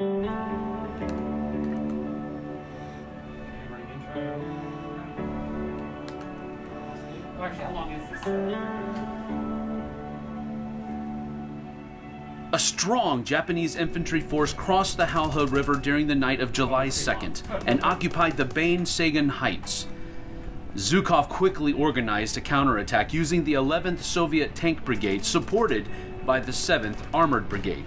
A strong Japanese infantry force crossed the Halha River during the night of July 2nd and occupied the Bain Tsagan Heights. Zhukov quickly organized a counterattack using the 11th Soviet Tank Brigade supported by the 7th Armored Brigade.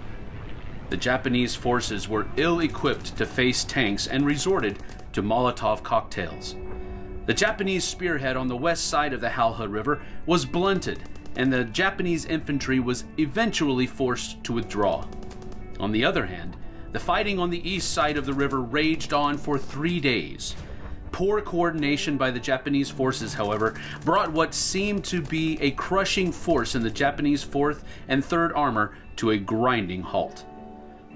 The Japanese forces were ill equipped to face tanks and resorted to Molotov cocktails. The Japanese spearhead on the west side of the Halha River was blunted, and the Japanese infantry was eventually forced to withdraw. On the other hand, the fighting on the east side of the river raged on for three days. Poor coordination by the Japanese forces, however, brought what seemed to be a crushing force in the Japanese 4th and 3rd Armor to a grinding halt.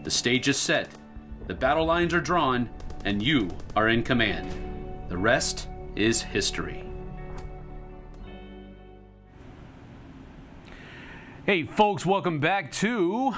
The stage is set, the battle lines are drawn, and you are in command. The rest is history. Hey, folks, welcome back to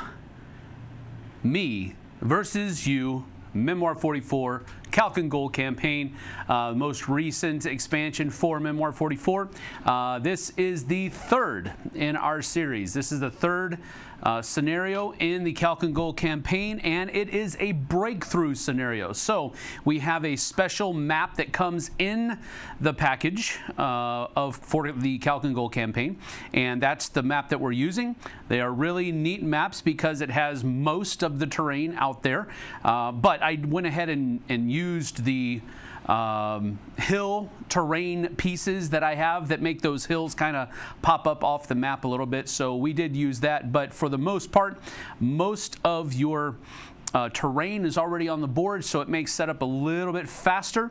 Me versus You, Memoir 44, Khalkhin Gol campaign, uh, most recent expansion for Memoir 44. Uh, this is the third in our series. This is the third uh, scenario in the Khalkhin Gol campaign, and it is a breakthrough scenario. So we have a special map that comes in the package uh, of for the Khalkhin Gol campaign, and that's the map that we're using. They are really neat maps because it has most of the terrain out there, uh, but I went ahead and, and used the um, hill terrain pieces that I have that make those hills kind of pop up off the map a little bit. So we did use that, but for the most part, most of your uh, terrain is already on the board, so it makes setup a little bit faster.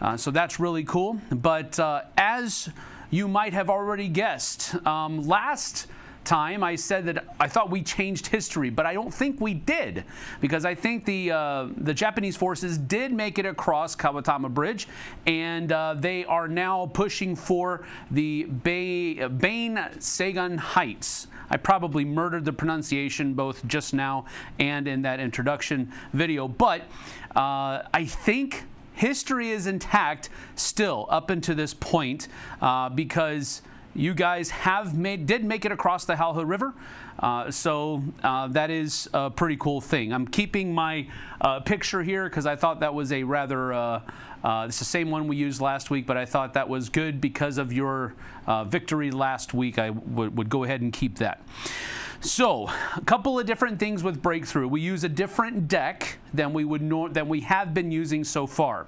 Uh, so that's really cool. But uh, as you might have already guessed, um, last time, I said that I thought we changed history, but I don't think we did because I think the uh, the Japanese forces did make it across Kawatama Bridge, and uh, they are now pushing for the Bay, Bain Tsagan Heights. I probably murdered the pronunciation both just now and in that introduction video, but uh, I think history is intact still up until this point uh, because you guys have made did make it across the Halha River. Uh, so uh, that is a pretty cool thing. I'm keeping my uh, picture here because I thought that was a rather, uh, uh, it's the same one we used last week, but I thought that was good because of your uh, victory last week. I would go ahead and keep that. So, a couple of different things with Breakthrough. We use a different deck than we would know, than we have been using so far.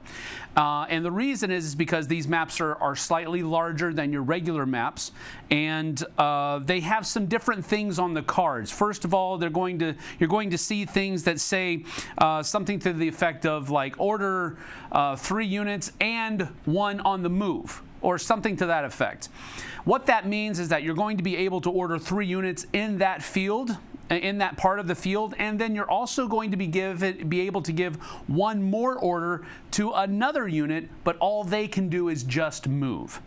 Uh, and the reason is, is because these maps are, are slightly larger than your regular maps, and uh, they have some different things on the cards. First of all, they're going to you're going to see things that say uh, something to the effect of like order uh, three units and one on the move or something to that effect. What that means is that you're going to be able to order three units in that field uh, in that part of the field and then you're also going to be give be able to give one more order to another unit but all they can do is just move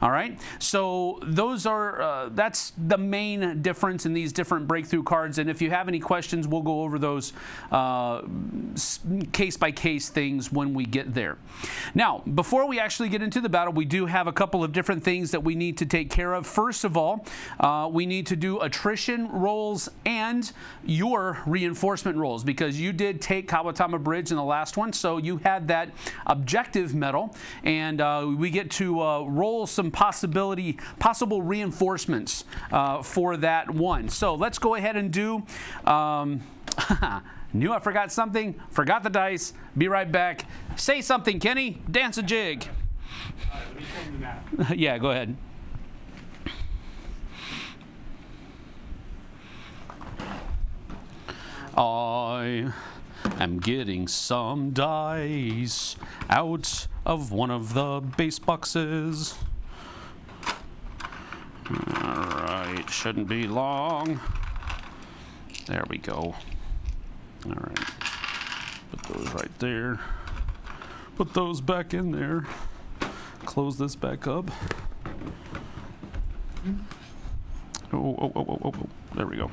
all right, so those are uh, that's the main difference in these different breakthrough cards. And if you have any questions, we'll go over those uh, case by case things when we get there. Now, before we actually get into the battle, we do have a couple of different things that we need to take care of. First of all, uh, we need to do attrition rolls and your reinforcement rolls because you did take Kawatama Bridge in the last one, so you had that objective medal, and uh, we get to uh, roll some some possibility, possible reinforcements uh, for that one. So let's go ahead and do. Um, knew I forgot something. Forgot the dice. Be right back. Say something, Kenny. Dance a jig. yeah, go ahead. I am getting some dice out of one of the base boxes. Alright, shouldn't be long. There we go. Alright. Put those right there. Put those back in there. Close this back up. Oh, oh, oh, oh, oh, oh. There we go.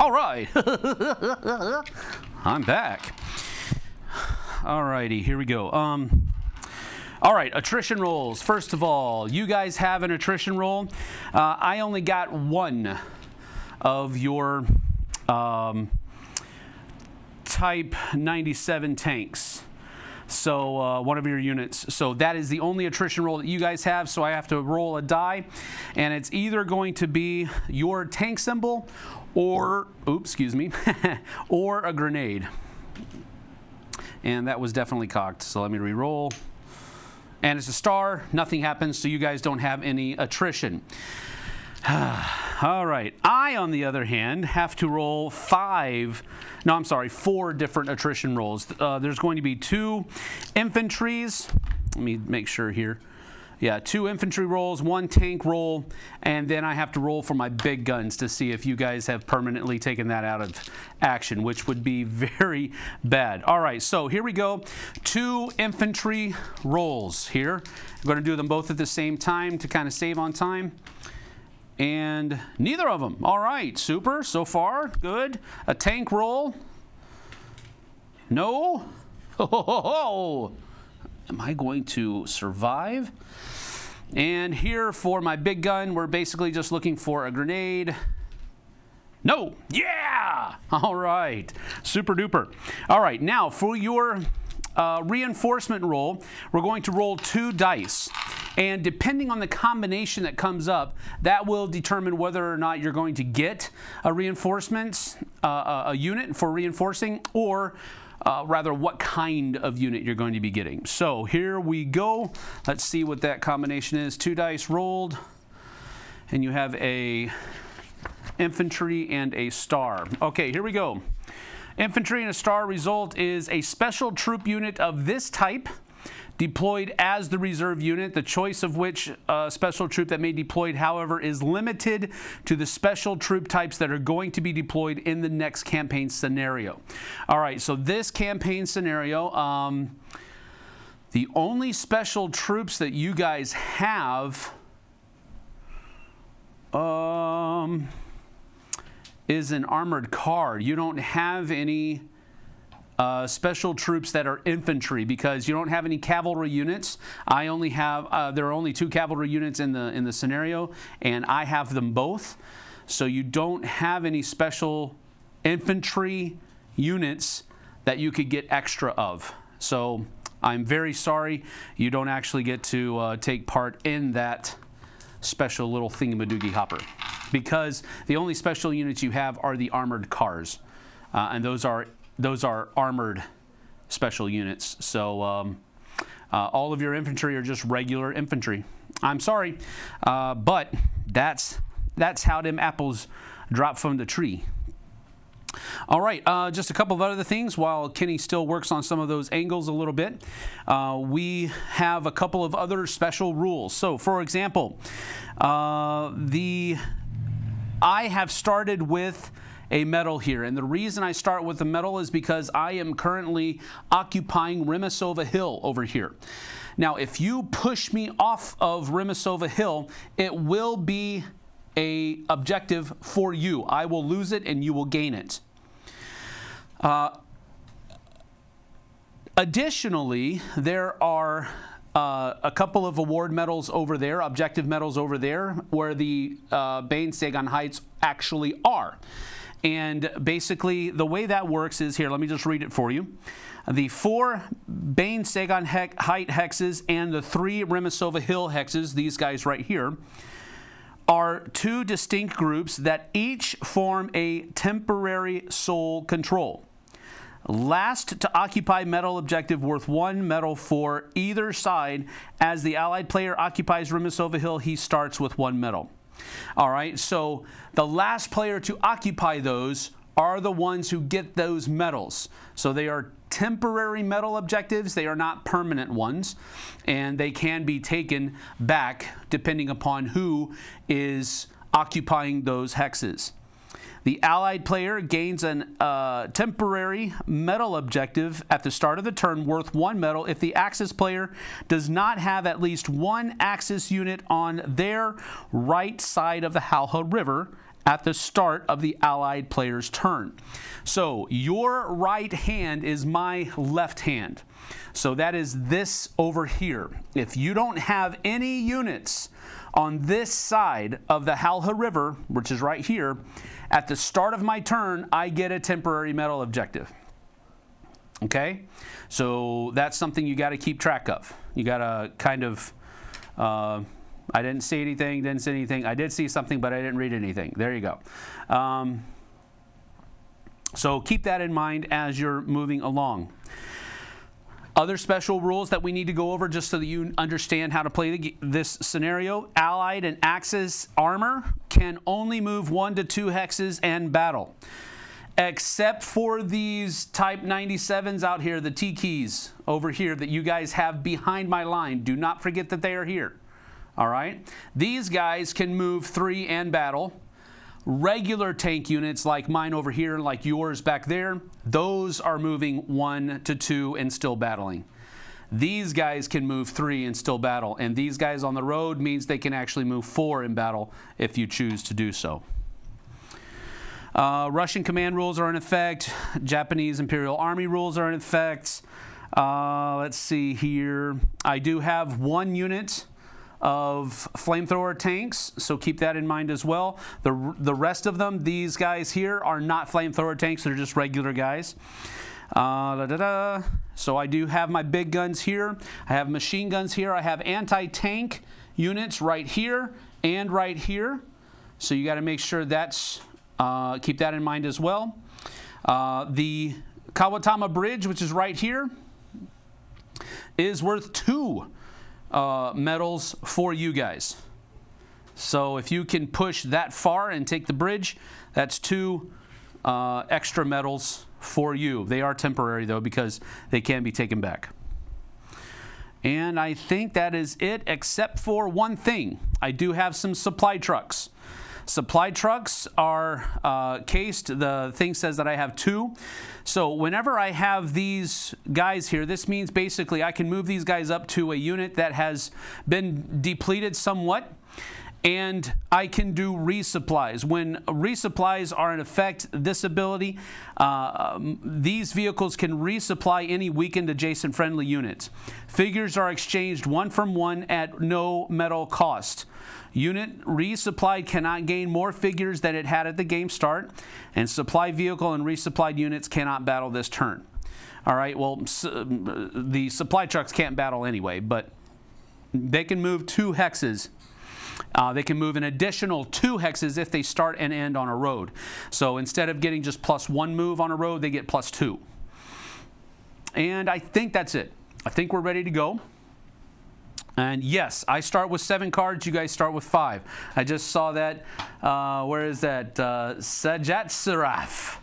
All right. I'm back. All righty, here we go. Um, all right, attrition rolls. First of all, you guys have an attrition roll. Uh, I only got one of your um, Type 97 tanks. So uh, one of your units. So that is the only attrition roll that you guys have. So I have to roll a die, and it's either going to be your tank symbol, or oops, excuse me, or a grenade. And that was definitely cocked. So let me re-roll. And it's a star. Nothing happens. So you guys don't have any attrition. All right. I, on the other hand, have to roll five, no, I'm sorry, four different attrition rolls. Uh, there's going to be two infantries. Let me make sure here. Yeah, two infantry rolls, one tank roll, and then I have to roll for my big guns to see if you guys have permanently taken that out of action, which would be very bad. All right, so here we go. Two infantry rolls here. I'm going to do them both at the same time to kind of save on time and neither of them. All right, super so far, good. A tank roll. No. Oh, am I going to survive? And here for my big gun, we're basically just looking for a grenade. No. Yeah. All right. Super duper. All right. Now for your uh, reinforcement roll, we're going to roll two dice. And depending on the combination that comes up, that will determine whether or not you're going to get a reinforcement, uh, a unit for reinforcing, or uh, rather what kind of unit you're going to be getting. So here we go. Let's see what that combination is. Two dice rolled, and you have a infantry and a star. Okay, here we go. Infantry and a star result is a special troop unit of this type deployed as the reserve unit, the choice of which uh, special troop that may be deployed, however, is limited to the special troop types that are going to be deployed in the next campaign scenario. All right, so this campaign scenario, um, the only special troops that you guys have um, is an armored car. You don't have any uh, special troops that are infantry because you don't have any cavalry units. I only have uh, there are only two cavalry units in the in the scenario, and I have them both. So you don't have any special infantry units that you could get extra of. So I'm very sorry you don't actually get to uh, take part in that special little thingamadoogie hopper because the only special units you have are the armored cars. Uh, and those are those are armored special units. So um, uh, all of your infantry are just regular infantry. I'm sorry, uh, but that's that's how them apples drop from the tree. All right, uh, just a couple of other things while Kenny still works on some of those angles a little bit. Uh, we have a couple of other special rules. So, for example, uh, the I have started with a medal here. And the reason I start with the medal is because I am currently occupying Rimasova Hill over here. Now, if you push me off of Rimasova Hill, it will be a objective for you. I will lose it and you will gain it. Uh, additionally, there are uh, a couple of award medals over there, objective medals over there, where the uh, Bain Tsagan Heights actually are. And basically, the way that works is here, let me just read it for you. The four Bain Tsagan Height hexes and the three Rimasova Hill hexes, these guys right here, are two distinct groups that each form a temporary sole control. Last to occupy medal objective worth one medal for either side. As the allied player occupies Rimasova Hill, he starts with one medal. All right, so the last player to occupy those are the ones who get those medals. So they are temporary medal objectives, they are not permanent ones, and they can be taken back depending upon who is occupying those hexes. The allied player gains a uh, temporary medal objective at the start of the turn worth one medal if the Axis player does not have at least one Axis unit on their right side of the Halha River at the start of the allied player's turn. So your right hand is my left hand. So that is this over here. If you don't have any units on this side of the Halha River, which is right here, at the start of my turn, I get a temporary medal objective. Okay? So that's something you got to keep track of. You got to kind of, uh, I didn't see anything, didn't see anything. I did see something, but I didn't read anything. There you go. Um, so keep that in mind as you're moving along. Other special rules that we need to go over just so that you understand how to play the, this scenario. Allied and Axis armor can only move one to two hexes and battle. Except for these Type 97s out here, the T-keys over here that you guys have behind my line. Do not forget that they are here. All right? These guys can move three and battle. Regular tank units like mine over here, like yours back there, those are moving one to two and still battling. These guys can move three and still battle, and these guys on the road means they can actually move four in battle if you choose to do so. Uh, Russian command rules are in effect. Japanese Imperial Army rules are in effect. Uh, let's see here. I do have one unit of flamethrower tanks, so keep that in mind as well. The, the rest of them, these guys here, are not flamethrower tanks, they're just regular guys. Uh, da, da, da. So I do have my big guns here. I have machine guns here. I have anti-tank units right here and right here. So you got to make sure that's, uh, keep that in mind as well. Uh, the Kawatama Bridge, which is right here, is worth two uh, medals for you guys. So if you can push that far and take the bridge, that's two uh, extra medals for you. They are temporary though because they can be taken back. And I think that is it except for one thing. I do have some supply trucks. Supply trucks are uh, cased. The thing says that I have two. So whenever I have these guys here, this means basically I can move these guys up to a unit that has been depleted somewhat and I can do resupplies. When resupplies are in effect, this ability, uh, um, these vehicles can resupply any weakened adjacent friendly units. Figures are exchanged one from one at no medal cost. Unit resupplied cannot gain more figures than it had at the game start, and supply vehicle and resupplied units cannot battle this turn. All right, well, the supply trucks can't battle anyway, but they can move two hexes. Uh, they can move an additional two hexes if they start and end on a road. So instead of getting just plus one move on a road, they get plus two. And I think that's it. I think we're ready to go. And yes, I start with seven cards. You guys start with five. I just saw that. Uh, where is that? Uh, Sajat Saraf.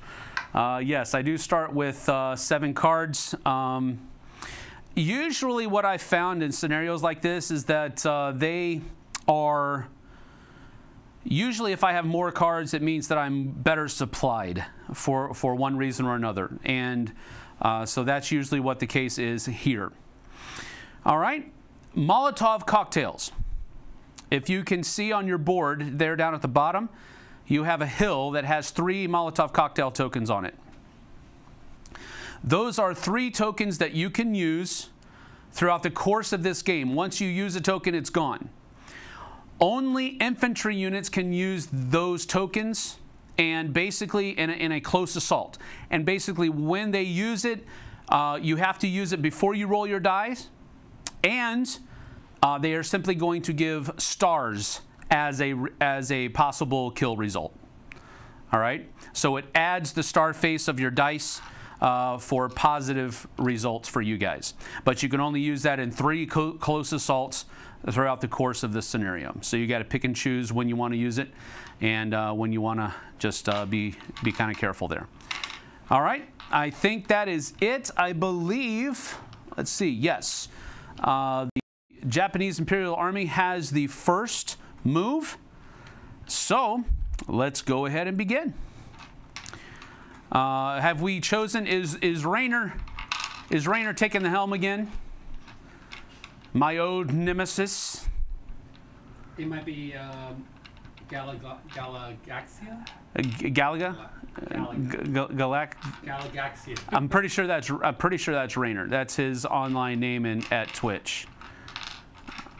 Uh, yes, I do start with uh, seven cards. Um, usually what I found in scenarios like this is that uh, they are usually if I have more cards, it means that I'm better supplied for, for one reason or another. And uh, so that's usually what the case is here. All right. Molotov cocktails. If you can see on your board there down at the bottom, you have a hill that has three Molotov cocktail tokens on it. Those are three tokens that you can use throughout the course of this game. Once you use a token, it's gone. Only infantry units can use those tokens and basically in a, in a close assault. And basically when they use it, uh, you have to use it before you roll your dice and uh, they are simply going to give stars as a, as a possible kill result. All right, so it adds the star face of your dice uh, for positive results for you guys. But you can only use that in three close assaults throughout the course of this scenario. So you got to pick and choose when you want to use it and uh, when you want to just uh, be, be kind of careful there. All right, I think that is it. I believe, let's see, yes. Uh, the Japanese Imperial Army has the first move. So let's go ahead and begin. Uh, have we chosen, is, is Rainer, is Rainer taking the helm again? My old nemesis. It might be um, Galaga- Galagaxia? Uh, Galaga? Galaga. G- G- Galac? Galagaxia. I'm pretty sure that's I'm pretty sure that's Rainer. That's his online name in, at Twitch.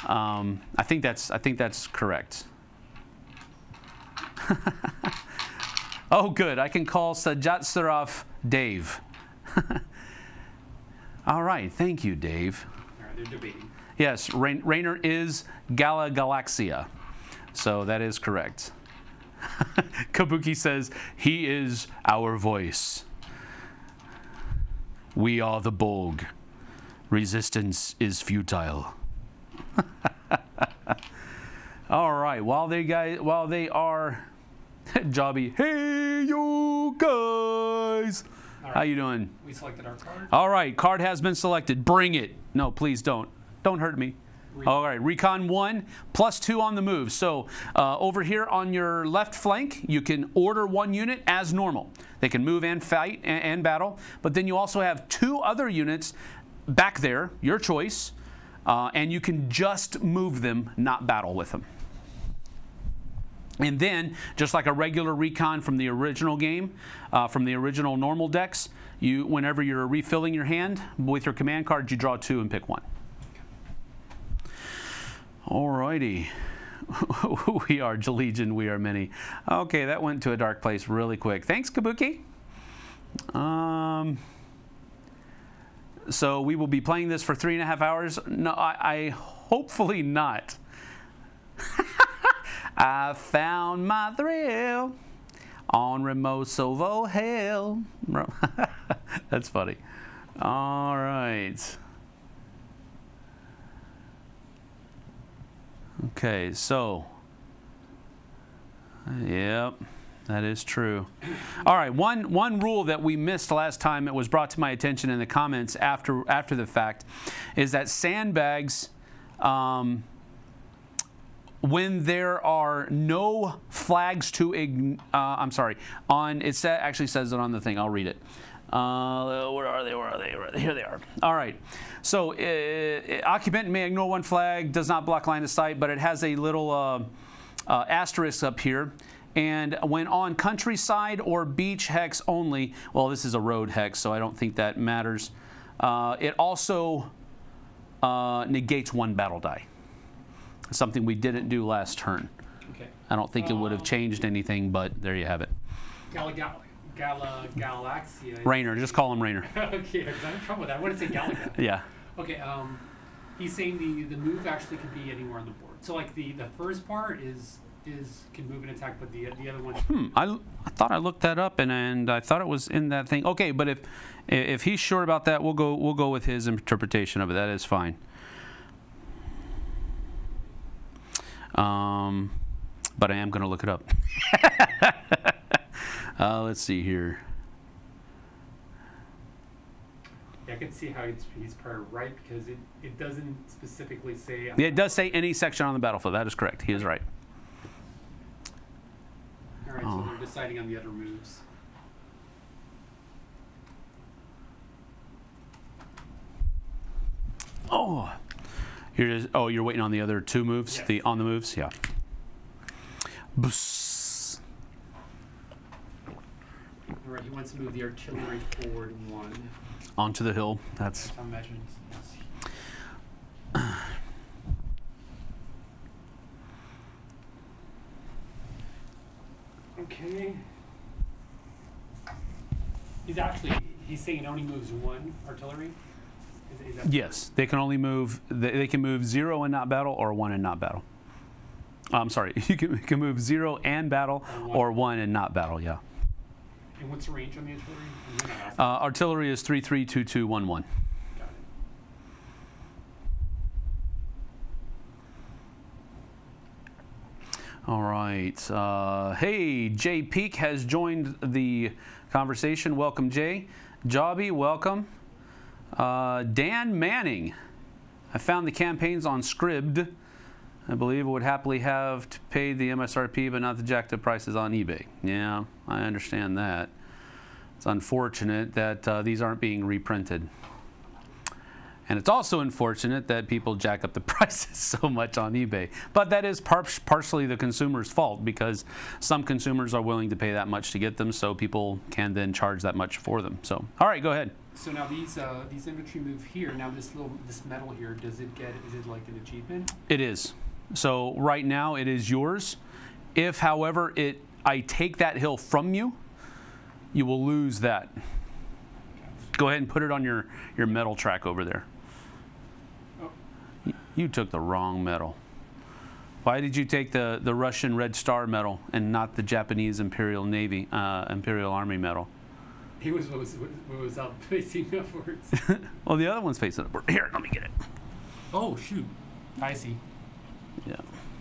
Um, I think that's I think that's correct. oh, good. I can call Sajat Saraf Dave. All right. Thank you, Dave. All right, they're debating. Yes, Rain, Rainer is Gala Galaxia. So that is correct. Kabuki says, He is our voice. We are the Borg. Resistance is futile. All right, while they guys while they are Jobby, hey you guys. All How you doing? we selected our card. All right, card has been selected. Bring it. No, please don't. Don't hurt me. All right, Recon 1, plus 2 on the move. So uh, over here on your left flank, you can order one unit as normal. They can move and fight and, and battle, but then you also have two other units back there, your choice, uh, and you can just move them, not battle with them. And then, just like a regular recon from the original game, uh, from the original normal decks, you, whenever you're refilling your hand with your command card, you draw two and pick one. Alrighty. we are Legion, we are many. Okay, that went to a dark place really quick. Thanks, Kabuki. Um, so we will be playing this for three and a half hours. No, I, I hopefully not. I found my thrill on Remosovo Hill. That's funny. All right. Okay, so. Yep, that is true. All right, one one rule that we missed last time it was brought to my attention in the comments after after the fact is that sandbags um, when there are no flags to uh, I'm sorry on it sa- actually says it on the thing I'll read it uh, where are they? Where are they? Where are they? Here they are. All right. So uh, occupant may ignore one flag does not block line of sight but it has a little uh, uh, asterisk up here. And when on countryside or beach hex only well this is a road hex so I don't think that matters. Uh, it also uh, negates one battle die. Something we didn't do last turn. Okay. I don't think it would have Um, changed anything, but there you have it. Galaga- Gala Galaxia. Rainer, just call him Rainer. okay, because I'm in trouble with that. I want to say Galaga. Yeah. Okay, um, he's saying the the move actually could be anywhere on the board. So like the the first part is is can move and attack, but the the other one. Hmm, I, I thought I looked that up and, and I thought it was in that thing. Okay, but if if he's sure about that, we'll go we'll go with his interpretation of it. That is fine. Um, but I am going to look it up. Uh, let's see here. Yeah, I can see how it's, he's probably right because it, it doesn't specifically say. Yeah, it does say any section on the battlefield. That is correct. He is right. All right, Oh. so they're deciding on the other moves. Oh, here it is. Oh, you're waiting on the other two moves. Yes. The on the moves. Yeah. Booss. All right, he wants to move the artillery forward one. Onto the hill. That's I'm imagining. Okay. He's actually he's saying it only moves one artillery. Is, is yes. They can only move. They, they can move zero and not battle, or one and not battle. I'm sorry. You can, you can move zero and battle, Or one. or one and not battle. Yeah. And what's the range on the artillery? Uh, artillery is 332211. All right. Uh, hey, Jay Peak has joined the conversation. Welcome, Jay. Jobby, welcome. Uh, Dan Manning. I found the campaigns on Scribd. I believe would happily have to pay the MSRP, but not the jacked up prices on eBay. Yeah, I understand that. It's unfortunate that uh, these aren't being reprinted. And it's also unfortunate that people jack up the prices so much on eBay. But that is par- partially the consumer's fault because some consumers are willing to pay that much to get them, so people can then charge that much for them. So, all right, go ahead. So now these uh, these infantry move here. Now this little this medal here, does it get? Is it like an achievement? It is. So right now it is yours. If, however, it I take that hill from you, you will lose that. Go ahead and put it on your, your medal track over there. Oh. You took the wrong medal. Why did you take the, the Russian Red Star medal and not the Japanese Imperial Navy, uh, Imperial Army medal? He was was was, was up facing upwards. Well, the other one's facing upward. Here, let me get it. oh shoot! I see. Yeah.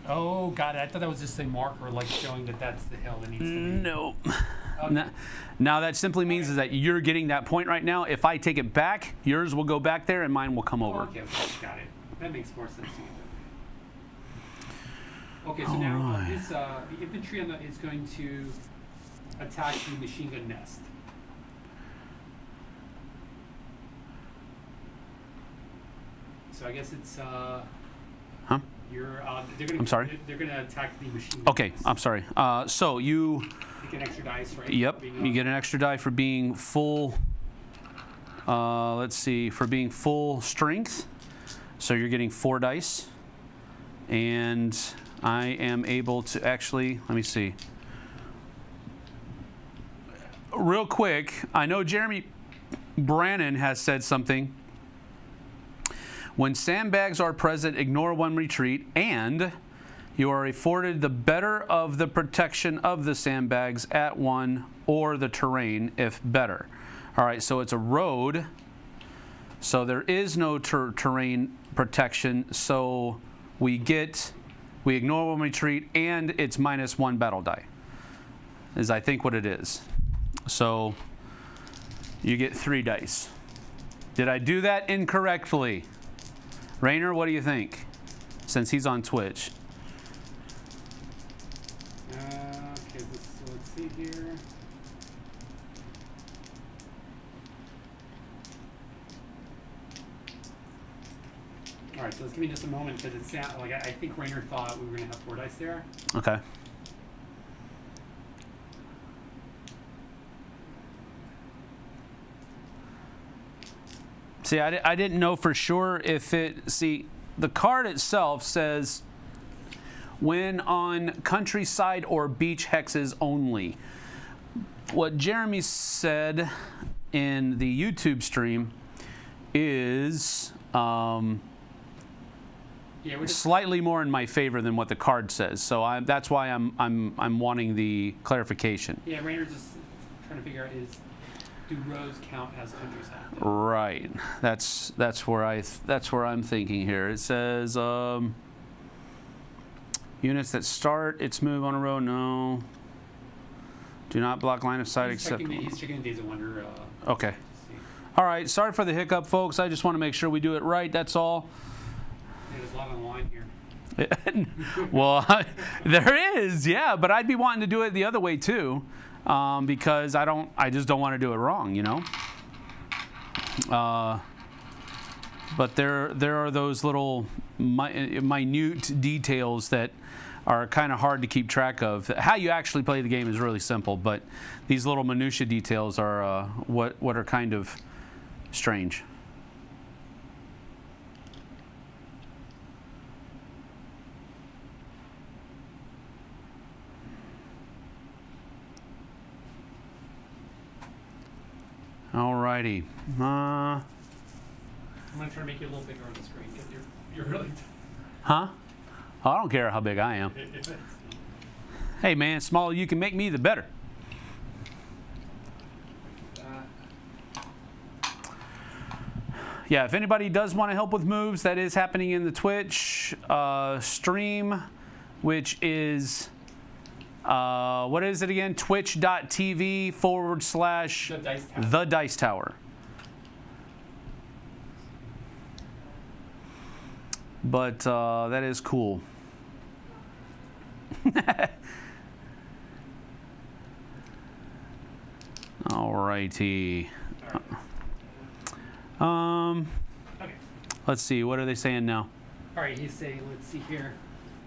Oh, God. I thought that was just a marker, like showing that that's the hill that needs to be. No. Okay. Now, now that simply means is that you're getting that point right now. If I take it back, yours will go back there and mine will come Oh, over. okay, okay, got it. That makes more sense to me. Okay, so now uh, Alright. this uh, the infantry on the, is going to attack the machine gun nest. So I guess it's uh? You're uh, they're gonna I'm sorry? they're, they're gonna attack the machine. Okay. I'm sorry. Uh, so you, You get extra dice, right? yep, you uh, get an extra die for being full. Uh, let's see, for being full strength. So you're getting four dice, and I am able to actually. Let me see. Real quick, I know Jeremy Brannon has said something. When sandbags are present, ignore one retreat, and you are afforded the better of the protection of the sandbags at one or the terrain if better. All right, so it's a road, so there is no ter- terrain protection, so we get, we ignore one retreat, and it's minus one battle die, is I think what it is. So you get three dice. Did I do that incorrectly? Rainer, what do you think? Since he's on Twitch. Uh, okay, let's see here. All right, so let's give me just a moment because it's sound, like I, I think Rainer thought we were gonna have four dice there. Okay. See, I, I didn't know for sure if it. See, the card itself says when on countryside or beach hexes only. What Jeremy said in the YouTube stream is um, Yeah, just slightly more in my favor than what the card says. So I, that's why I'm, I'm, I'm wanting the clarification. yeah, Rainer's just trying to figure out is do rows count as countryside? Right. That's that's where I th- that's where I'm thinking here. It says um, units that start its move on a row. No. Do not block line of sight He's except. checking, the, he's checking Days of Wonder. Uh, Okay. All right. Sorry for the hiccup, folks. I just want to make sure we do it right. That's all. Yeah, there's a lot on the line here. well, there is, yeah, but I'd be wanting to do it the other way too, um, because I don't, I just don't want to do it wrong, you know. Uh, but there, there are those little mi- minute details that are kind of hard to keep track of. How you actually play the game is really simple, but these little minutia details are uh, what what are kind of strange. Alrighty. Uh, I'm gonna try to make you a little bigger on the screen because you're you're really. huh? Oh, I don't care how big I am. Hey man, smaller you can make me, the better. Yeah, if anybody does want to help with moves, that is happening in the Twitch uh, stream, which is uh, what is it again? Twitch.tv forward slash the dice tower. the Dice Tower. But uh, that is cool. Alrighty. All right. Um. Okay. Let's see. What are they saying now? All right, he's saying, let's see here.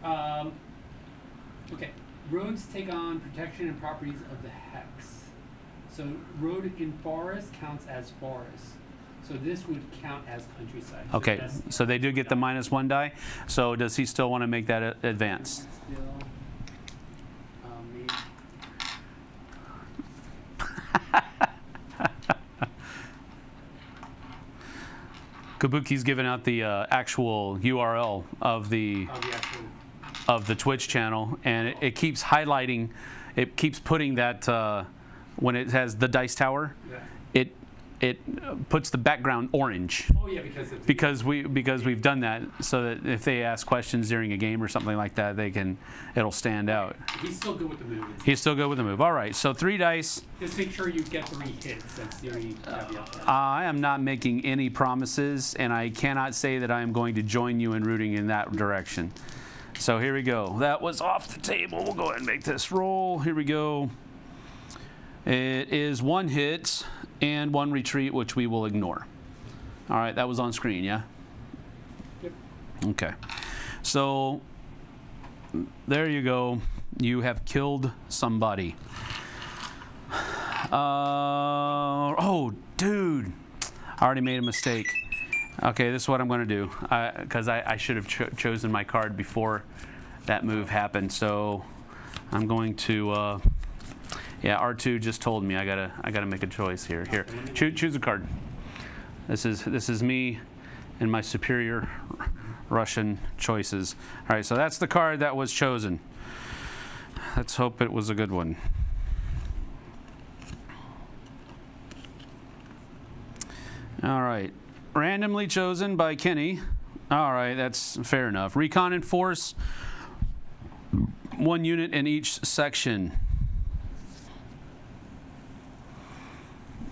Um, okay, roads take on protection and properties of the hex. So road in forest counts as forest. So this would count as countryside. Okay, that's so they do get the minus one die. So does he still want to make that advance? Um. Kabuki's given out the uh, actual URL of the Oh, the actual. Of the Twitch channel, and it, it keeps highlighting, it keeps putting that uh, when it has the dice tower, Yeah. it it puts the background orange Oh yeah, because because we because we've done that so that if they ask questions during a game or something like that, they can it'll stand out. he's still good with the move. He's still good with the move. All right, so three dice. Just make sure you get three hits. That's the only caveat. I am not making any promises, and I cannot say that I am going to join you in rooting in that direction. So here we go. That was off the table. We'll go ahead and make this roll. Here we go. It is one hit and one retreat, which we will ignore. All right, that was on screen, yeah? Yep. Okay. So there you go. You have killed somebody. Uh, oh, dude. I already made a mistake. Okay, this is what I'm going to do. Because I, I, should have cho- chosen my card before that move happened. So I'm going to. Uh, yeah, R2 just told me I gotta I gotta make a choice here. Here, choose choose a card. This is this is me and my superior Russian choices. All right, so that's the card that was chosen. Let's hope it was a good one. All right. Randomly chosen by Kenny. All right, that's fair enough. Recon and force. One unit in each section.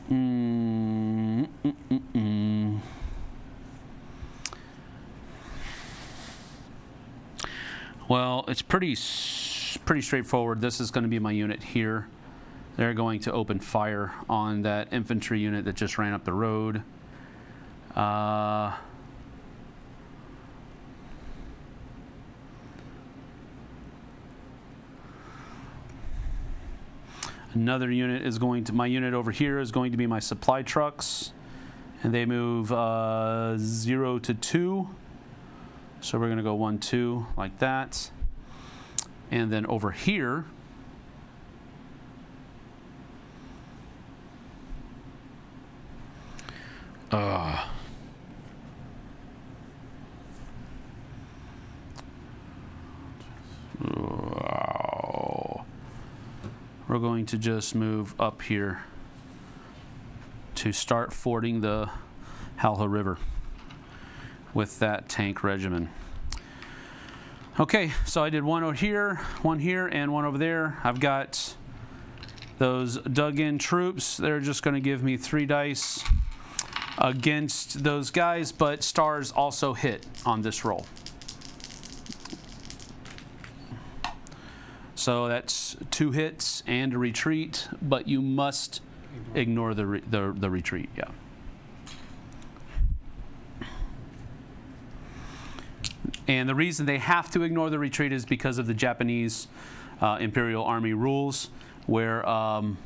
Mm, mm, mm. Well, it's pretty pretty straightforward. This is going to be my unit here. They're going to open fire on that infantry unit that just ran up the road. Uh, another unit is going to, my unit over here is going to be my supply trucks. And they move uh, zero to two. So we're going to go one, two, like that. And then over here, uh, We're going to just move up here to start fording the Halha River with that tank regimen. Okay, so I did one over here, one here, and one over there. I've got those dug in troops. They're just going to give me three dice against those guys, but stars also hit on this roll. So that's two hits and a retreat, but you must ignore the, re- the, the retreat, yeah. And the reason they have to ignore the retreat is because of the Japanese uh, Imperial Army rules, where um,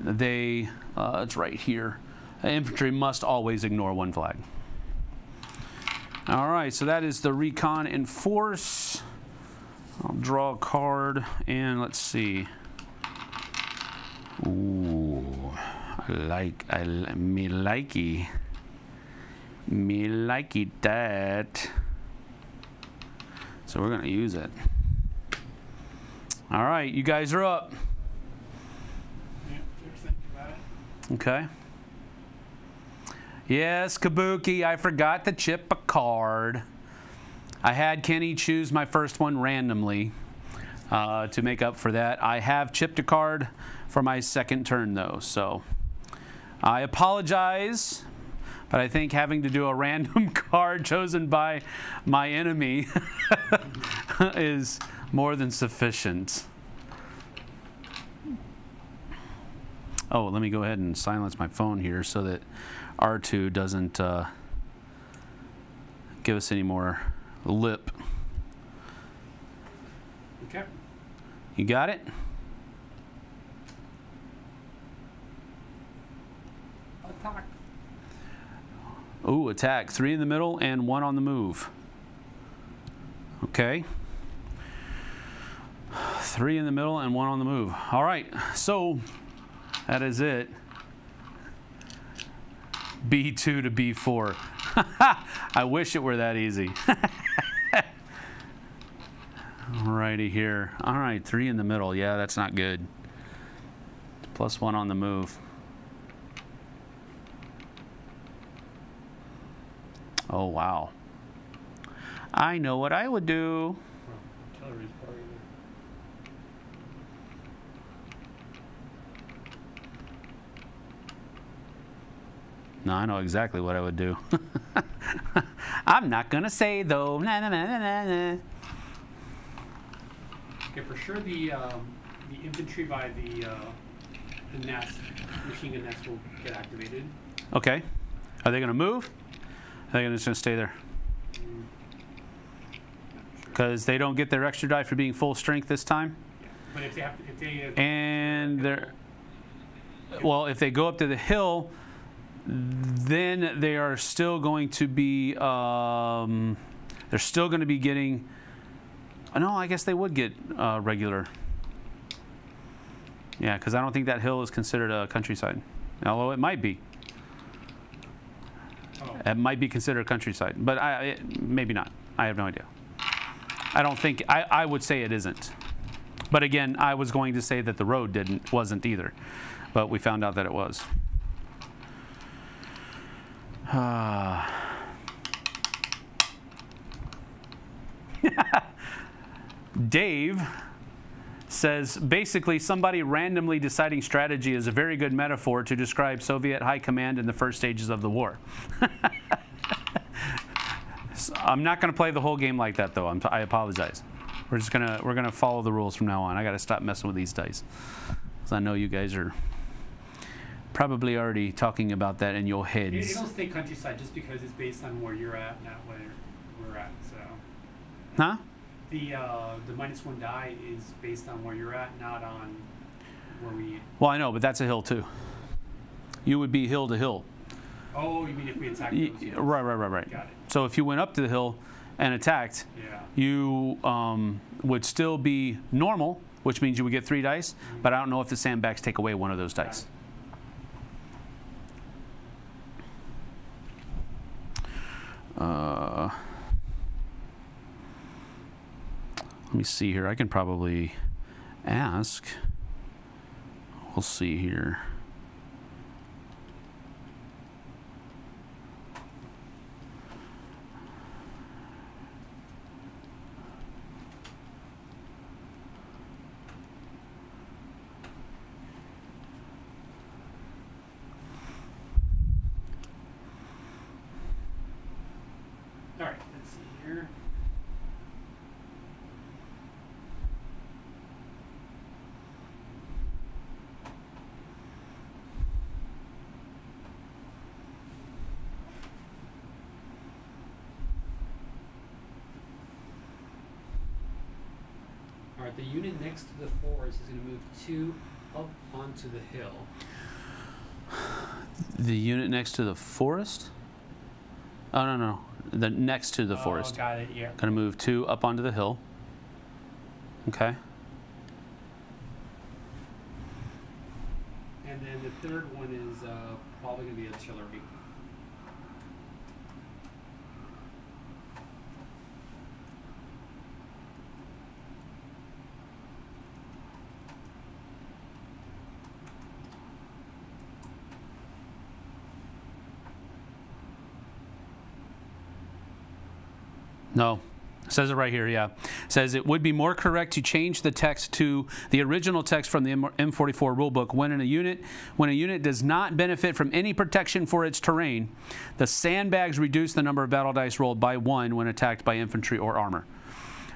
they, uh, it's right here, infantry must always ignore one flag. All right, so that is the recon in force. I'll draw a card and let's see. Ooh, I like, I me likey, me likey that. So we're gonna use it. All right, you guys are up. Okay. Yes, Kabuki, I forgot to chip a card. I had Kenny choose my first one randomly uh, to make up for that. I have chipped a card for my second turn, though, so I apologize. But I think having to do a random card chosen by my enemy is more than sufficient. Oh, let me go ahead and silence my phone here so that R2 doesn't uh, give us any more lip. Okay. You got it? Attack. Ooh, attack. Three in the middle and one on the move. Okay. Three in the middle and one on the move. All right, so that is it. B2 to B4. I wish it were that easy. Alrighty here. All right, three in the middle. Yeah, that's not good. Plus one on the move. Oh, wow. I know what I would do. Well, artillery's probably there. No, I know exactly what I would do. I'm not going to say, though. Nah, nah, nah, nah, nah. Okay, for sure the um, the infantry by the uh, the nest, machine gun nest will get activated. Okay. Are they going to move? Are they just going to stay there? Mm. Sure. Because they don't get their extra die for being full strength this time? But if they have, if they uh, And they're. Well, if they go up to the hill, then they are still going to be. Um, they're still going to be getting. No, I guess they would get uh, regular. Yeah, because I don't think that hill is considered a countryside. Although it might be. oh, It might be considered countryside, but I, it, maybe not. I have no idea. I don't think. I, I would say it isn't. But again, I was going to say that the road didn't wasn't either, but we found out that it was. Ah. Dave says basically somebody randomly deciding strategy is a very good metaphor to describe Soviet high command in the first stages of the war. So, I'm not going to play the whole game like that though. I'm I apologize. We're just gonna we're gonna follow the rules from now on. I got to stop messing with these dice. Cuz I know you guys are probably already talking about that in your it, heads. it'll stay countryside just because it's based on where you're at, not where we're at. So Huh? the uh, the minus one die is based on where you're at, not on where we. Well, I know, but that's a hill too. You would be hill to hill. Oh, you mean if we attack right, right, right, right. Got it. So if you went up to the hill and attacked, Yeah. you um, would still be normal, which means you would get three dice. But I don't know if the sandbags take away one of those dice. Uh, let me see here. I can probably ask. We'll see here. All right. Let's see here. All right, the unit next to the forest is going to move two up onto the hill. The unit next to the forest? Oh, no, no. The next to the Oh, forest. got it. Yeah. Gonna move two up onto the hill. Okay. And then the third one is uh, probably going to be a artillery. No. Says it right here, yeah. Says it would be more correct to change the text to the original text from the M- M44 rulebook. When in a unit, when a unit does not benefit from any protection for its terrain, the sandbags reduce the number of battle dice rolled by one when attacked by infantry or armor.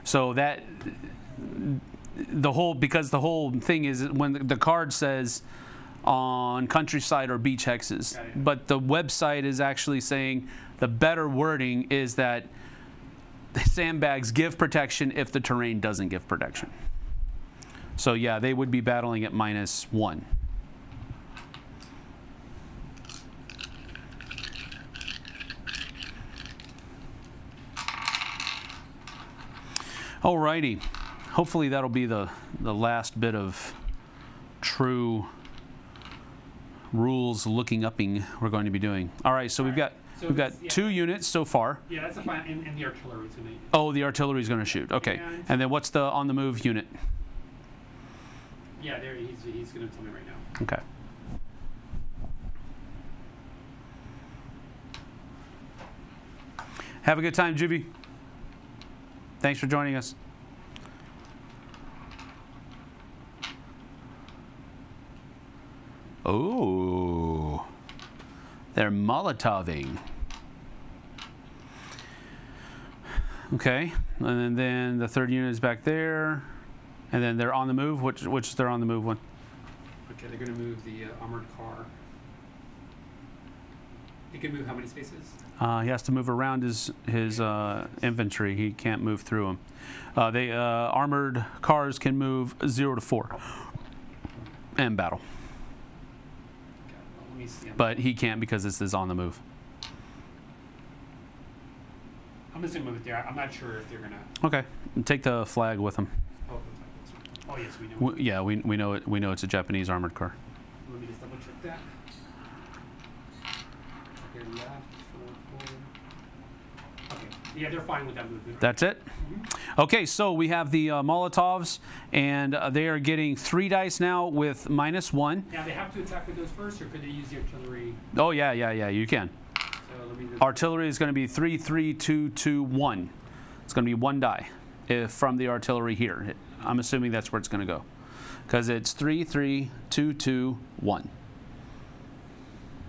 So that the whole because the whole thing is when the- card says on countryside or beach hexes, but the website is actually saying the better wording is that sandbags give protection if the terrain doesn't give protection. So yeah, they would be battling at minus one. Alrighty. Hopefully that'll be the, the last bit of true rules looking upping we're going to be doing. All right, so we've got So we've got yeah. two units so far. Yeah, that's a fine, and, and the artillery's gonna. Oh, the artillery is going to shoot. Okay. And- And then what's the on the move unit? Yeah, there, he's, he's gonna tell me right now. Okay. Have a good time, Juvie. Thanks for joining us. Oh, they're Molotoving. Okay, and then the third unit is back there, and then they're on the move. Which which is their on the move one? Okay, they're gonna move the uh, armored car. It can move how many spaces? Uh, he has to move around his his uh, infantry. He can't move through them. Uh, they uh, armored cars can move zero to four and battle, Okay, well, let me see. I'm- but he can't because this is on the move. I'm move it there. I'm not sure if they're gonna. Okay, take the flag with him. Oh, oh yes, we know. W- yeah, we, we know it. We know it's a Japanese armored car. Let me just double check that. Okay, left, forward, forward. Okay, yeah, they're fine with that movement. That's it. Okay, so we have the uh, Molotovs, and uh, they are getting three dice now with minus one. Now they have to attack with those first, or could they use the artillery? Oh yeah, yeah, yeah. You can. So let me. Just, Artillery is going to be three, three, two, two, one. It's going to be one die if from the artillery here. I'm assuming that's where it's going to go, because it's three, three, two, two, one.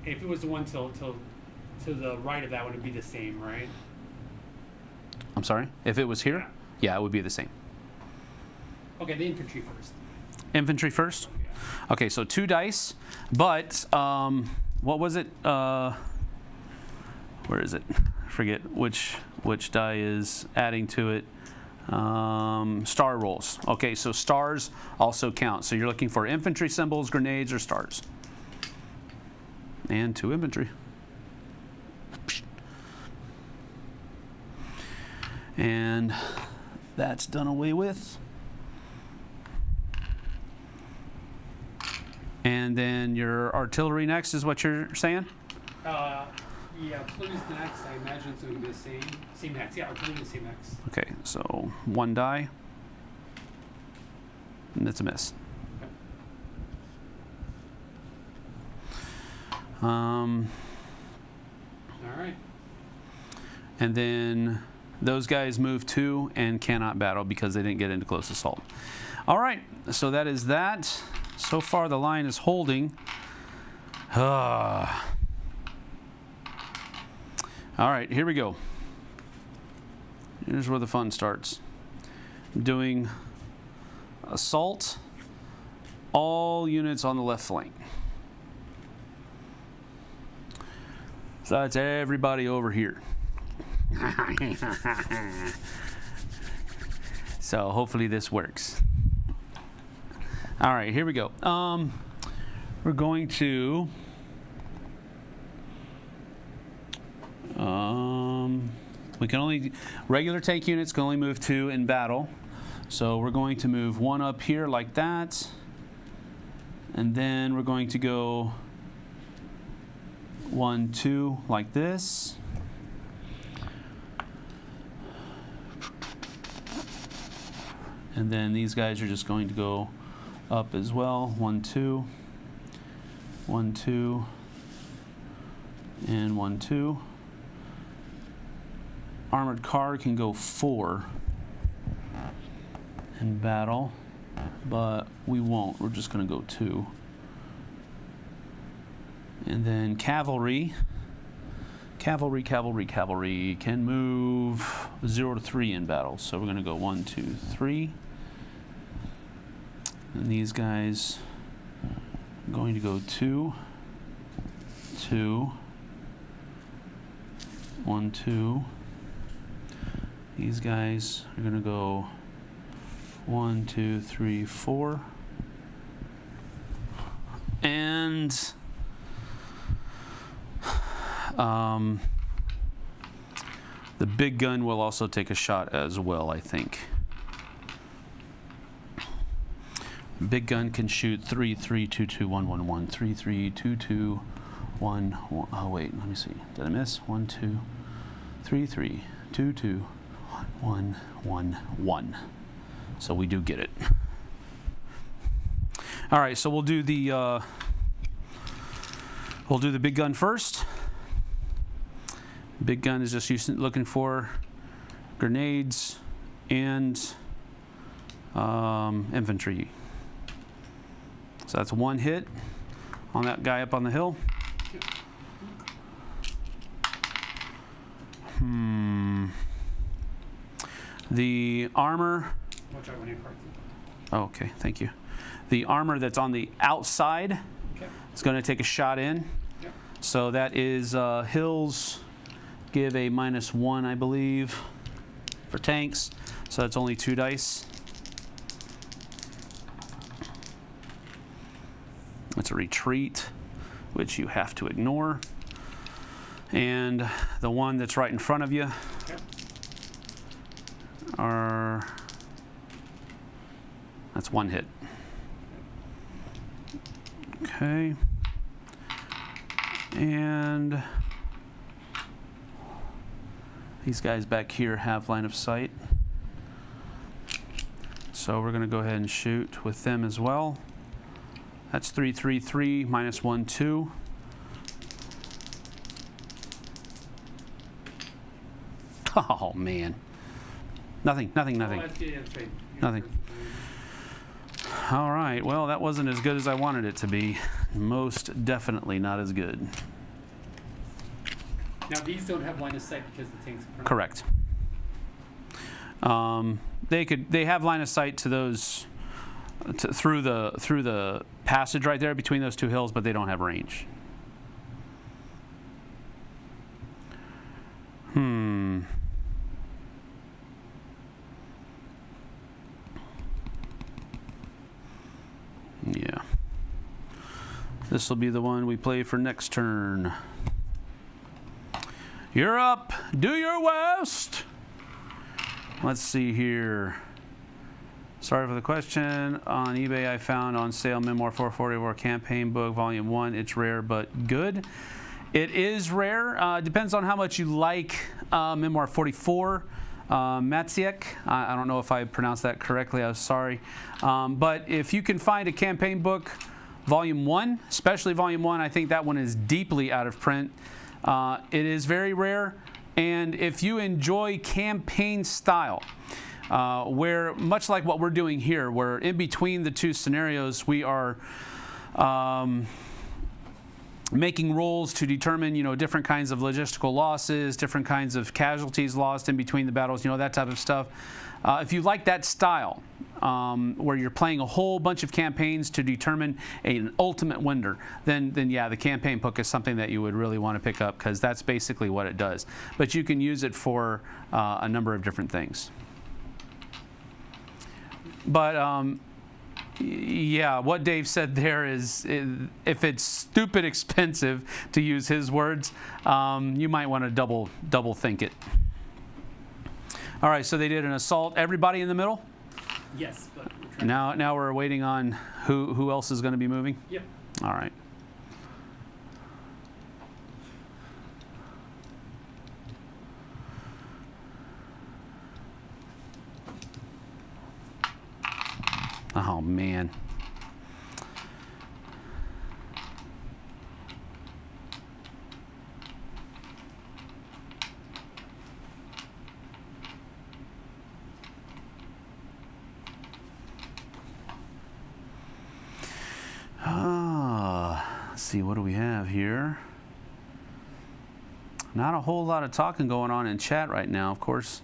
if it was the one till till to the right of that one, it'd be the same, right? I'm sorry. If it was here, yeah, it would be the same. Okay, the infantry first. Infantry first. Okay, so two dice, but um, what was it? Uh, where is it? I forget which which die is adding to it. Um, star rolls. Okay, so stars also count. So you're looking for infantry symbols, grenades, or stars. And two infantry. And that's done away with. And then your artillery next is what you're saying? Uh, yeah, artillery's next. I imagine it's going to be the same. Same X. Yeah, artillery the same X. Okay, so one die. And it's a miss. Um, All right. and then those guys move two and cannot battle because they didn't get into close assault. All right, so that is that. So far, the line is holding. Ah. All right, here we go. Here's where the fun starts. Doing assault, all units on the left flank. So that's everybody over here. so hopefully this works. All right, here we go. Um, we're going to. Um, we can only regular tank units can only move two in battle, so we're going to move one up here like that, and then we're going to go one, two, like this. And then these guys are just going to go up as well. One, two, one, two, and one, two. Armored car can go four in battle, but we won't. We're just going to go two. And then cavalry. Cavalry, cavalry, cavalry can move zero to three in battle. So we're going to go one, two, three. And these guys are going to go two, two, One, two. These guys are going to go one, two, three, four. And um, the big gun will also take a shot as well, I think. Big gun can shoot three, three, two, two, one, one, one, three, three, two, two, one, one. Oh wait, let me see. Did I miss? One, two, three, three, two, two, one, one, one. So we do get it. All right, so we'll do the uh, we'll do the big gun first. Big gun is just using, looking for grenades and um, infantry. So that's one hit on that guy up on the hill. Hmm. The armor. Watch out when you park. Oh, okay, thank you. The armor that's on the outside Okay. is going to take a shot in. Yep. So that is uh, hills give a minus one, I believe, for tanks. So that's only two dice. It's a retreat, which you have to ignore. And the one that's right in front of you are. That's one hit. Okay. And these guys back here have line of sight. So we're going to go ahead and shoot with them as well. That's 333 minus 1 2. Oh man. Nothing, nothing, nothing. Oh, that's, yeah, that's right. You're Nothing. All right. Well, that wasn't as good as I wanted it to be. Most definitely not as good. Now these don't have line of sight because the tank's. Correct. Um, they could. They have line of sight to those to, through the through the passage right there between those two hills, but they don't have range. Hmm. Yeah. This will be the one we play for next turn. You're up. Do your west. Let's see here. Sorry for the question. On eBay, I found on sale Memoir 440 War Campaign Book, Volume 1. It's rare but good. It is rare. Uh, depends on how much you like uh, Memoir 44. Uh, Matsiek. I, I don't know if I pronounced that correctly. I'm sorry. Um, but if you can find a campaign book, Volume 1, especially Volume 1, I think that one is deeply out of print. Uh, it is very rare. And if you enjoy campaign style, uh, where much like what we're doing here, where in between the two scenarios, we are um, making rolls to determine, you know, different kinds of logistical losses, different kinds of casualties lost in between the battles, you know, that type of stuff. Uh, if you like that style, um, where you're playing a whole bunch of campaigns to determine an ultimate winner, then then yeah, the campaign book is something that you would really want to pick up because that's basically what it does. But you can use it for uh, a number of different things. But um, yeah, what Dave said there is, if it's stupid expensive, to use his words, um, you might want to double double think it. All right, so they did an assault. Everybody in the middle. Yes, but we're. Now, now we're waiting on who who else is going to be moving. Yep. All right. Oh man. Ah, let's see, what do we have here? Not a whole lot of talking going on in chat right now, of course.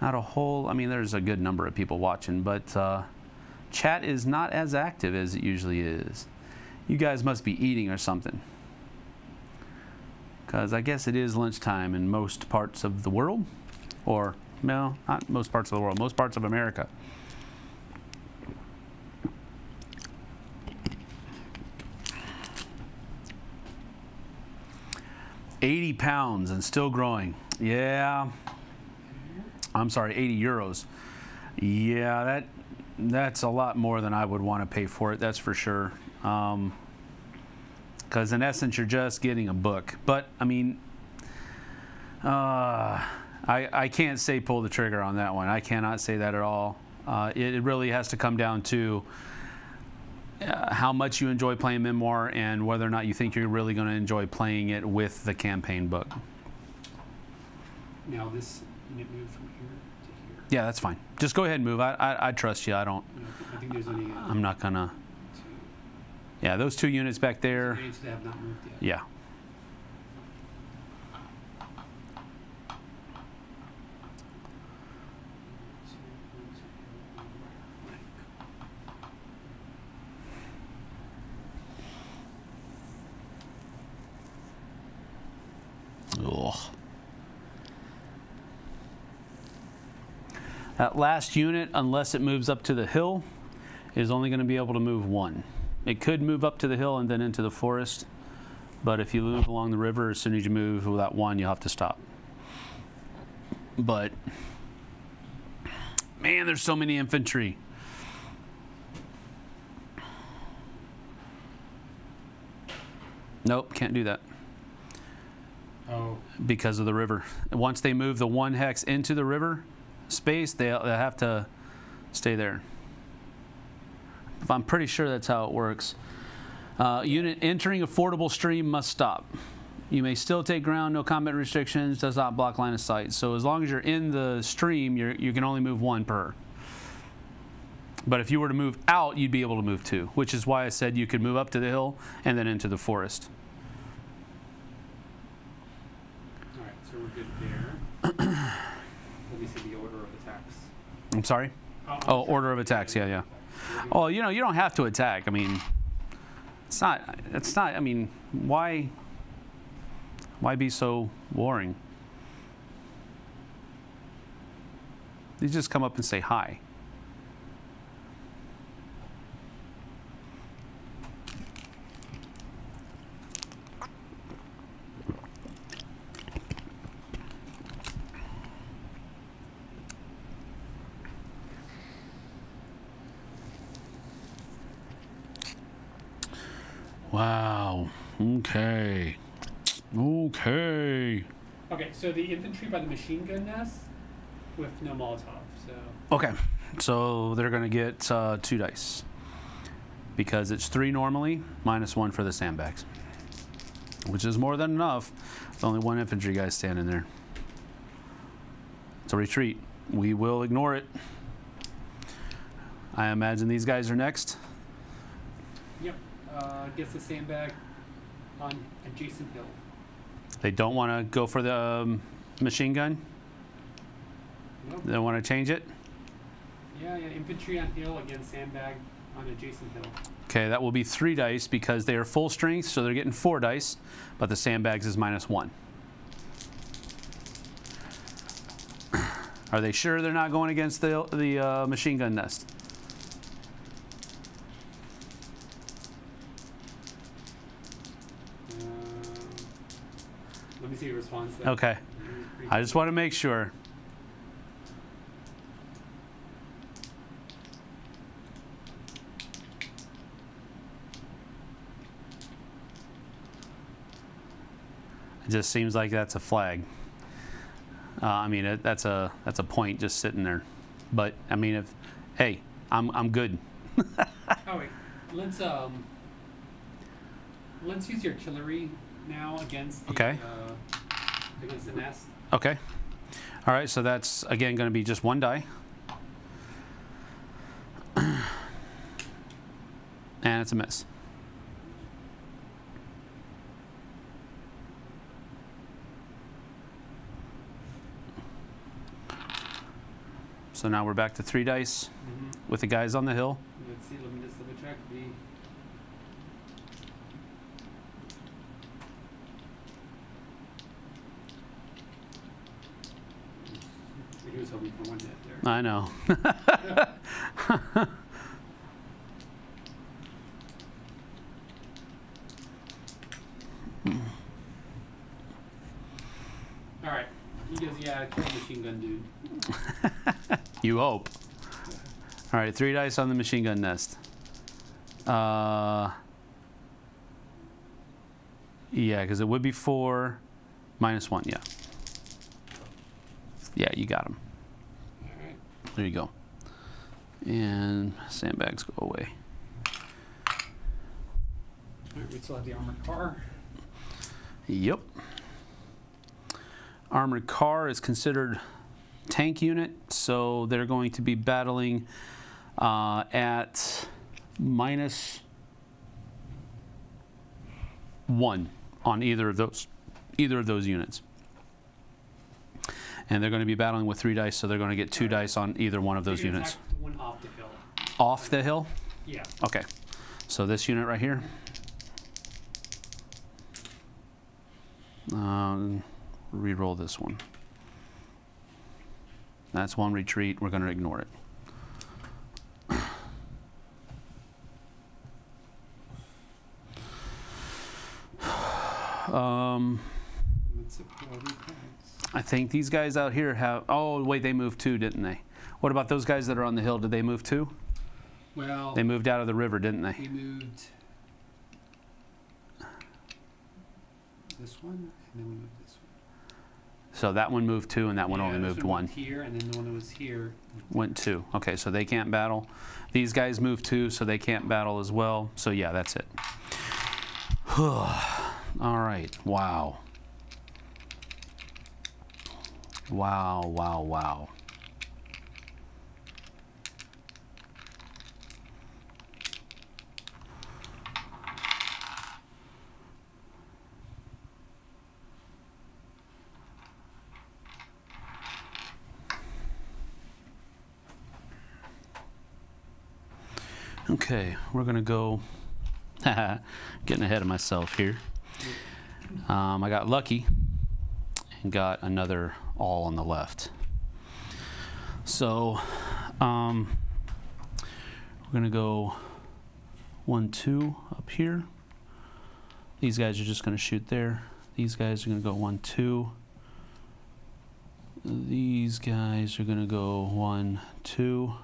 Not a whole, I mean, there's a good number of people watching, but uh, chat is not as active as it usually is. You guys must be eating or something. because I guess it is lunchtime in most parts of the world, or no, not most parts of the world, most parts of America. Eighty pounds and still growing. Yeah. I'm sorry, 80 euros. Yeah, that that's a lot more than I would want to pay for it. That's for sure. Because in essence, you're just getting a book. But I mean, uh, I I can't say pull the trigger on that one. I cannot say that at all. Uh, it, it really has to come down to uh, how much you enjoy playing memoir and whether or not you think you're really going to enjoy playing it with the campaign book. Now this unit moved from here. Yeah, that's fine. Just go ahead and move. I I, I trust you. I don't. Know, I think there's only uh, I'm not gonna. two Yeah, those two units back there. units that have not moved yet. Yeah. Ugh. That last unit, unless it moves up to the hill, is only going to be able to move one. It could move up to the hill and then into the forest, but if you move along the river, as soon as you move with that one, you'll have to stop. But, man, there's so many infantry. Nope, can't do that Oh, because of the river. Once they move the one hex into the river space, they, they have to stay there. I'm pretty sure that's how it works. Uh, unit entering a fordable stream must stop. You may still take ground, no combat restrictions, does not block line of sight. So as long as you're in the stream, you're, you can only move one per. But if you were to move out, you'd be able to move two, which is why I said you could move up to the hill and then into the forest. all right. So we're good there. Let me see the order of attacks. I'm sorry? Oh, order of attacks, yeah, yeah. Oh, you know, you don't have to attack. I mean, it's not. It's not. I mean, why? Why be so warring? You just come up and say hi. Wow. Okay. Okay. Okay, so the infantry by the machine gun nest with no Molotov. So Okay. So they're going to get uh, two dice because it's three normally, minus one for the sandbags, which is more than enough. With only one infantry guy standing there. It's a retreat. We will ignore it. I imagine these guys are next. Uh, gets the sandbag on adjacent hill. They don't want to go for the um, machine gun. Nope. They don't want to change it. Yeah, yeah, infantry on hill against sandbag on adjacent hill. Okay, that will be three dice because they are full strength, so they're getting four dice, but the sandbags is minus one. Are they sure they're not going against the the uh, machine gun nest? Let me see your response. Okay, I just want to make sure. It just seems like that's a flag. Uh, I mean, it, that's a that's a point just sitting there. But I mean, if hey, I'm I'm good. Oh wait, let's um, let's use your artillery now against the, Okay. uh, against the nest. Okay. All right, so that's again going to be just one die. and it's a miss. So now we're back to three dice Mm-hmm. with the guys on the hill. Let's see. Let me just double check the. Was hoping for one hit there. I know. All right. He goes, yeah, kill the machine gun dude. You hope. All right, three dice on the machine gun nest. Uh, yeah, because it would be four minus one. Yeah. Yeah, you got him. There you go. And sandbags go away. All right, we still have the armored car. Yep. Armored car is considered tank unit, so they're going to be battling uh, at minus one on either of those either of those units. And they're going to be battling with three dice, so they're going to get two dice on either one of those units. one off the hill. Off the hill? Yeah. Okay. So this unit right here. Um, re-roll this one. That's one retreat. We're going to ignore it. Um, I think these guys out here have. Oh, wait, they moved too, didn't they? What about those guys that are on the hill? Did they move too? Well, They moved out of the river, didn't they? we moved this one, and then we moved this one. So that one moved two, and that one Yeah, only moved one Here, and then the one that was here. Went two. Okay, so they can't battle. These guys moved two, so they can't battle as well. So yeah, that's it. All right. Wow. Wow, wow, wow. Okay, we're gonna go. Getting ahead of myself here. Um, I got lucky and got another all on the left. So, um, we're gonna go one, two up here. These guys are just gonna shoot there. These guys are gonna go one, two. These guys are gonna go one, two.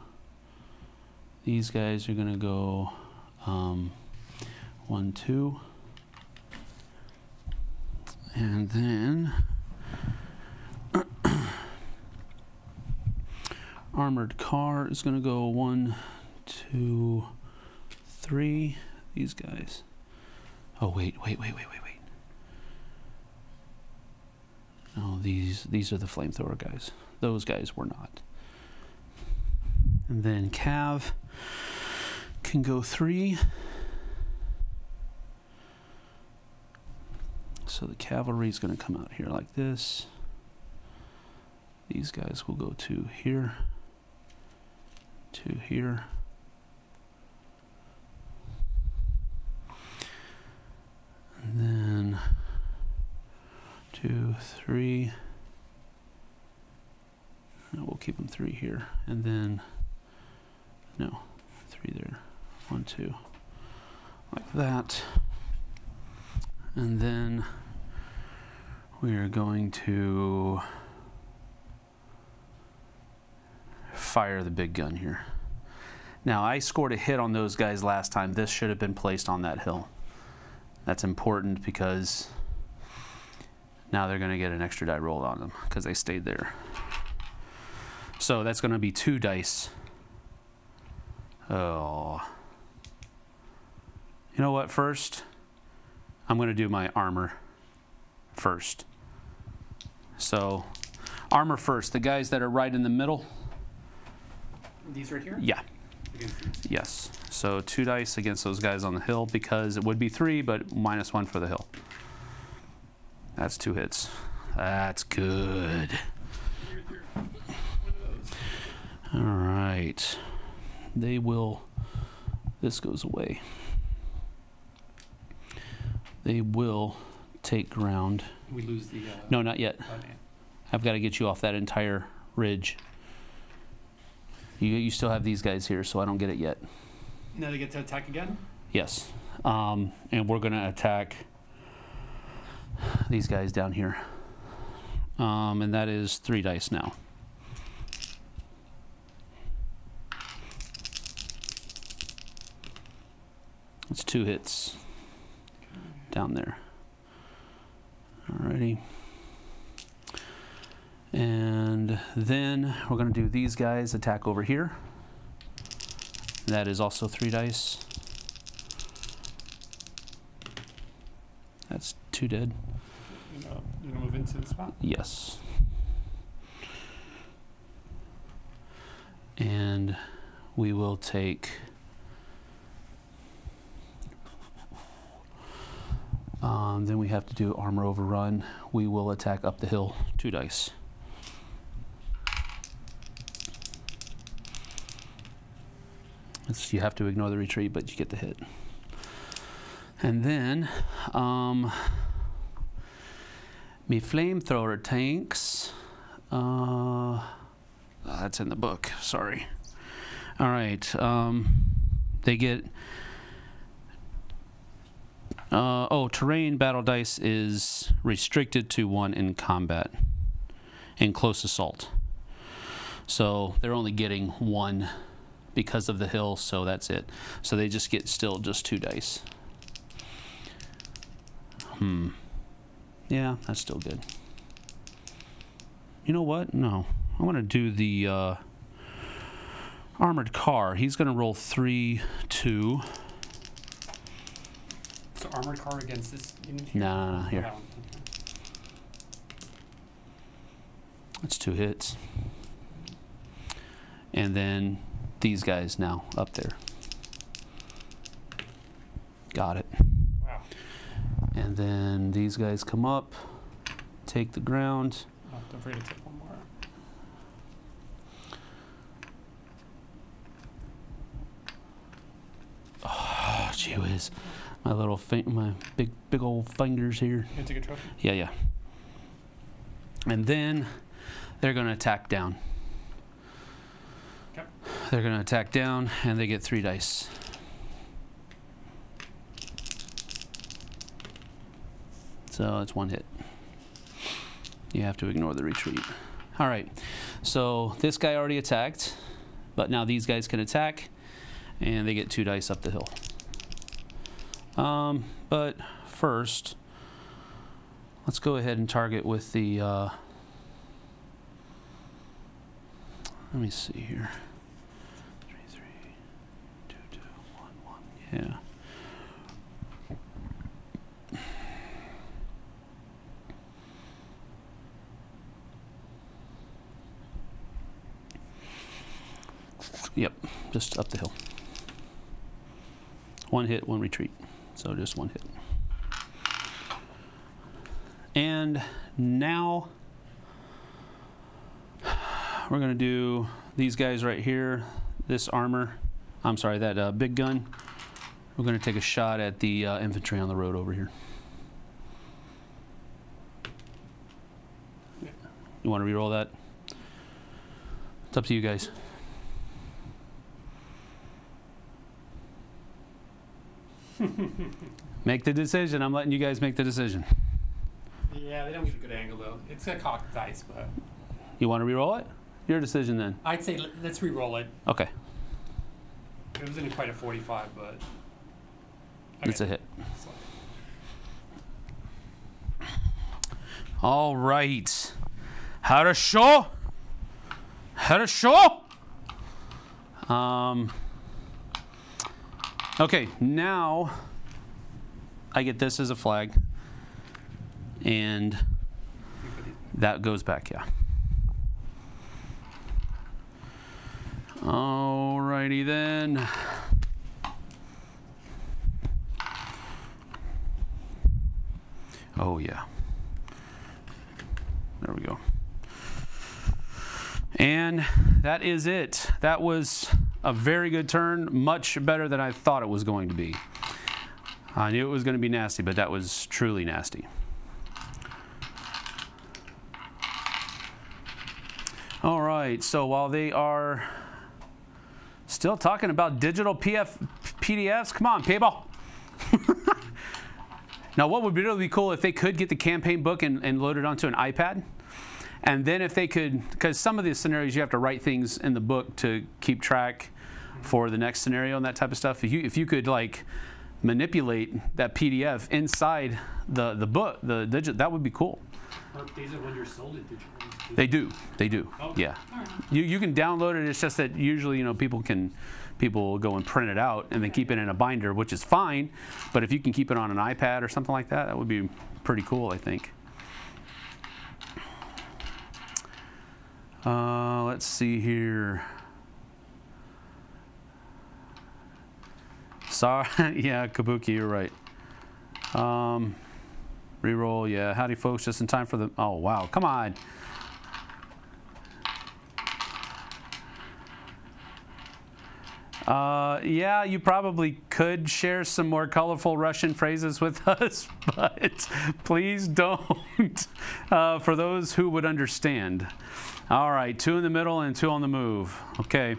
These guys are gonna go um, one, two. And then armored car is gonna go one, two, three. These guys. Oh wait, wait, wait, wait, wait, wait. No, these these are the flamethrower guys. Those guys were not. And then Cav can go three. So the cavalry is going to come out here like this. These guys will go to here, to here. And then two, three. No, we'll keep them three here. And then, no, three there. One, two. Like that. And then we are going to fire the big gun here. Now, I scored a hit on those guys last time. This should have been placed on that hill. That's important because now they're going to get an extra die rolled on them because they stayed there. So that's going to be two dice. Oh. You know what? First, I'm going to do my armor first. So, armor first. The guys that are right in the middle. These right here? Yeah. Yes. So two dice against those guys on the hill because it would be three, but minus one for the hill. That's two hits. That's good. Here, here. One of those. All right. They will. This goes away. They will take ground. We lose the. Uh, No, not yet. I've got to get you off that entire ridge. You, you still have these guys here, so I don't get it yet. Now they get to attack again. Yes. Um, and we're going to attack these guys down here. Um, and that is three dice now. It's two hits down there. Alrighty. And then we're going to do these guys attack over here. That is also three dice. That's two dead. You know, you gonna move into the spot. Yes. And we will take. Um, then we have to do armor overrun. We will attack up the hill, two dice. It's, you have to ignore the retreat, but you get the hit. And then, um, me flamethrower tanks. Uh, that's in the book. Sorry. All right. Um, they get. Uh, oh, terrain battle dice is restricted to one in combat, in close assault. So they're only getting one because of the hill, so that's it. So they just get still just two dice. Hmm. Yeah, that's still good. You know what? No. I want to do the uh, armored car. He's going to roll three, two. So armored car against this. No, no, no. Here. Oh. That's two hits. And then these guys now up there. Got it. Wow. And then these guys come up, take the ground. Oh, don't forget to take one more. Oh, gee whiz. My little, my big, big old fingers here. You take a trophy? Yeah, yeah. And then they're going to attack down. They're going to attack down, and they get three dice. So it's one hit. You have to ignore the retreat. All right. So this guy already attacked, but now these guys can attack, and they get two dice up the hill. Um, but first, let's go ahead and target with the. Uh, let me see here. Three, three, two, two, one, one. Yeah. Yep, just up the hill. One hit, one retreat. So just one hit. And now we're going to do these guys right here, this armor. I'm sorry, that uh, big gun. We're going to take a shot at the uh, infantry on the road over here. You want to re-roll that? It's up to you guys. make the decision. I'm letting you guys make the decision. Yeah, they don't get a good angle though. It's a cocked dice, but You want to re-roll it? Your decision then. I'd say let- let's re-roll it. Okay, It wasn't quite a 45, but it's a hit. All right. How to show? How to show? Um. Okay, now I get this as a flag, and that goes back. Yeah. All righty then. Oh yeah. There we go. And that is it. That was a very good turn, much better than I thought it was going to be. I knew it was going to be nasty, but that was truly nasty. All right, so while they are Still talking about digital PF, PDFs? Come on, people. now, what would be really cool if they could get the campaign book and, and load it onto an iPad? And then if they could, because some of these scenarios you have to write things in the book to keep track for the next scenario and that type of stuff. If you if you could like manipulate that PDF inside the the book, the digit, that would be cool. Or these are when you're sold it digitally. They do, they do. Yeah, right. you you can download it. It's just that usually you know people can people will go and print it out and then keep it in a binder, which is fine. But if you can keep it on an iPad or something like that, that would be pretty cool. I think. Uh, let's see here. Sorry, yeah, Kabuki, you're right. Um, reroll, yeah. Howdy, folks. Just in time for the. Oh wow, come on. Uh, yeah, you probably could share some more colorful Russian phrases with us, but please don't. Uh, for those who would understand. All right, two in the middle and two on the move. Okay.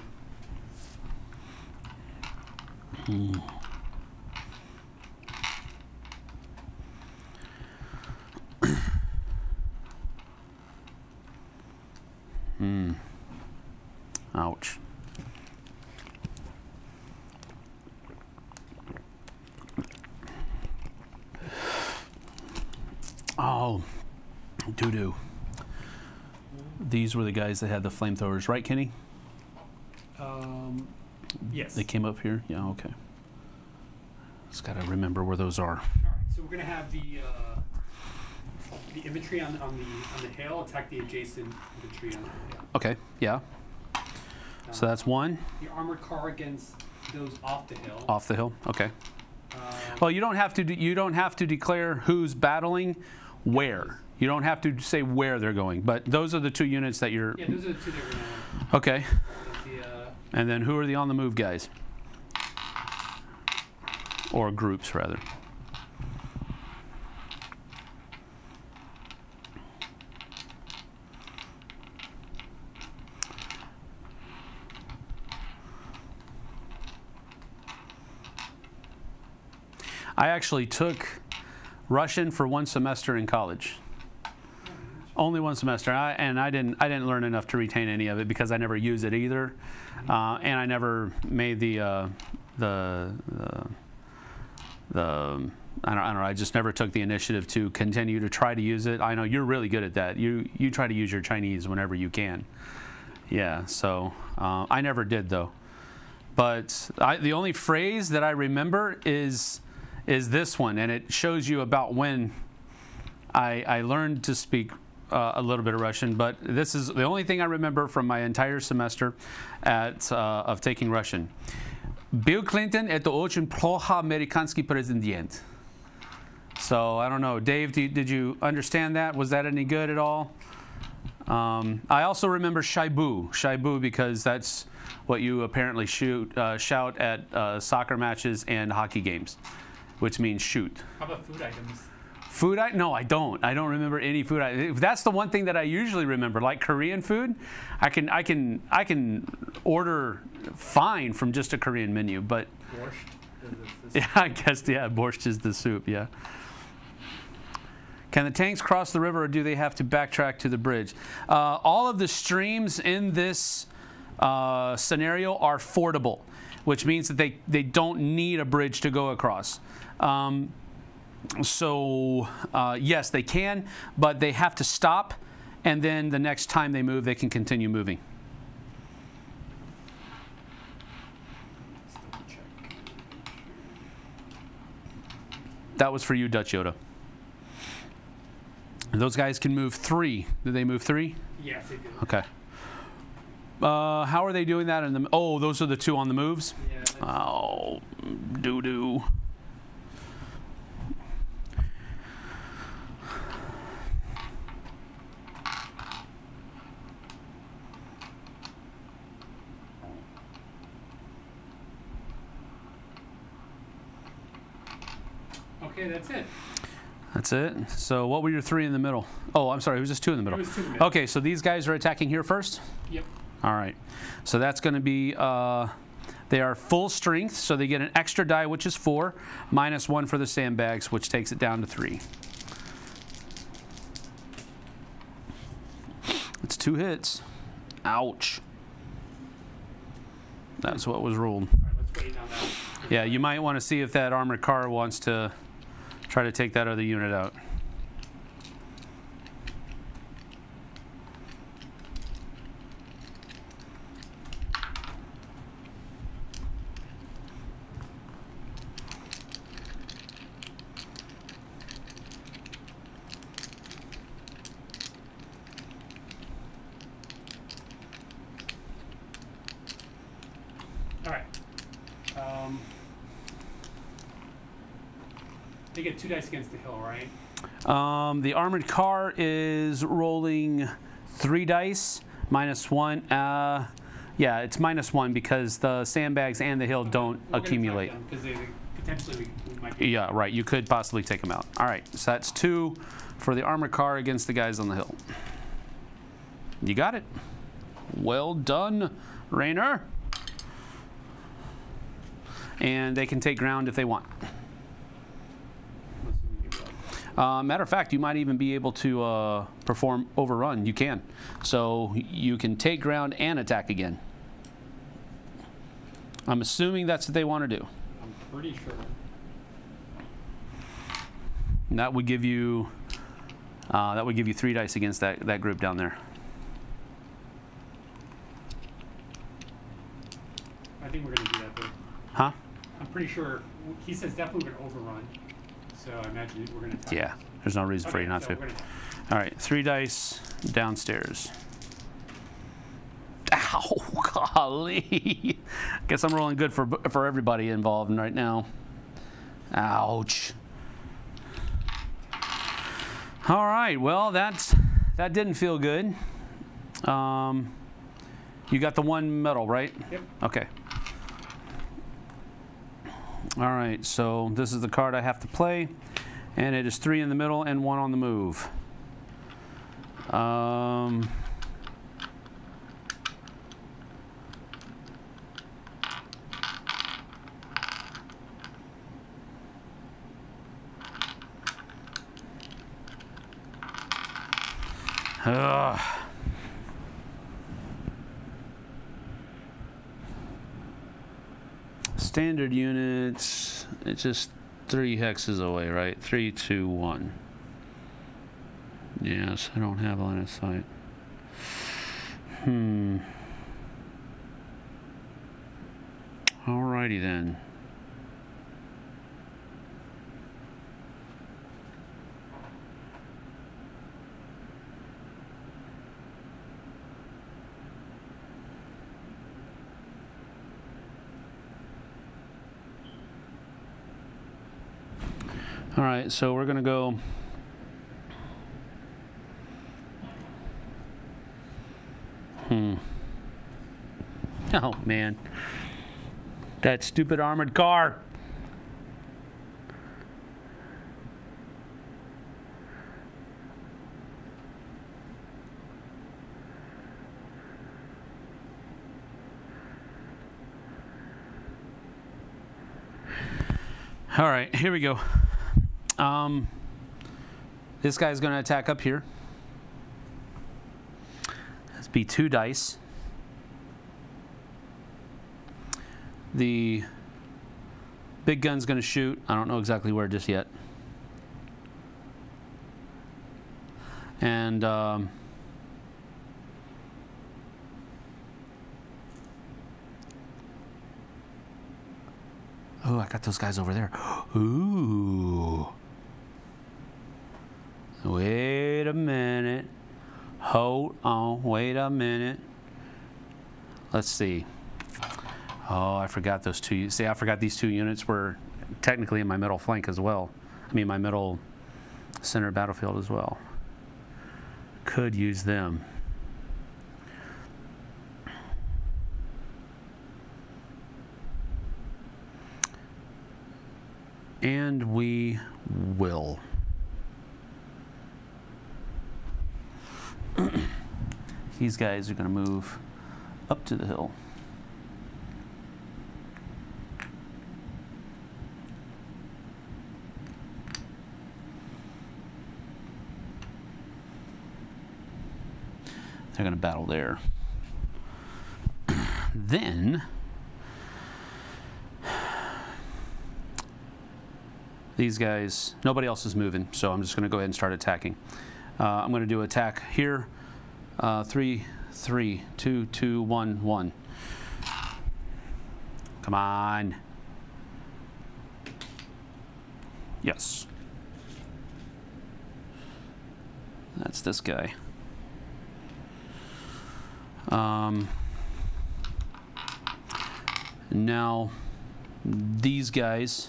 Hmm. Ouch. Oh, doo doo. These were the guys that had the flamethrowers, right, Kenny? Um, yes. They came up here? Yeah, okay. Just got to remember where those are. All right. So we're gonna have the uh, the infantry on on the on the hill attack the adjacent infantry on the hill. Okay, yeah. So that's one the armored car against those off the hill. off the hill. Okay. Uh, Well, you don't have to. You don't have to declare who's battling, where. You don't have to say where they're going. But those are the two units that you're. yeah, those are the two that we're gonna. Okay. The, uh, And then who are the on the move guys? Or groups rather. I actually took Russian for one semester in college. Only one semester, I, and I didn't. I didn't learn enough to retain any of it because I never use it either, uh, and I never made the uh, the the, the I don't, I don't know. I just never took the initiative to continue to try to use it. I know you're really good at that. You you try to use your Chinese whenever you can. Yeah. So uh, I never did though. But I, the only phrase that I remember is is this one, and it shows you about when I, I learned to speak uh, a little bit of Russian, but this is the only thing I remember from my entire semester at, uh, of taking Russian. Bill Clinton – это очень плохо американский президент. So I don't know, Dave. Did, did you understand that? Was that any good at all? Um, I also remember Shaibu, Shaibu, because that's what you apparently shoot, uh, shout at uh, soccer matches and hockey games, which means shoot. how about food items? Food? I no, I don't. I don't remember any food. I, that's the one thing that I usually remember, like Korean food. I can, I can, I can order fine from just a Korean menu, but Borscht. Yeah, I guess yeah, borscht is the soup. Yeah. Can the tanks cross the river, or do they have to backtrack to the bridge? Uh, all of the streams in this uh, scenario are fordable, which means that they they don't need a bridge to go across. Um, so uh, yes, they can, but they have to stop, and then the next time they move, they can continue moving. Let's double check. That was for you, Dutch Yoda. Those guys can move three. Did they move three? Yes, they do. Okay. Uh, how are they doing that in the? Oh, those are the two on the moves. Yeah. Oh, doo doo. Okay, that's it. That's it. So, what were your three in the middle? Oh, I'm sorry. It was just two in the middle. two in the middle. Okay, so these guys are attacking here first. Yep. All right. So that's going to be uh, They are full strength, so they get an extra die, which is four, minus one for the sandbags, which takes it down to three. It's two hits. Ouch. That's what was ruled. All right, let's wait on that. Yeah, you might want to see if that armored car wants to try to take that other unit out. All right. Um, they get two dice against the hill, right? Um, the armored car is rolling three dice, minus one. Uh, yeah, it's minus one because the sandbags and the hill don't accumulate. Because they potentially we. Yeah, right. You could possibly take them out. All right, so that's two for the armored car against the guys on the hill. You got it. Well done, Rainer. And they can take ground if they want. Unless we give up. Uh, matter of fact, you might even be able to uh, perform overrun. You can. So you can take ground and attack again. I'm assuming that's what they want to do. I'm pretty sure. And that would give you uh, that would give you three dice against that, that group down there. I think we're gonna do that though. Huh? I'm pretty sure he says definitely we're gonna overrun. So I imagine we're gonna. Yeah. There's no reason for you not so to. gonna. All right, three dice downstairs. Ow, golly. Guess I'm rolling good for for everybody involved right now. Ouch. All right, well that's that didn't feel good. Um, you got the one medal, right? Yep. Okay. All right, so this is the card I have to play, and it is three in the middle and one on the move. Um, ugh. Standard units, it's just three hexes away, right? Three, two, one. Yes, I don't have line of sight. Hmm. Alrighty then. All right, so we're gonna go. Hmm. Oh man, that stupid armored car. All right, here we go. Um, this guy's going to attack up here. Let's be two dice. The big gun's going to shoot. I don't know exactly where just yet. And um, oh, I got those guys over there. Ooh. Wait a minute. Hold on. Wait a minute. Let's see. Oh, I forgot those two. See, I forgot these two units were technically in my middle flank as well. I mean, my middle center battlefield as well. Could use them. And we will. These guys are going to move up to the hill. They're going to battle there. then these guys, nobody else is moving, so I'm just going to go ahead and start attacking. Uh, I'm going to do attack here. Uh, three, three, two, two, one, one. Come on. Yes. That's this guy. Um, now, these guys.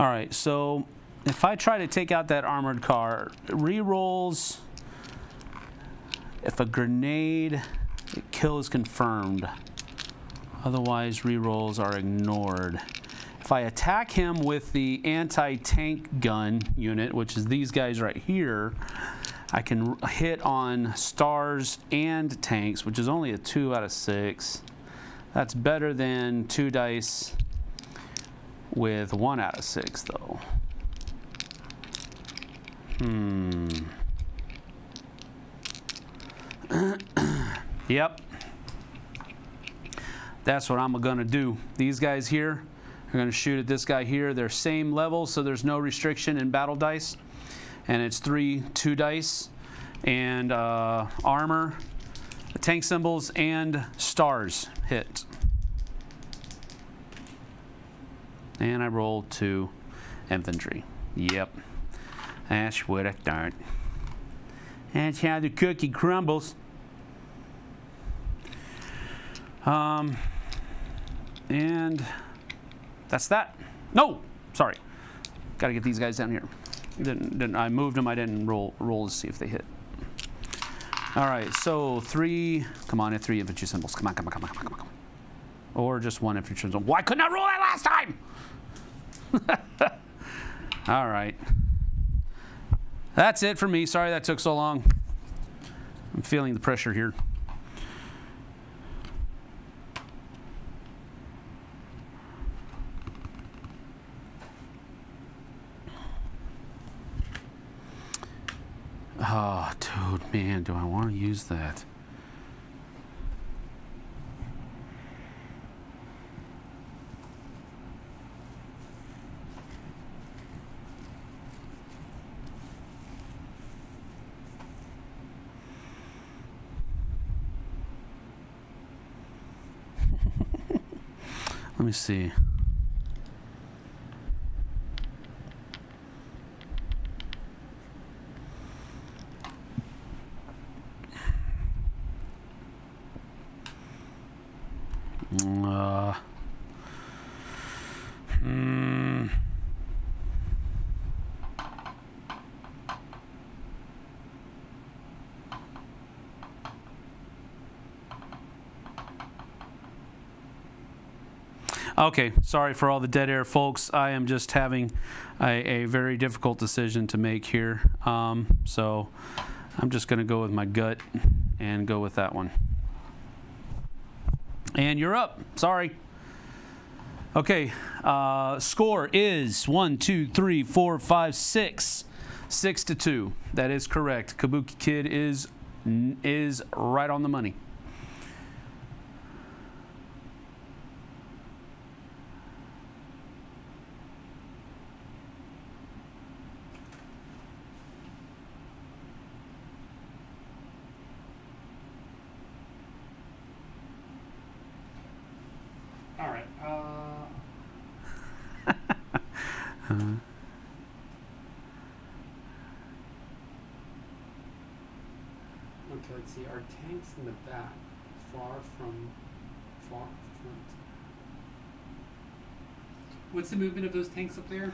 All right, so if I try to take out that armored car, re-rolls if a grenade kill is confirmed. Otherwise, re-rolls are ignored. If I attack him with the anti-tank gun unit, which is these guys right here, I can hit on stars and tanks, which is only a two out of six. That's better than two dice with one out of six, though. Hmm. yep. That's what I'm gonna do. These guys here are gonna shoot at this guy here. They're same level, so there's no restriction in battle dice. And it's three two dice and uh, armor, tank symbols, and stars hit. And I rolled two infantry. Yep. That's what I thought. That's how the cookie crumbles. Um, and that's that. No, sorry. Got to get these guys down here. Didn't, didn't, I moved them. I didn't roll roll to see if they hit. All right, so three. Come on, three infantry symbols. Come on, come on, come on, come on, come on. Or just one infantry symbol. Why couldn't I roll that last time? All right. That's it for me. Sorry that took so long. I'm feeling the pressure here. Oh, dude, man, do I want to use that? Let me see. Uh, hmm. Okay, sorry for all the dead air, folks. I am just having a, a very difficult decision to make here. Um, so I'm just going to go with my gut and go with that one. And you're up. Sorry. Okay, uh, score is one, two, three, four, five, six, six to two. That is correct. Kabuki Kid is is right on the money. All right. Uh, okay, let's see. Our tanks in the back, far from far front. What's the movement of those tanks up there?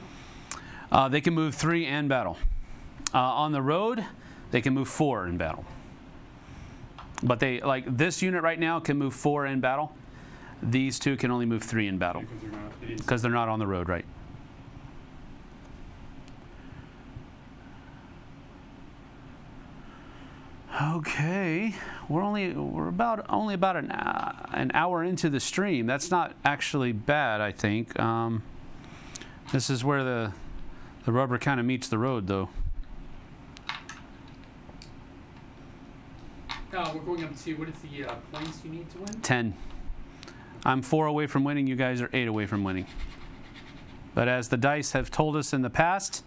Uh, they can move three and battle. Uh, on the road, they can move four in battle. But they like this unit right now can move four in battle. These two can only move three in battle Because they're not. They didn't because they're not on the road, right? Okay, we're only we're about only about an uh, an hour into the stream. That's not actually bad, I think. Um, this is where the the rubber kind of meets the road, though. Uh, we're going up to what is the uh, points you need to win? Ten. I'm four away from winning. You guys are eight away from winning. But as the dice have told us in the past,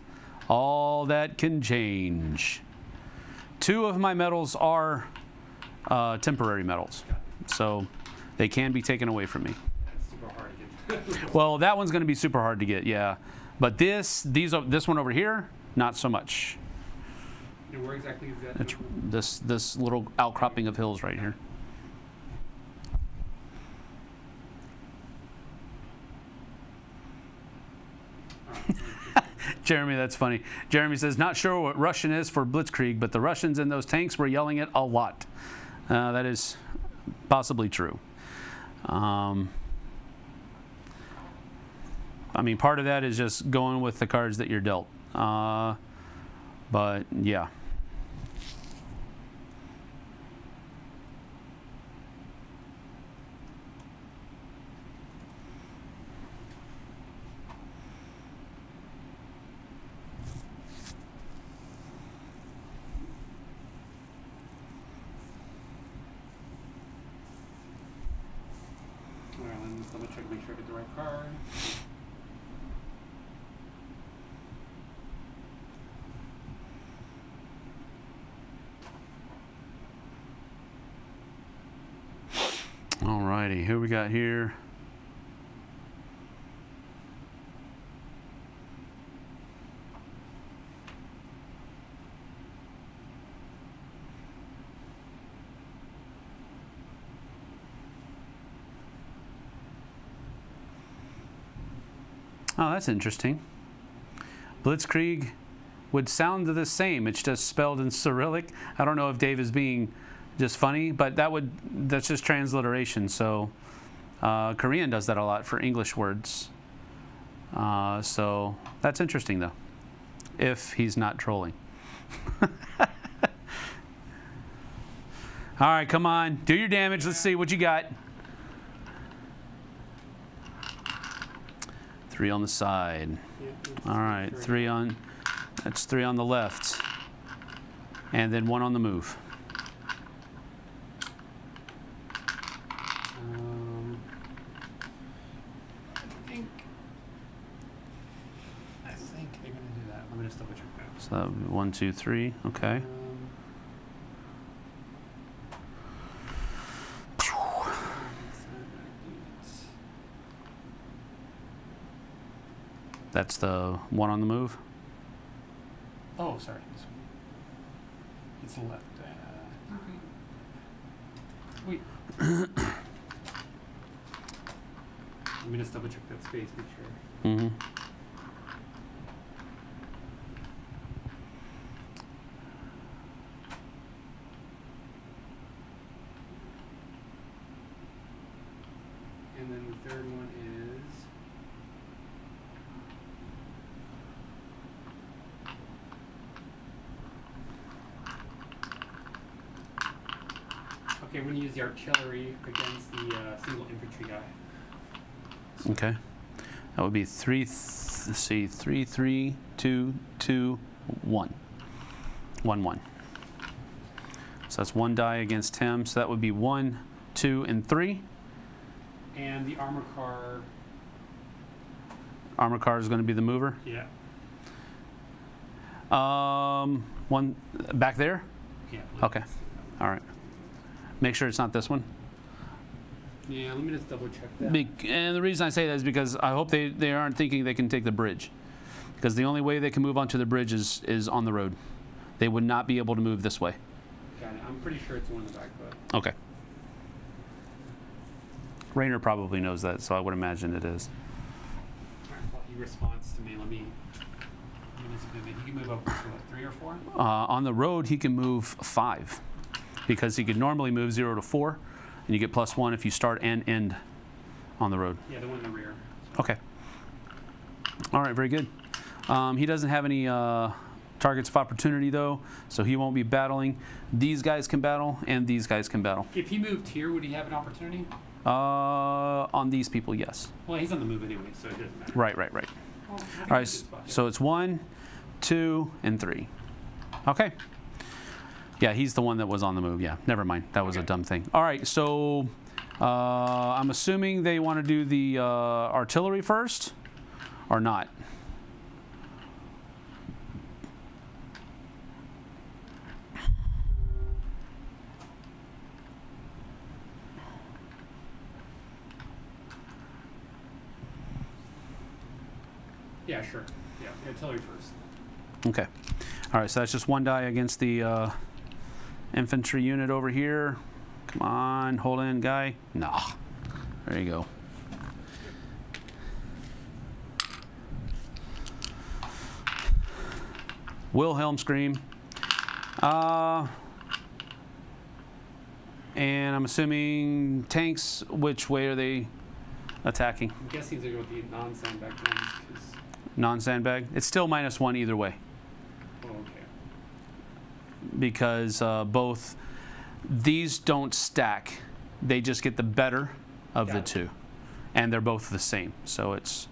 all that can change. Two of my medals are uh, temporary medals, so they can be taken away from me. That's super hard to get. Well, that one's going to be super hard to get, yeah. But this, these, this one over here, not so much. and where exactly is that? It's this, this little outcropping of hills right here. Jeremy, that's funny. Jeremy says, not sure what Russian is for Blitzkrieg, but the Russians in those tanks were yelling it a lot. Uh, that is possibly true. Um, I mean, part of that is just going with the cards that you're dealt. Uh, but yeah. All right, let me just double check, make sure I get the right card. Alrighty, who we got here? Oh, that's interesting. Blitzkrieg would sound the same. It's just spelled in Cyrillic. I don't know if Dave is being just funny, but that would that's just transliteration. So uh, Korean does that a lot for English words. Uh, so that's interesting, though. If he's not trolling. All right, come on, do your damage. Let's see what you got. Three on the side. All right, three on. That's three on the left, and then one on the move. Um, I think. I think they're gonna do that. Let me just double check that. So that would be one, two, three. Okay. Um, That's the one on the move. Oh, sorry. this. It's left. Uh, wait. Let me just double check that space, make sure. Mm-hmm. And then the third one is. Okay, we're gonna use the artillery against the uh, single infantry guy. Okay. That would be three. Th- let's see, three, three, two, two, one. One, one. So that's one die against him. So that would be one, two, and three. And the armor car. Armor car is going to be the mover. Yeah. Um, one back there. Yeah. Okay. All right. Make sure it's not this one. Yeah, let me just double check that. Be- and the reason I say that is because I hope they, they aren't thinking they can take the bridge. Because the only way they can move onto the bridge is, is on the road. They would not be able to move this way. Got it. I'm pretty sure it's one in the back, but. Okay. Rayner probably knows that, so I would imagine it is. Well, he responds to me. Let me. Let me just move. He can move up to what, three or four? Uh, on the road, he can move five because he could normally move zero to four, and you get plus one if you start and end on the road. Yeah, the one in the rear. Okay. All right, very good. Um, he doesn't have any uh, targets of opportunity though, so he won't be battling. These guys can battle, and these guys can battle. If he moved here, would he have an opportunity? Uh, on these people, yes. Well, he's on the move anyway, so it doesn't matter. Right, right, right. Well, All right, he's s- in a good spot, yeah. so it's one, two, and three. Okay. Yeah, he's the one that was on the move. Yeah, never mind. That was a dumb thing. All right, so uh, I'm assuming they want to do the uh, artillery first, or not? Yeah, sure. Yeah, artillery first. Okay. All right, so that's just one die against the uh, infantry unit over here. Come on, hold in, guy. Nah. There you go. Wilhelm scream. Uh, and I'm assuming tanks. Which way are they attacking? I'm guessing they're going to the non-sandbag ones because, Non-sandbag. It's still minus one either way. Okay. because uh, both these don't stack; they just get the better of the it. two, and they're both the same. So it's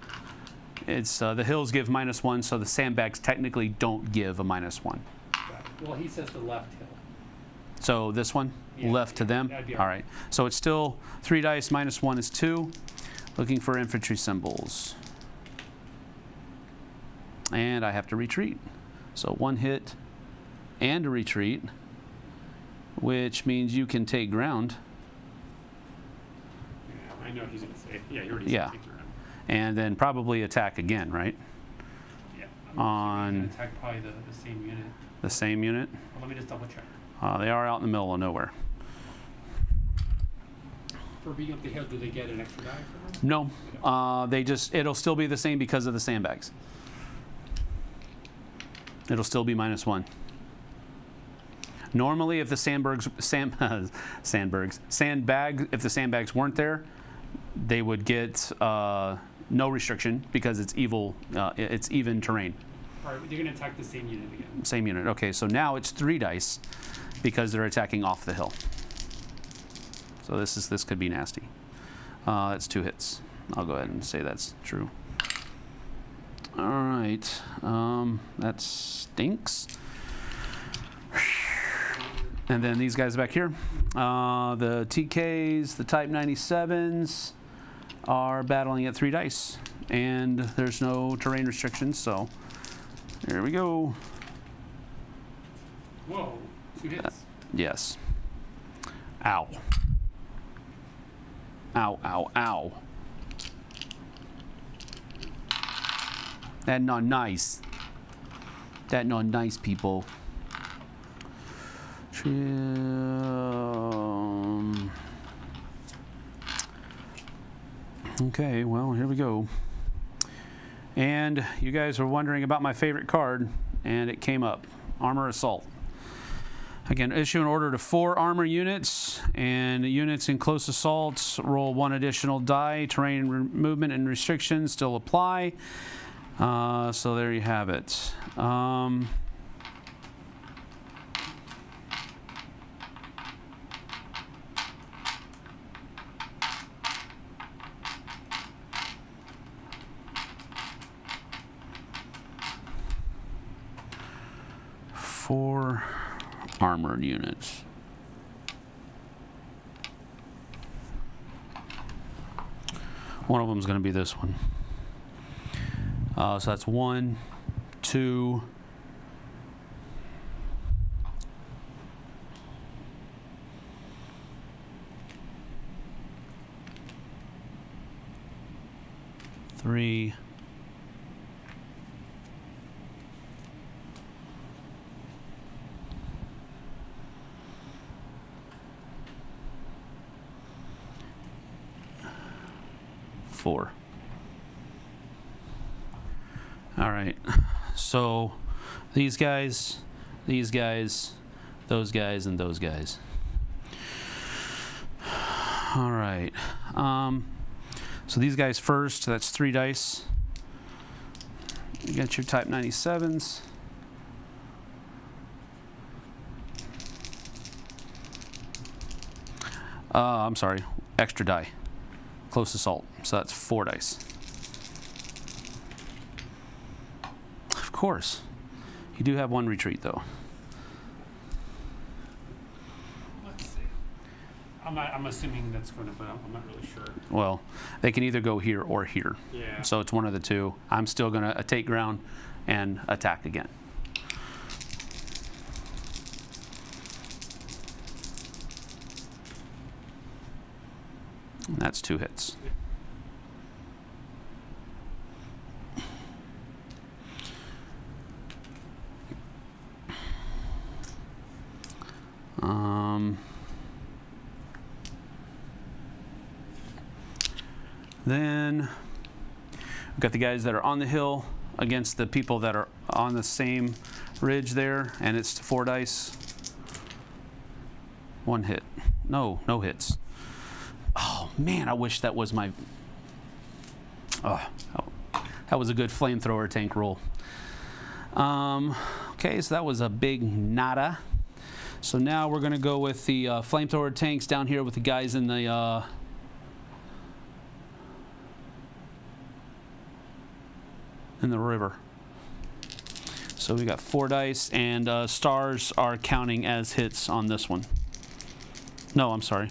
it's uh, the hills give minus one, so the sandbags technically don't give a minus one. Well, he says the left hill. So this one Yeah, left to them. that'd be all all right. So it's still three dice minus one is two. Looking for infantry symbols, and I have to retreat. So one hit and a retreat, which means you can take ground. Yeah, I know he's going to say. Yeah, he already Yeah. said the and then probably attack again, right? Yeah. I'm On- assuming he's gonna attack probably the, the same unit. The same unit. Well, let me just double check. Uh, they are out in the middle of nowhere. For being up the hill, do they get an extra die for that? No, uh, they just it'll still be the same because of the sandbags. It'll still be minus one. Normally, if the sandbergs, sand, sandbergs, sandbag, if the sandbags weren't there, they would get uh, no restriction because it's evil. Uh, it's even terrain. All right, they're going to attack the same unit again. Same unit. Okay, so now it's three dice because they're attacking off the hill. So this is this could be nasty. Uh, that's two hits. I'll go ahead and say that's true. All right, um, that stinks. And then these guys back here, uh, the TKs, the Type 97s, are battling at three dice, and there's no terrain restrictions. So here we go. Whoa, two hits. Yes. Ow. Ow, ow, ow. That not nice. That not nice, people. Um, Okay, well, here we go. And you guys were wondering about my favorite card, and it came up Armor Assault. Again, issue an order to four armor units, and units in close assaults roll one additional die. Terrain movement and restrictions still apply. Uh, so there you have it. Um, four armored units. One of them is going to be this one. Uh, so that's one, two, three, four. All right, so these guys, these guys, those guys, and those guys. All right, um, so these guys first, that's three dice. You got your type 97s. Uh, I'm sorry, extra die. Close assault. So that's four dice. Of course. You do have one retreat though. Let's see. I'm not, I'm assuming that's going to, but I'm, I'm not really sure. Well, they can either go here or here. Yeah. So it's one of the two. I'm still going to uh, take ground and attack again. And that's two hits. Um, then we've got the guys that are on the hill against the people that are on the same ridge there, and it's four dice. One hit. No, no hits. Oh man, I wish that was my. Oh, that was a good flamethrower tank roll. Um, okay, so that was a big nada. So now we're going to go with the uh, flamethrower tanks down here with the guys in the. Uh, in the river. So we got four dice, and uh, stars are counting as hits on this one. No, I'm sorry.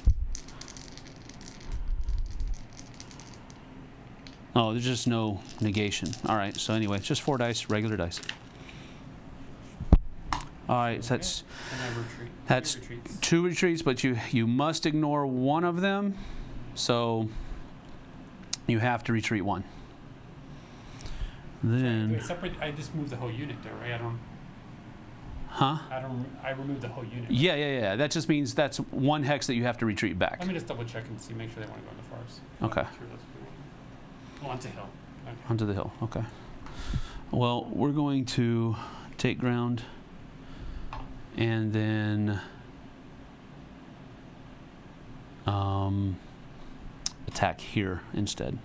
Oh, there's just no negation. All right, so anyway, just four dice, regular dice. All right, so that's retreat. That's Three retreats. two retreats, but you you must ignore one of them, so you have to retreat one. I Then, separate, I just moved the whole unit though, right? I don't, huh? I don't, I removed the whole unit. Yeah, yeah, yeah. That just means that's one hex that you have to retreat back. Let me just double check and see, make sure they want to go in the forest. Okay. Make sure that's what they want. Oh, onto hill. Okay. Onto the hill. Okay. Well, we're going to take ground and then um, attack here instead.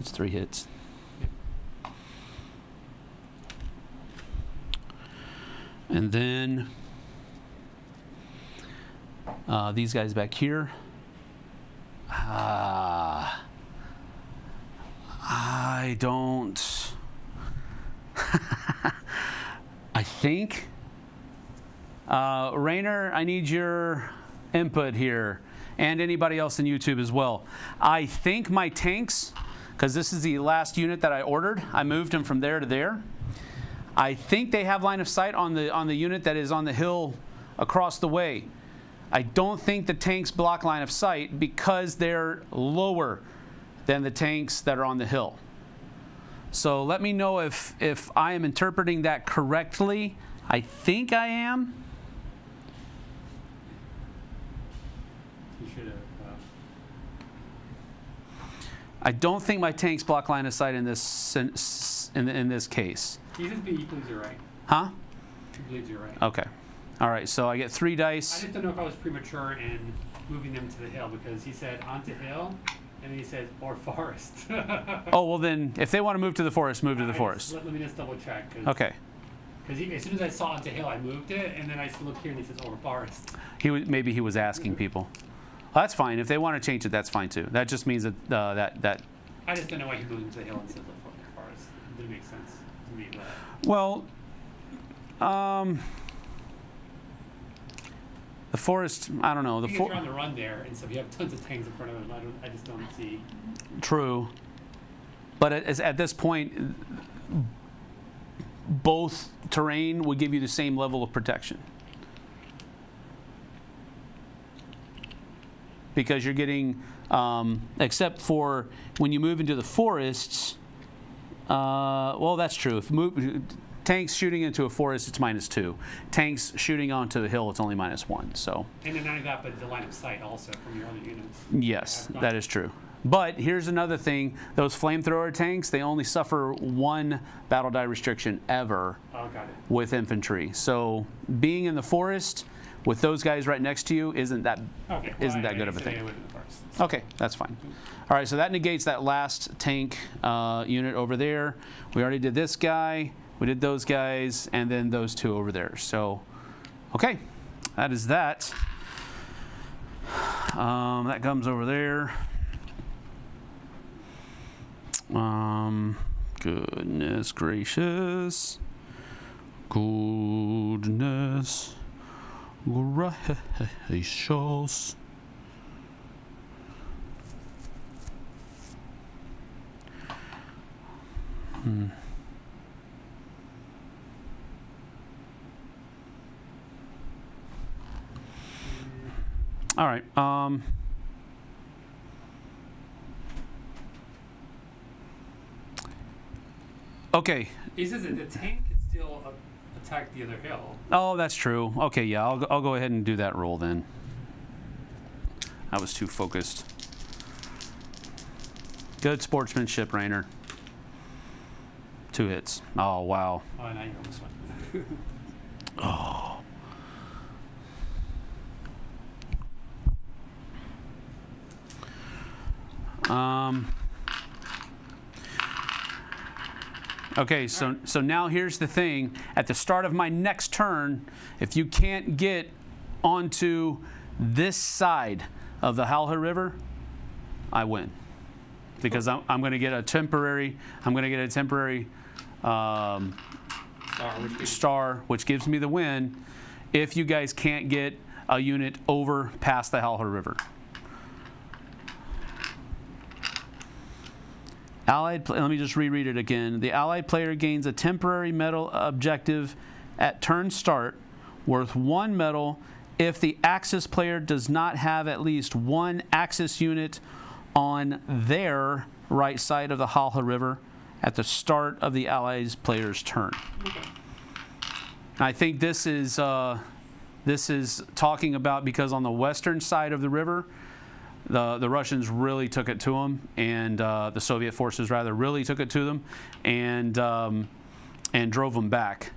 It's three hits. And then uh, these guys back here. Ah, I don't. I think. Uh, Rainer, I need your input here, and anybody else in YouTube as well. I think my tanks, because this is the last unit that I ordered, I moved them from there to there. I think they have line of sight on the on the unit that is on the hill across the way. I don't think the tanks block line of sight because they're lower than the tanks that are on the hill. So let me know if if I am interpreting that correctly. I think I am. You should have, uh, I don't think my tanks block line of sight in this in, in, in this case. he just be, he believes you're right. Huh? He believes you're right. Okay. All right. So I get three dice. I just don't know if I was premature in moving them to the hill because he said onto hill, and he says, or forest. Oh well, then if they want to move to the forest, move to I the just- forest. Let, let me just double check. Cause, Okay. Because as soon as I saw it onto hill, I moved it, and then I looked here and it says or forest. He was, maybe he was asking people. Well, that's fine. If they want to change it, that's fine too. That just means that uh, that that I just don't know why he moved to the hill instead of the fo- forest. It didn't make sense to me. But Well, um, the forest. I don't know. The because you're on the run there, and so you have tons of tanks in front of them. I don't. I just don't see. true, but at, at this point, both terrain would give you the same level of protection because you're getting, um, except for when you move into the forests. Uh, well, that's true. If move, tanks shooting into a forest, it's minus two. Tanks shooting onto a hill, it's only minus one. So. And then not only that, but the line of sight also from your other units. Yes, that is true. But here's another thing: those flamethrower tanks, they only suffer one battle die restriction ever Oh, got it. with infantry. So being in the forest with those guys right next to you isn't that Okay. Isn't well, that I- good of a thing. I went in the forest. Okay, that's fine. All right, so that negates that last tank uh, unit over there. We already did this guy. We did those guys and then those two over there. So, okay, that is that. Um, that comes over there. Um, goodness gracious. Goodness gracious. Hmm. All right. Um, okay. He says that the tank can still attack the other hill. Oh, that's true. Okay, yeah, I'll, go- I'll go ahead and do that roll then. I was too focused. Good sportsmanship, Rainer. Two hits. Oh, wow. Oh, now you almost went. Um, okay, so so now here's the thing. At the start of my next turn, if you can't get onto this side of the Halha River, I win because I'm, I'm going to get a temporary. I'm going to get a temporary um, Star, which gives- star, which gives me the win. If you guys can't get a unit over past the Halha River. Allied, let me just reread it again. The allied player gains a temporary medal objective at turn start worth one medal if the Axis player does not have at least one Axis unit on their right side of the Halha River at the start of the allies player's turn. And I think this is uh, this is talking about because on the western side of the river, the the Russians really took it to them, and uh, the Soviet forces rather really took it to them, and um, and drove them back.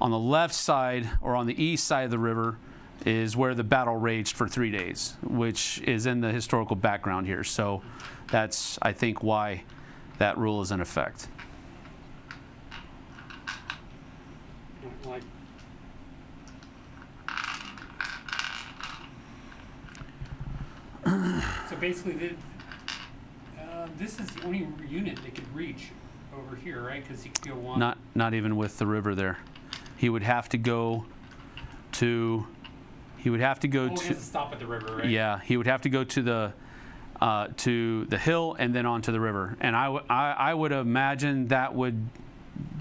On the left side or on the east side of the river is where the battle raged for three days, which is in the historical background here. So that's I think why that rule is in effect. like so basically, the, uh, this is the only unit that could reach over here, right? Because he could go one. Not not even with the river there. He would have to go to. He would have to go oh, to. to stop at the river, right? Yeah, he would have to go to the uh, to the hill and then onto the river. And I, w- I, I would imagine that would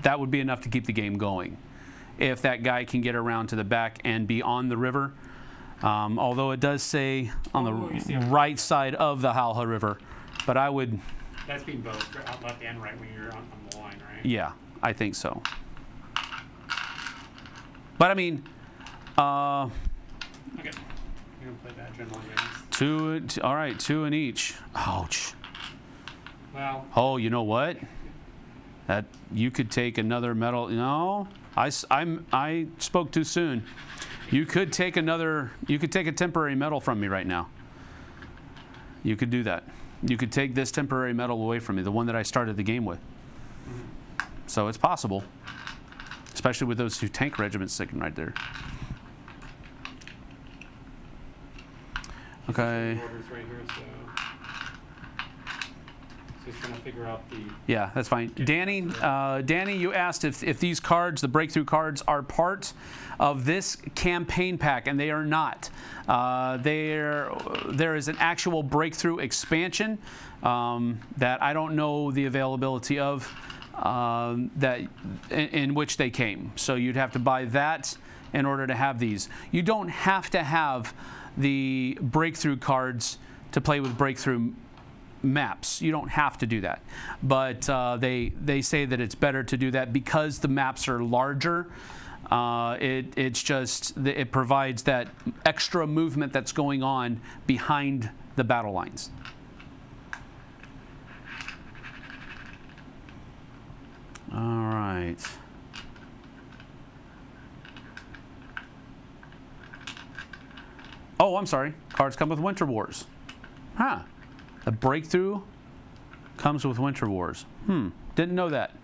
that would be enough to keep the game going, if that guy can get around to the back and be on the river. Um, although it does say on Oh, the the right side of the Halha River, but I would, That's being both left and right when you're on, on the line, right? yeah, I think so. But I mean, uh, Okay. You're gonna play that general games. two, all right, two in each. Ouch. Well, Oh, you know what? That you could take another medal. No, I, I'm, I spoke too soon. You could take another. You could take a temporary medal from me right now. You could do that. You could take this temporary medal away from me, the one that I started the game with. So it's possible, especially with those two tank regiments sitting right there. Okay. Orders right here, so. So he's trying to figure out the. Yeah, that's fine. Danny, uh, Danny, you asked if, if these cards, the breakthrough cards, are part of this campaign pack, and they are not. Uh, there, there is an actual breakthrough expansion um, that I don't know the availability of um, that in, in which they came. So you'd have to buy that in order to have these. You don't have to have the breakthrough cards to play with breakthrough maps. You don't have to do that, but uh, they they say that it's better to do that because the maps are larger. Uh, it it's just it provides that extra movement that's going on behind the battle lines. All right. Oh, I'm sorry. Cards come with Winter Wars. Huh. A breakthrough comes with winter wars. Hmm, didn't know that.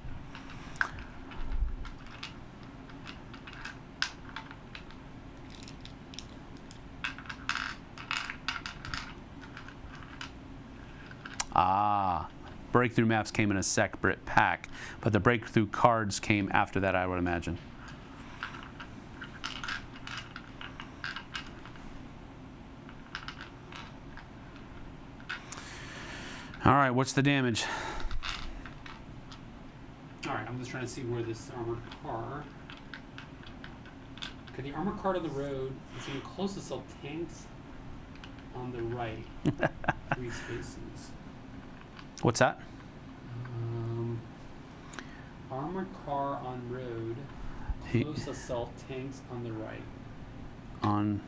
Ah, breakthrough maps came in a separate pack, but the breakthrough cards came after that, I would imagine. All right, what's the damage? All right, I'm just trying to see where this armored car. Okay, the armored car on the road is getting close assault tanks on the right. Three spaces. What's that? Um, armored car on road. He- Close assault tanks on the right. on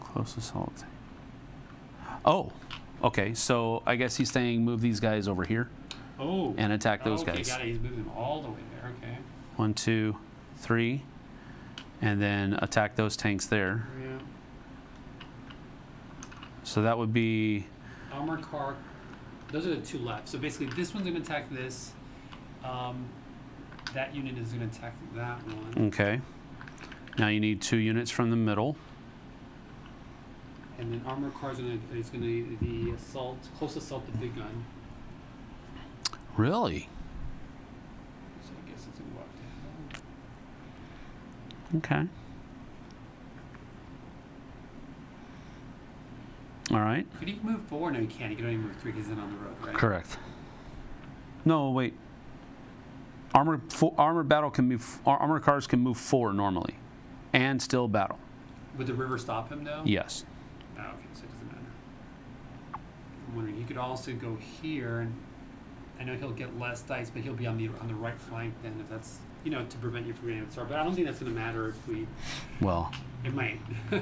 close assault. Oh, okay. So I guess he's saying move these guys over here Oh. and attack those okay, guys. got it. He's moving them all the way there. Okay. One, two, three, and then attack those tanks there. Yeah. So that would be Armored car. Those are the two left. So basically, this one's going to attack this. Um, that unit is going to attack that one. okay. Now you need two units from the middle. And then armored cars gonna is gonna the assault close assault the big gun. Really? So I guess it's gonna go up to Okay. All right. Could he move four? No, he can't. He can only move three because he's in on the road, right? Correct. No, wait. Armor armor battle can move. Armor cars can move four normally, and still battle. Would the river stop him though? Yes. Okay, so it doesn't matter. I'm wondering. He could also go here, and I know he'll get less dice, but he'll be on the on the right flank then, if that's you know to prevent you from getting a start. But I don't think that's gonna matter if we. Well, It might.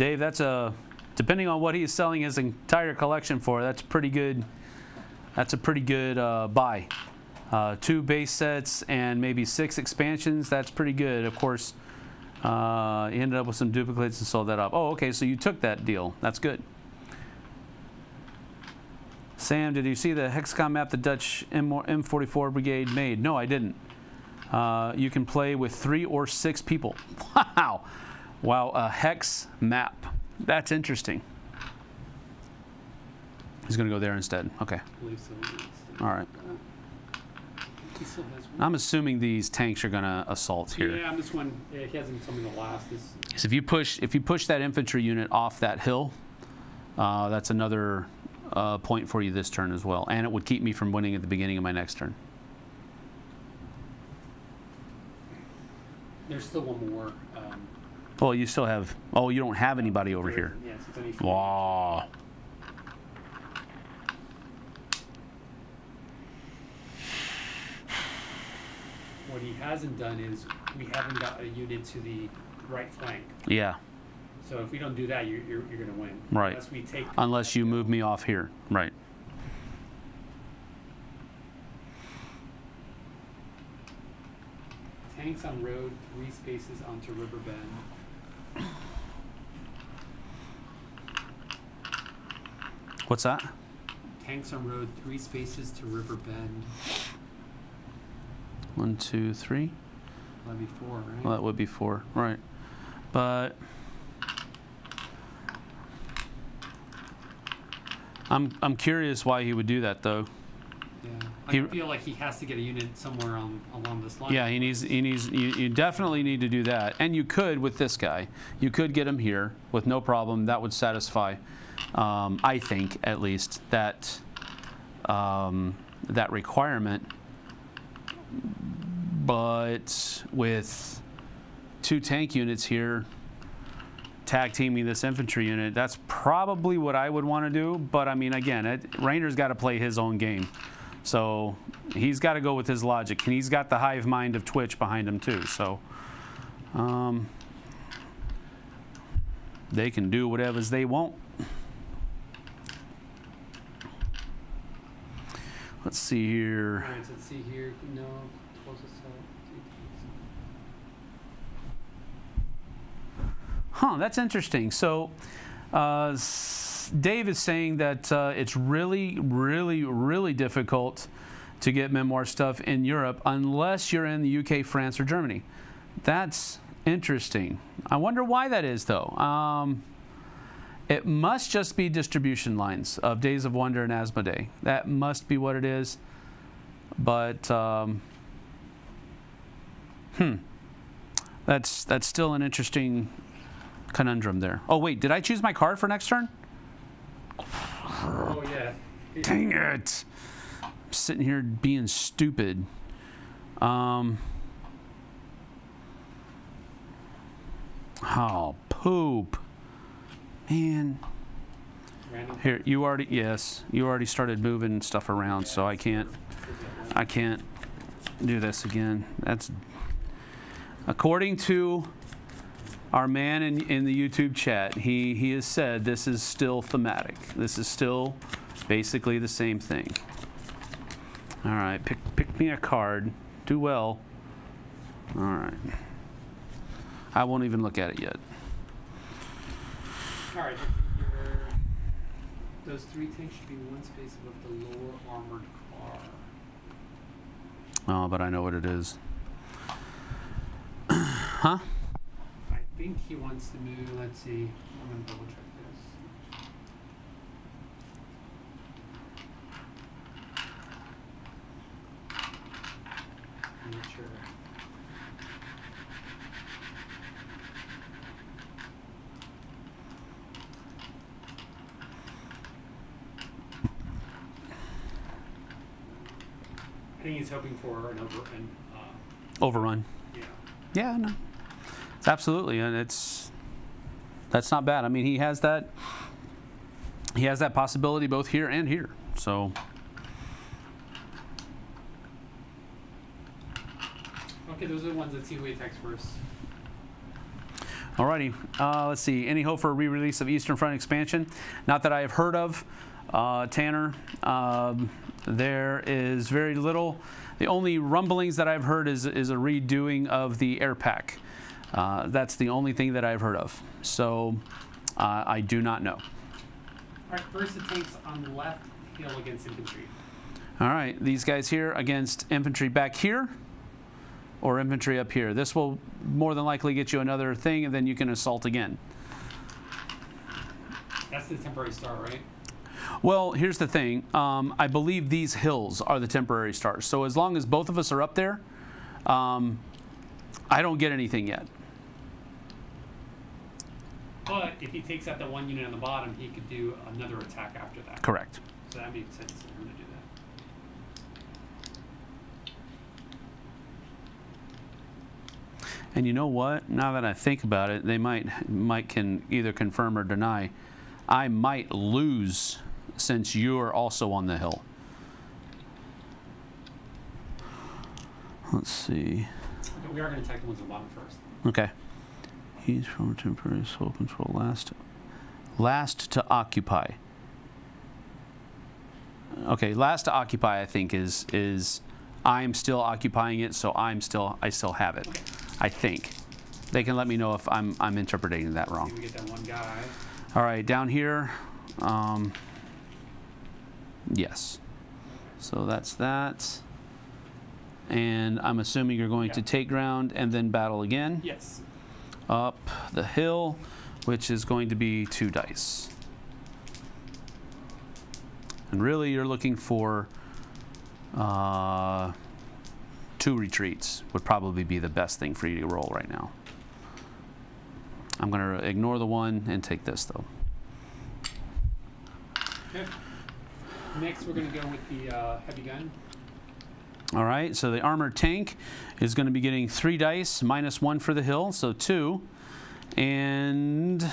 Dave, that's a depending on what he's selling his entire collection for. That's pretty good. That's a pretty good uh, buy. Uh, two base sets and maybe six expansions. That's pretty good. Of course, uh, he ended up with some duplicates and sold that up. Oh, okay. So you took that deal. That's good. Sam, did you see the Hexcom map the Dutch M- M44 Brigade made? No, I didn't. Uh, you can play with three or six people. Wow. Wow, a hex map. That's interesting. He's going to go there instead. Okay. I believe so. All right. He still has one. I'm assuming these tanks are going to assault here. Yeah, I'm just one. Yeah, he hasn't told me the last. So if you push if you push that infantry unit off that hill, uh, that's another uh, point for you this turn as well, and it would keep me from winning at the beginning of my next turn. there's still one more. Well, you still have. Oh, you don't have anybody over here. Yes, it's only. Wow. What he hasn't done is we haven't got a unit to the right flank. Yeah. So if we don't do that, you're you're, you're going to win. Right. Unless we take. Unless you move me off here. Right. Tanks on road, three spaces onto river bend. What's that? Tanks on road, three spaces to river bend. One, two, three. That'd be four, right? Well, that would be four. Right. But I'm I'm curious why he would do that though. I feel like he has to get a unit somewhere on along this line. Yeah, he needs he needs you, you definitely need to do that. And you could with this guy. You could get him here with no problem. That would satisfy um, I think at least that um, that requirement. But with two tank units here tag teaming this infantry unit, that's probably what I would want to do. But I mean, again, it, Rainer's got to play his own game. So he's got to go with his logic. And he's got the hive mind of Twitch behind him, too. So um, they can do whatever they want. Let's see here. Let's see here. No. Huh, that's interesting. So Uh, Dave is saying that uh, it's really, really, really difficult to get memoir stuff in Europe unless you're in the UK, France, or Germany. That's interesting. I wonder why that is, though. Um, it must just be distribution lines of Days of Wonder and Asmodee. That must be what it is. But um, hmm, that's that's still an interesting conundrum there. Oh wait, did I choose my card for next turn? Oh yeah. Dang it! I'm sitting here being stupid. Um. Oh poop, man. Here, you already yes, you already started moving stuff around, so I can't I can't do this again. That's according to our man in, in the YouTube chat. He he has said this is still thematic. This is still basically the same thing. All right, pick pick me a card. Do well. All right. I won't even look at it yet. All right. Those three tanks should be one space above the lower armored car. Oh, but I know what it is. huh? I think he wants to move. Let's see. I'm gonna double check this. I'm not sure. I think he's hoping for an over an uh, Overrun. yeah. Yeah, no. Absolutely, and it's that's not bad. I mean, he has that he has that possibility both here and here. So Okay, those are the ones that see who attacks first. Alrighty, uh, let's see. Any hope for a re-release of Eastern Front expansion? Not that I have heard of, uh, Tanner. Um, there is very little. The only rumblings that I've heard is is a redoing of the air pack. Uh, that's the only thing that I've heard of. So uh, I do not know. All right, first the tanks on the left hill against infantry. All right, these guys here against infantry back here or infantry up here. This will more than likely get you another thing, and then you can assault again. That's the temporary star, right? Well, here's the thing. Um, I believe these hills are the temporary stars. So as long as both of us are up there, um, I don't get anything yet. But if he takes out the one unit on the bottom, he could do another attack after that. Correct. So that makes sense for him to do that. And you know what? Now that I think about it, they might might can either confirm or deny. I might lose since you're also on the hill. Let's see. Okay, we are going to attack the ones on the bottom first. Okay. He's from temporary sole control last last to occupy. Okay, last to occupy I think is is I'm still occupying it, so I'm still I still have it. I think. They can let me know if I'm I'm interpreting that wrong. if we get that. All right, down here, um, yes. So that's that. And I'm assuming you're going to take ground and then battle again Yes. Up the hill, which is going to be two dice. And really, you're looking for uh, two retreats, would probably be the best thing for you to roll right now. I'm going to ignore the one and take this, though. Okay. Next, we're going to go with the uh, heavy gun. All right, so the armored tank is going to be getting three dice, minus one for the hill, so two. And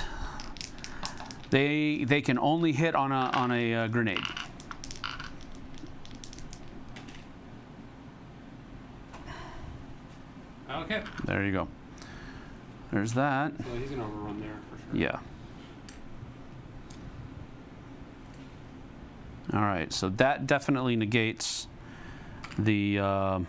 they they can only hit on a on a uh, grenade. Okay. There you go. There's that. So he's going to overrun there for sure. Yeah. All right, so that definitely negates the uh,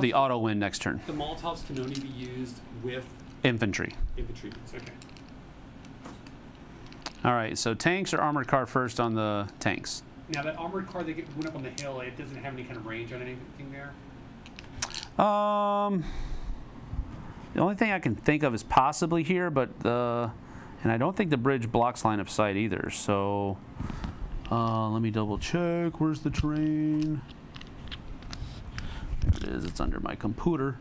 the auto win next turn. the Molotovs can only be used with Infantry. Infantry. Okay. All right, so tanks or armored car first on the tanks? Now that armored car that get, went up on the hill, it doesn't have any kind of range on anything there. Um, the only thing I can think of is possibly here, but the, and I don't think the bridge blocks line of sight either. So, uh, let me double check. Where's the terrain? There it is. It's under my computer.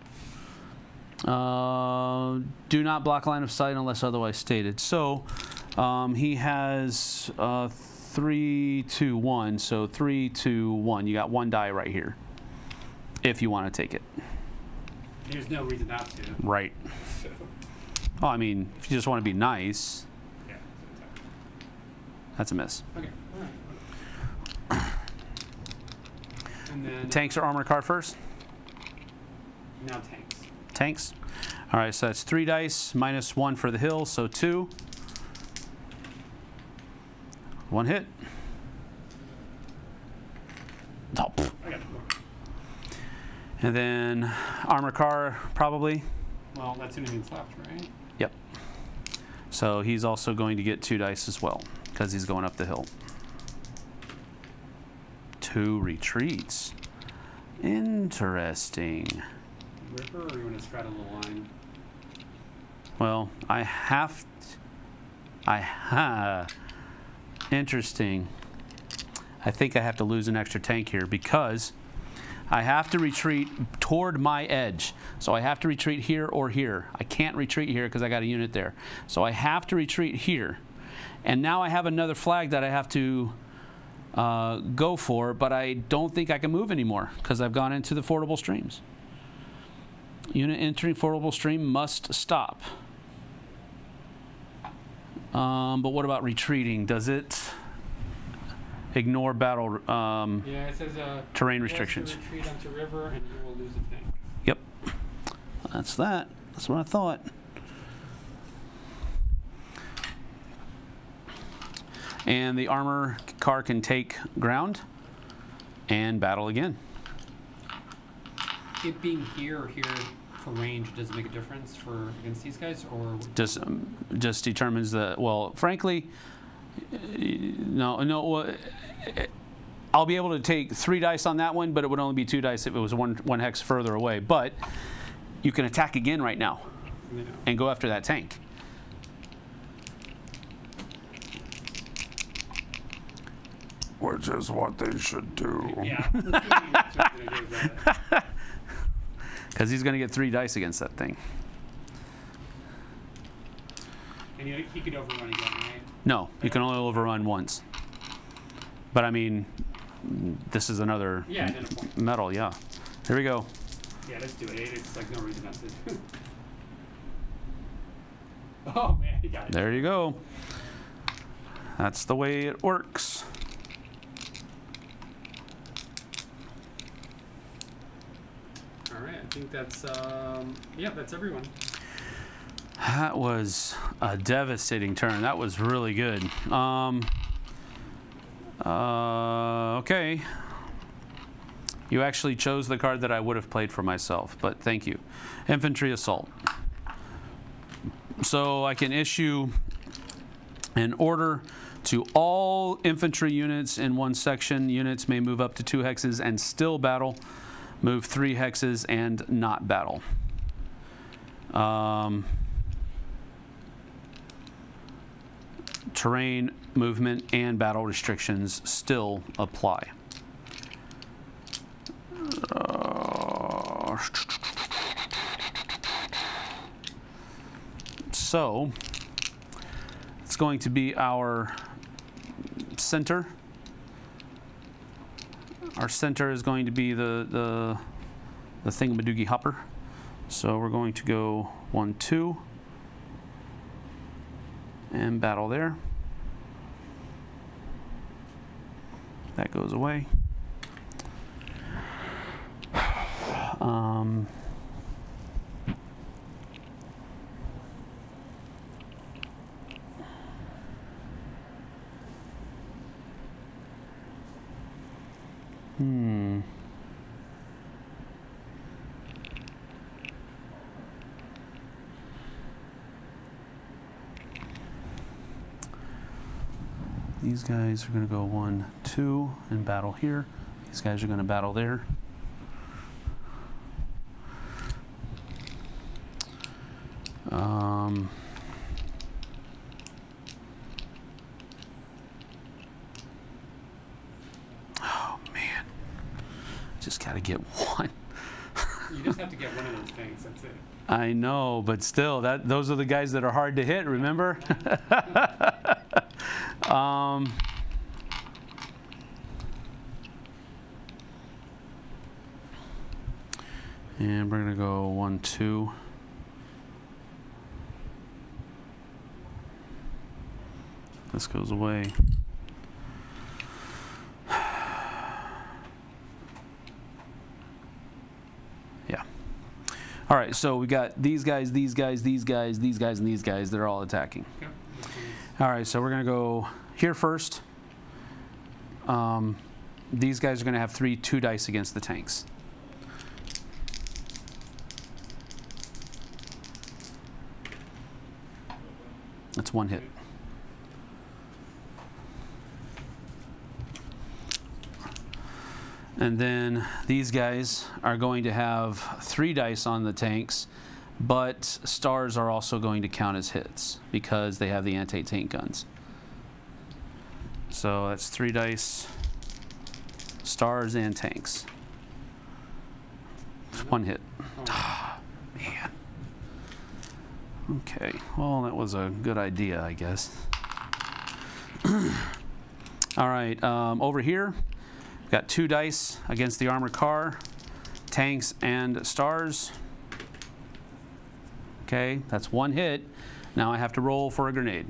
Uh, do not block line of sight unless otherwise stated. So, um, he has uh, three, two, one. So three, two, one. You got one die right here. If you want to take it. There's no reason not to. Right. So, Well, I mean, if you just want to be nice, yeah. that's a miss. Okay. All right. And then Tanks or armored car first? now tanks. Tanks. All right, so that's three dice, minus one for the hill, so two. One hit. Oh, pff. I got four. And then armor car, probably. Well, that's anything that's left, right? Yep. So he's also going to get two dice as well, because he's going up the hill. Two retreats. Interesting. River, or you want to straddle the line? Well, I have. I ha. Interesting. I think I have to lose an extra tank here because I have to retreat toward my edge. So I have to retreat here or here. I can't retreat here because I got a unit there. So I have to retreat here. And now I have another flag that I have to uh, go for, but I don't think I can move anymore because I've gone into the fordable streams. Unit entering fordable stream must stop. Um, but what about retreating? Does it ignore battle um, Yeah, it says uh, terrain restrictions? retreat onto river, and you will lose a tank. Yep. That's that. That's what I thought. And the armor car can take ground and battle again. It being here or here for range doesn't make a difference for against these guys, or Just um, just determines the well. Frankly, no, no. I'll be able to take three dice on that one, but it would only be two dice if it was one one hex further away. But you can attack again right now and go after that tank. Which is what they should do. Yeah. let's do that's what I'm gonna do with that. Because he's going to get three dice against that thing. And he, he could overrun again, right? No, you can only overrun once. But I mean, this is another Yeah, and then a point. medal, yeah. Here we go. Yeah, let's do it. It's like no reason not to. oh man, he got it. There you go. That's the way it works. All right, I think that's um, yeah, that's everyone. That was a devastating turn. That was really good. Um, uh, okay. You actually chose the card that I would have played for myself, but thank you. Infantry Assault. So I can issue an order to all infantry units in one section. Units may move up to two hexes and still battle, move three hexes and not battle. Um, terrain, movement, and battle restrictions still apply. So, it's going to be our center. Our center is going to be the the the thingamadoogie hopper. So we're going to go one, two, and battle there. That goes away. Um, Hmm. These guys are going to go one, two, and battle here. These guys are going to battle there. Um... got to get one. You just have to get one of those things. That's it. I know, but still, that those are the guys that are hard to hit. Remember? um, and we're gonna go one, two. This goes away. All right, so we got these guys, these guys, these guys, these guys, and these guys. They're all attacking. Yep. All right, so we're going to go here first. Um, these guys are going to have three two dice against the tanks. That's one hit. And then these guys are going to have three dice on the tanks, but stars are also going to count as hits because they have the anti tank guns. So that's three dice, stars and tanks. One hit. Oh, Man. Okay, well, that was a good idea, I guess. All right, um, over here, got two dice against the armored car, tanks and stars. Okay, that's one hit. Now I have to roll for a grenade.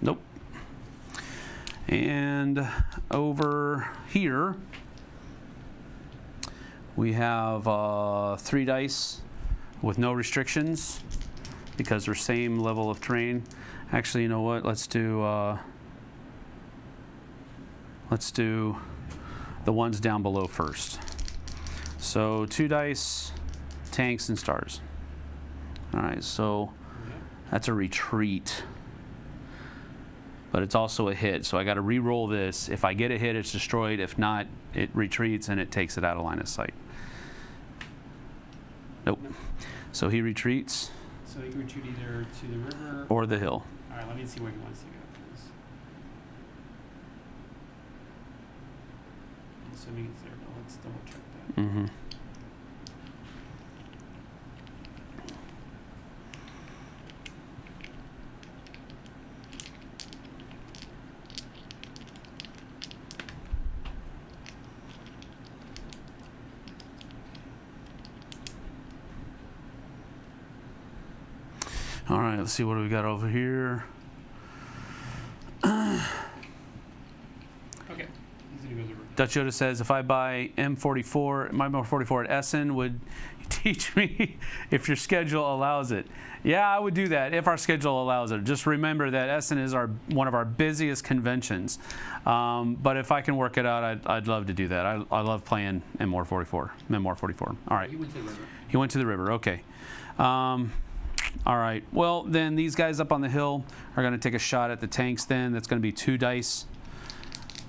Nope. And over here, we have uh, three dice with no restrictions because they're same level of terrain. Actually, you know what? Let's do uh, let's do the ones down below first. So two dice, tanks and stars. All right, so that's a retreat but it's also a hit. So I got to re-roll this. If I get a hit, it's destroyed. If not, it retreats and it takes it out of line of sight. Nope. So he retreats So you retreat either to the river. or the hill. All right, let me see where he wants to go. 'cause- I'm assuming it's there, but let's double check that. Mm-hmm. All right, let's see what we got over here. Okay, he's gonna go to the river. Dutch Yoda says, if I buy M44, my M44 at Essen, would you teach me if your schedule allows it? Yeah, I would do that if our schedule allows it. Just remember that Essen is our one of our busiest conventions. Um, but if I can work it out, I'd, I'd love to do that. I, I love playing M44, M44. All right. He went to the river. He went to the river. Okay. Um, all right. Well, then these guys up on the hill are going to take a shot at the tanks. Then that's going to be two dice,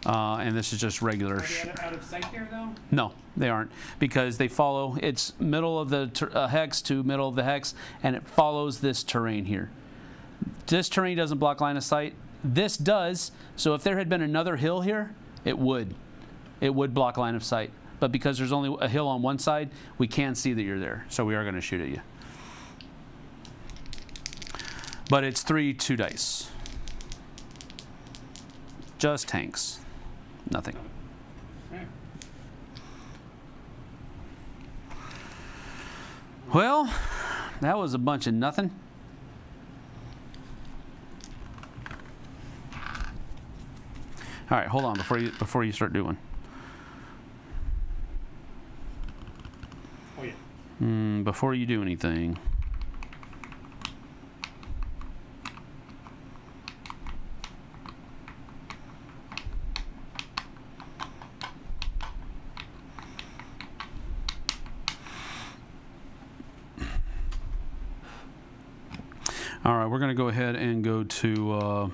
uh, and this is just regular. Are they out out of sight there, though? no, they aren't because they follow. It's middle of the uh, hex to middle of the hex, and it follows this terrain here. This terrain doesn't block line of sight. This does. So if there had been another hill here, it would. It would block line of sight. But because there's only a hill on one side, we can see that you're there. So we are going to shoot at you. But it's three two dice. Just tanks. Nothing. Well, that was a bunch of nothing. All right, hold on before you before you start doing. Oh, yeah. Mm, before you do anything. All right, we're going to go ahead and go to. Uh,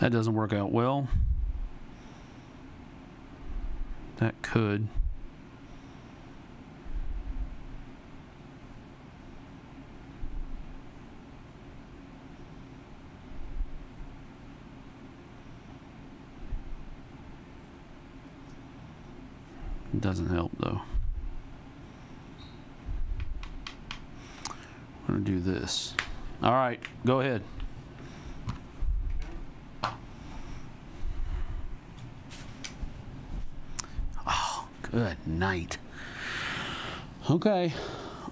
that doesn't work out well. That could. It doesn't help though. I'm gonna do this. All right, go ahead. Oh, good night. Okay,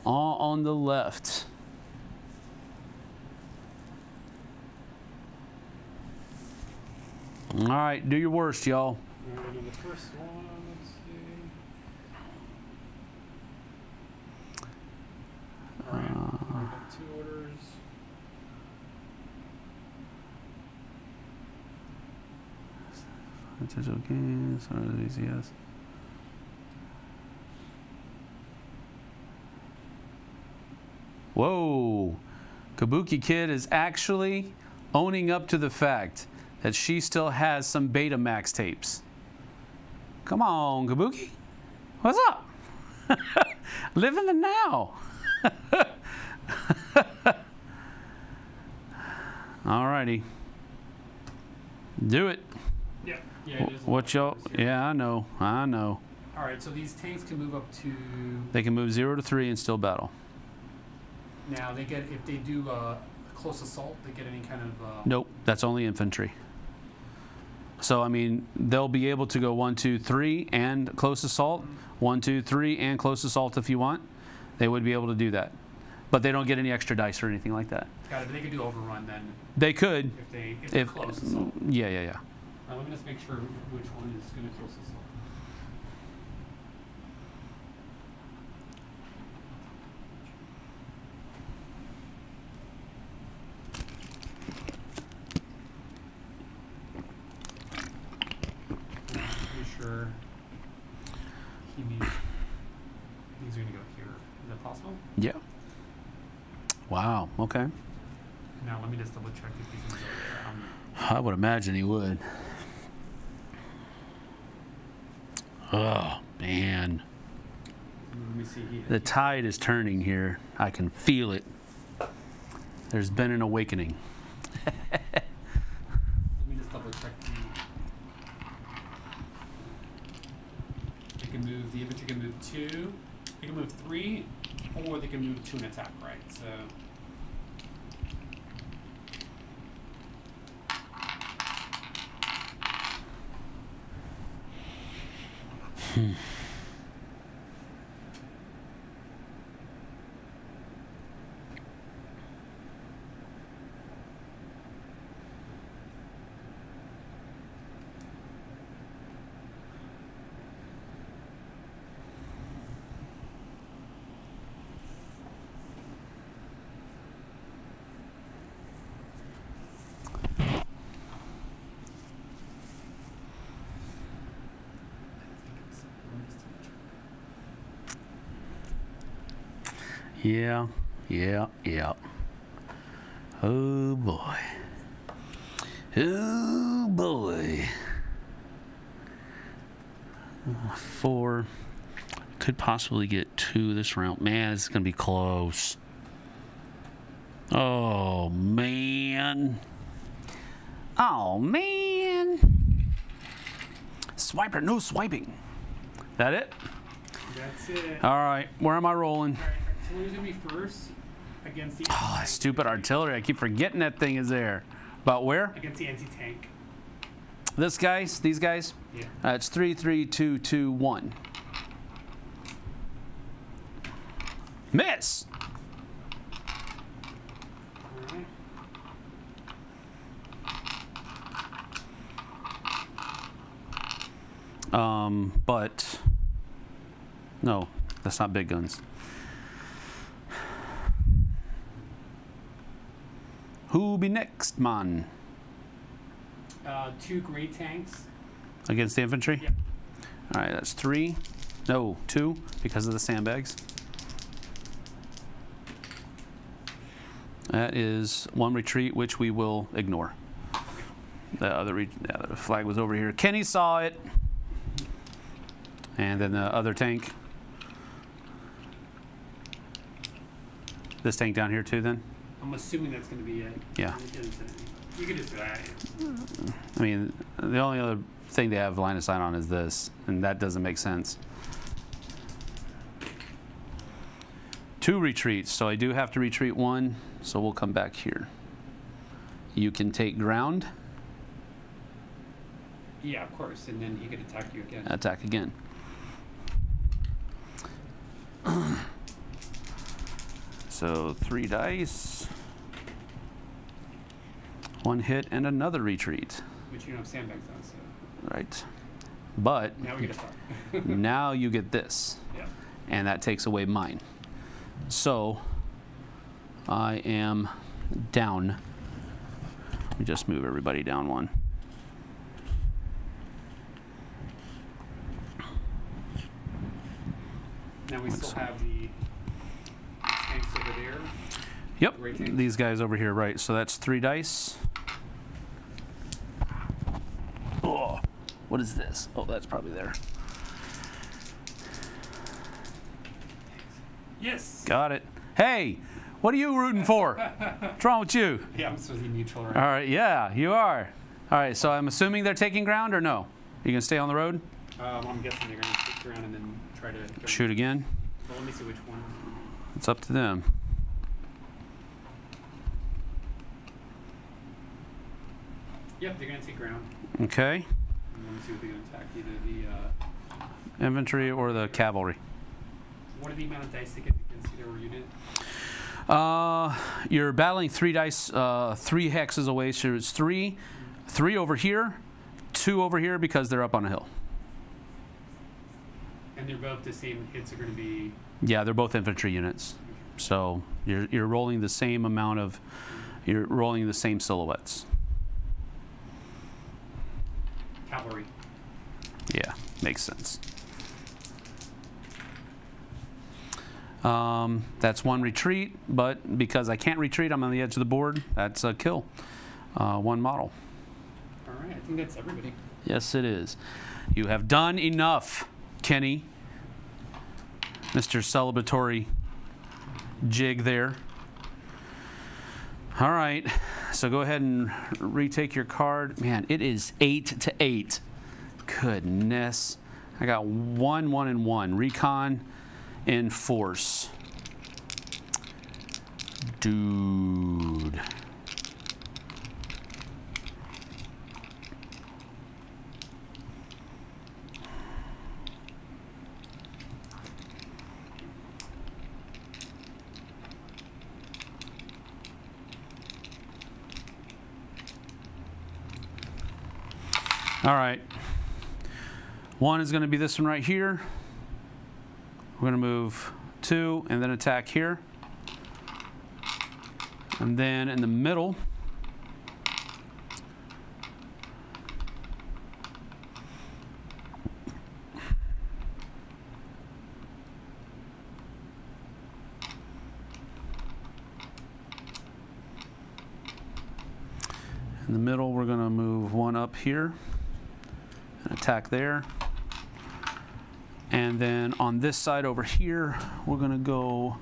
all on the left. All right, do your worst, y'all. Alright, on the first one, let's see. Alright, we got two orders. Potential gains, or yes. Whoa! Kabuki Kid is actually owning up to the fact that she still has some Betamax tapes. Come on, Kabuki. What's up? Live in the now. Alrighty. Do it. Yeah, yeah, it is. What y'all? Yeah, I know. I know. Alright, so these tanks can move up to. They can move zero to three and still battle. Now, they get, if they do uh, close assault, they get any kind of. Uh, Nope, that's only infantry. So I mean, they'll be able to go one, two, three, and close assault. One, two, three, and close assault if you want. They would be able to do that, but they don't get any extra dice or anything like that. Got it, but they could do overrun then They could, if they if, if close yeah, yeah, yeah. Uh, let me just make sure which one is going to close assault. Pretty sure he means these are going to go here. Is that possible? Yeah. Wow. Okay. Now let me just double check if he's going to go there. Um, I would imagine he would. Oh man, let me see. He, the tide is turning here. I can feel it. There's been an awakening. Let me just double check. They can move, the infantry can move two, they can move three, or they can move two and attack, right? So. Hmm. Yeah, yeah, yeah. Oh boy. Oh boy. Four. Could possibly get two this round. Man, it's going to be close. Oh, man. Oh, man. Swiper, no swiping. That it? That's it. All right, where am I rolling? Artillery's gonna be first against the. Oh, that stupid artillery. I keep forgetting that thing is there. About where? Against the anti tank. This guys? These guys? Yeah. Uh, it's three, three, two, two, one. Miss. Um, but no, that's not big guns. Who be next, man? uh, two gray tanks. against the infantry. Yep. All right, that's three. No, two because of the sandbags. That is one retreat, which we will ignore. The other re- yeah, the flag was over here. Kenny saw it. And then the other tank. This tank down here too, then? I'm assuming that's going to be it. Yeah. It doesn't say anything. You could just do that. Ah, I mean, the only other thing they have line of sight on is this, and that doesn't make sense. Two retreats, so I do have to retreat one, so we'll come back here. You can take ground, Yeah, of course. And then he could attack you again. attack again. So three dice, one hit, and another retreat, Which you don't have sandbags on, so right? But now we get start. now you get this. yeah. and that takes away mine. So I am down. Let me just move everybody down one. Now we Let's still have the tanks over there. Yep, these guys over here, right? So that's three dice. Oh, what is this? Oh, that's probably there. Yes. Got it. Hey, what are you rooting for? What's wrong with you? Yeah, I'm supposed to be neutral, right? All right, yeah, you are. All right, so I'm assuming they're taking ground or no? You gonna stay on the road? Um, I'm guessing they're going to stick around and then try to. Shoot again? Well, let me see which one. It's up to them. Yep, they're going to take ground. Okay. And let me see what they're going to attack. Either the uh, Infantry or the cavalry. what are the amount of dice they get against either unit? Uh, you're battling three dice, uh, three hexes away. So it's three, three over here, two over here because they're up on a hill. And they're both the same hits are going to be. Yeah, they're both infantry units. So you're you're rolling the same amount of, you're rolling the same silhouettes. Cavalry. Yeah, makes sense. Um, that's one retreat, but because I can't retreat, I'm on the edge of the board. That's a kill. Uh, one model. All right, I think that's everybody. Yes, it is. You have done enough, Kenny. Mr. Celebratory jig there. All right, so go ahead and retake your card. Man, it is eight to eight. Goodness. I got one, one, and one. Recon and force. Dude. All right. One is going to be this one right here. We're going to move two and then attack here. And then in the middle, in the middle, we're going to move one up here attack there. And then on this side over here, we're going to go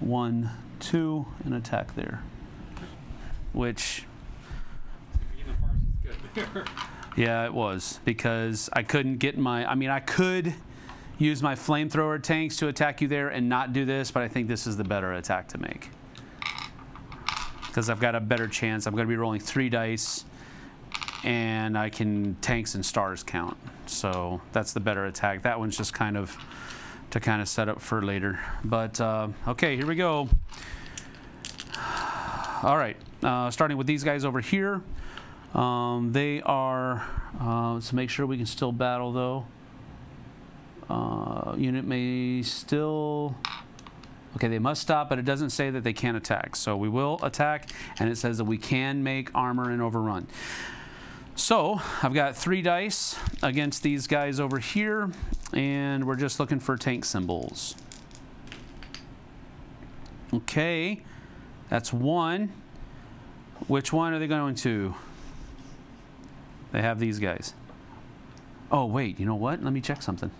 one, two, and attack there. Which, yeah, it was because I couldn't get my. I mean, I could use my flamethrower tanks to attack you there and not do this, but I think this is the better attack to make. Because I've got a better chance. I'm going to be rolling three dice and I can tanks and stars count. So that's the better attack. That one's just kind of to kind of set up for later. But uh, okay, here we go. All right, uh, starting with these guys over here. Um, they are, uh, let's make sure we can still battle though. Uh, unit may still, okay, they must stop, but it doesn't say that they can't attack. So we will attack, and it says that we can make armor and overrun. So I've got three dice against these guys over here, and we're just looking for tank symbols. Okay, that's one. Which one are they going to? They have these guys. Oh, wait, you know what? Let me check something.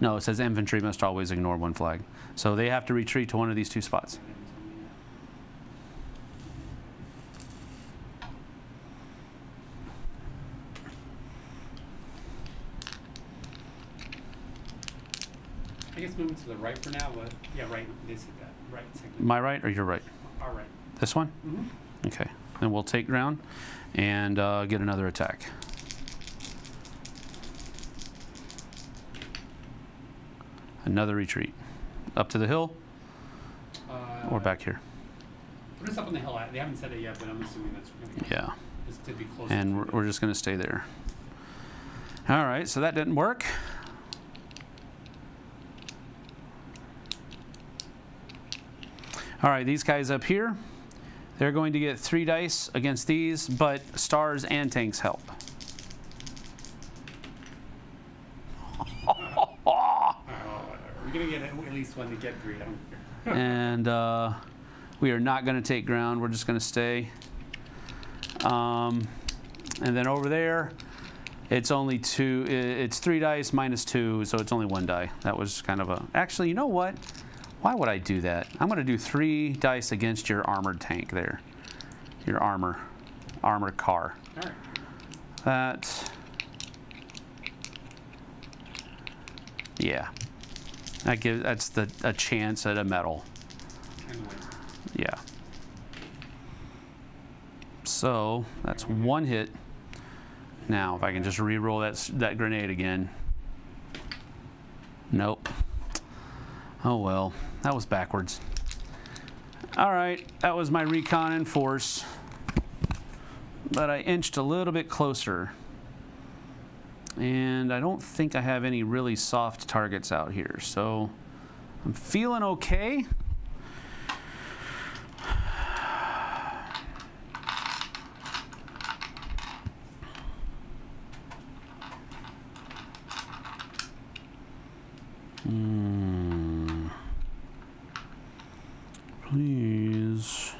No, it says infantry must always ignore one flag. So they have to retreat to one of these two spots. I guess moving to the right for now, but, yeah, right, they said that, right, My right or your right? all right. This one? Mhm. Okay. Then we'll take ground and uh, get another attack. Another retreat. Up to the hill Uh, or back here? Put us up on the hill, they haven't said it yet, but I'm assuming that's be, Yeah. just to be close. And we're, we're just going to stay there. All right, so that didn't work. All right, these guys up here, they're going to get three dice against these, but stars and tanks help. We're gonna get at least one to get three, and uh, we are not going to take ground. We're just going to stay. Um, and then over there, it's only two, it's three dice minus two, so it's only one die. That was kind of a. Actually, you know what? Why would I do that? I'm going to do three dice against your armored tank there. Your armor, armored car. That. Yeah. That gives that's the a chance at a medal. Yeah. So that's one hit. Now, if I can just re-roll that that grenade again. Nope. Oh well, that was backwards. All right, that was my recon in force, but I inched a little bit closer. And I don't think I have any really soft targets out here, so I'm feeling okay. Hmm. Please.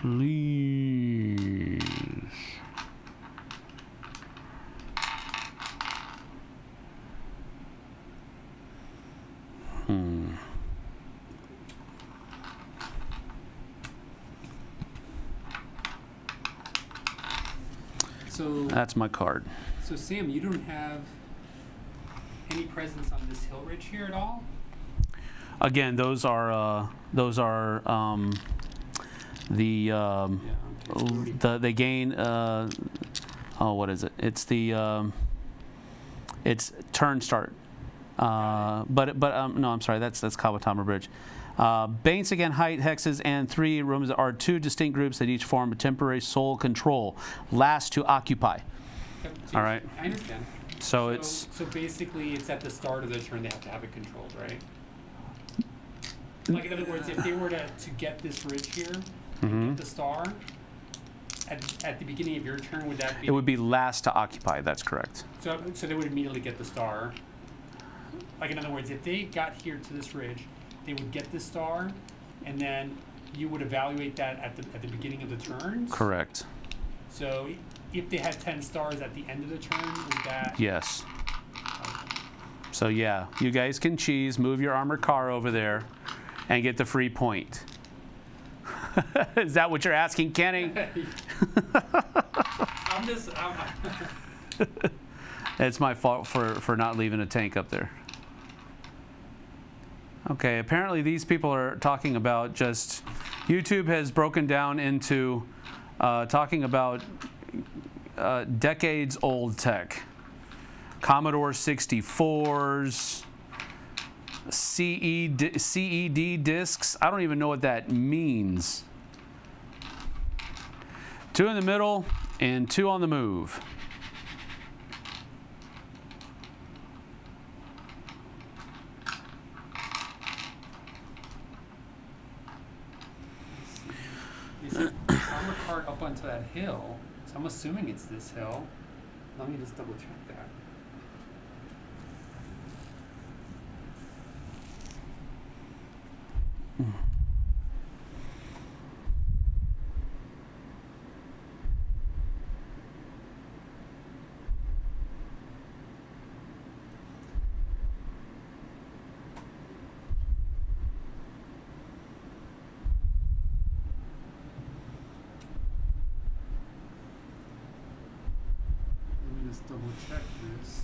Please. Hmm. so, That's my card. so Sam, you don't have any presence on this hill ridge here at all? Again, those are uh, those are um, the um, Yeah, okay. so we already- the they gain uh, oh what is it? It's the um, it's turn start. Uh, but but um, no, I'm sorry. That's that's Kawatama Bridge. Uh, Bain Tsagan, height, hexes, and three rooms are two distinct groups that each form a temporary sole control. Last to occupy. Yep, so all right. I understand. So it's So basically, it's at the start of the turn they have to have it controlled, right? Like in other words, if they were to, to get this ridge here, Mhm. get the star, at, at the beginning of your turn, would that be? it would be last to occupy. That's correct. So, so they would immediately get the star. Like in other words, if they got here to this ridge, they would get the star, and then you would evaluate that at the at the beginning of the turns. Correct. So if they had ten stars at the end of the turn, would that? Yes. So yeah, you guys can cheese, move your armored car over there, and get the free point. Is that what you're asking, Kenny? I'm just. I'm, It's my fault for, for not leaving a tank up there. Okay, apparently these people are talking about just YouTube has broken down into uh, talking about uh, decades old tech. Commodore 64s, CE, CED discs. I don't even know what that means. Two in the middle and two on the move. It armor cart up onto that hill. So I'm assuming it's this hill. Let me just double check that. Let me just double check this.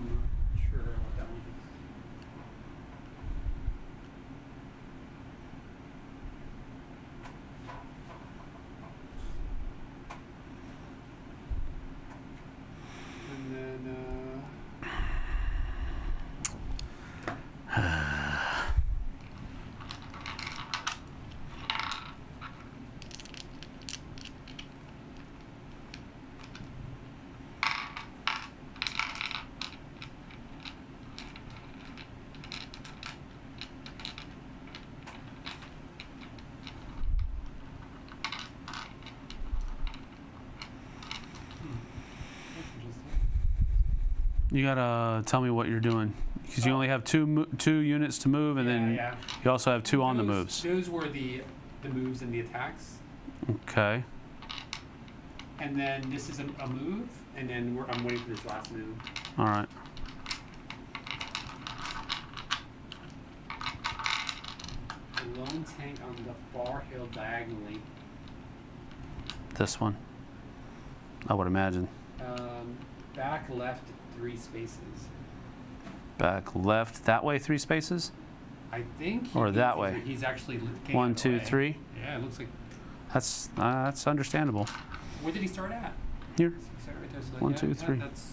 I'm not sure what that one is. And then, uh. that's interesting. You gotta tell me what you're doing because you only have two two units to move, and Yeah, then yeah. you also have two on the moves. Those were the the moves and the attacks, Okay. and then this is a, a move, and then we're, I'm waiting for this last move. All right. The lone tank on the far hill diagonally. This one. I would imagine. Um, back left three spaces. Back left that way, three spaces. I think. Or that way. He's actually One, out of the two, way. three. Yeah, it looks like. That's uh, that's understandable. Where did he start at? Here. right there? So One, yeah, two, three. That's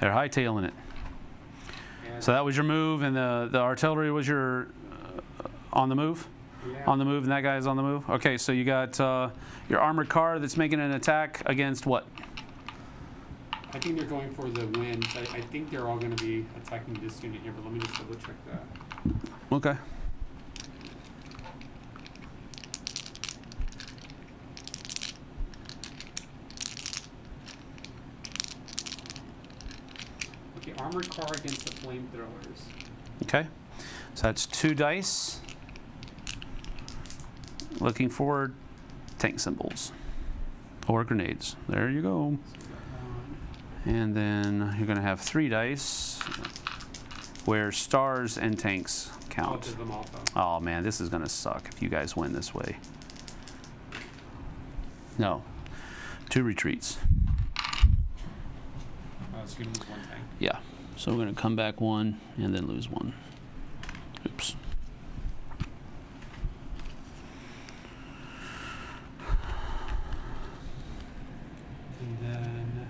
They're hightailing it. yeah, So that was your move, and the the artillery was your uh, on the move. yeah. On the move, and that guy's on the move. Okay, so you got uh, your armored car that's making an attack against what? I think they're going for the wins. I, I think they're all going to be attacking this unit here, but let me just double check that. Okay. Okay, armored car against the flamethrowers. Okay. So that's two dice. Looking for tank symbols or grenades. There you go. So we got one. And then you're going to have three dice where stars and tanks count. of them also. Oh man, this is going to suck if you guys win this way. No. Two retreats. So you're gonna lose one tank. Yeah. So we're going to come back one and then lose one. Oops. And then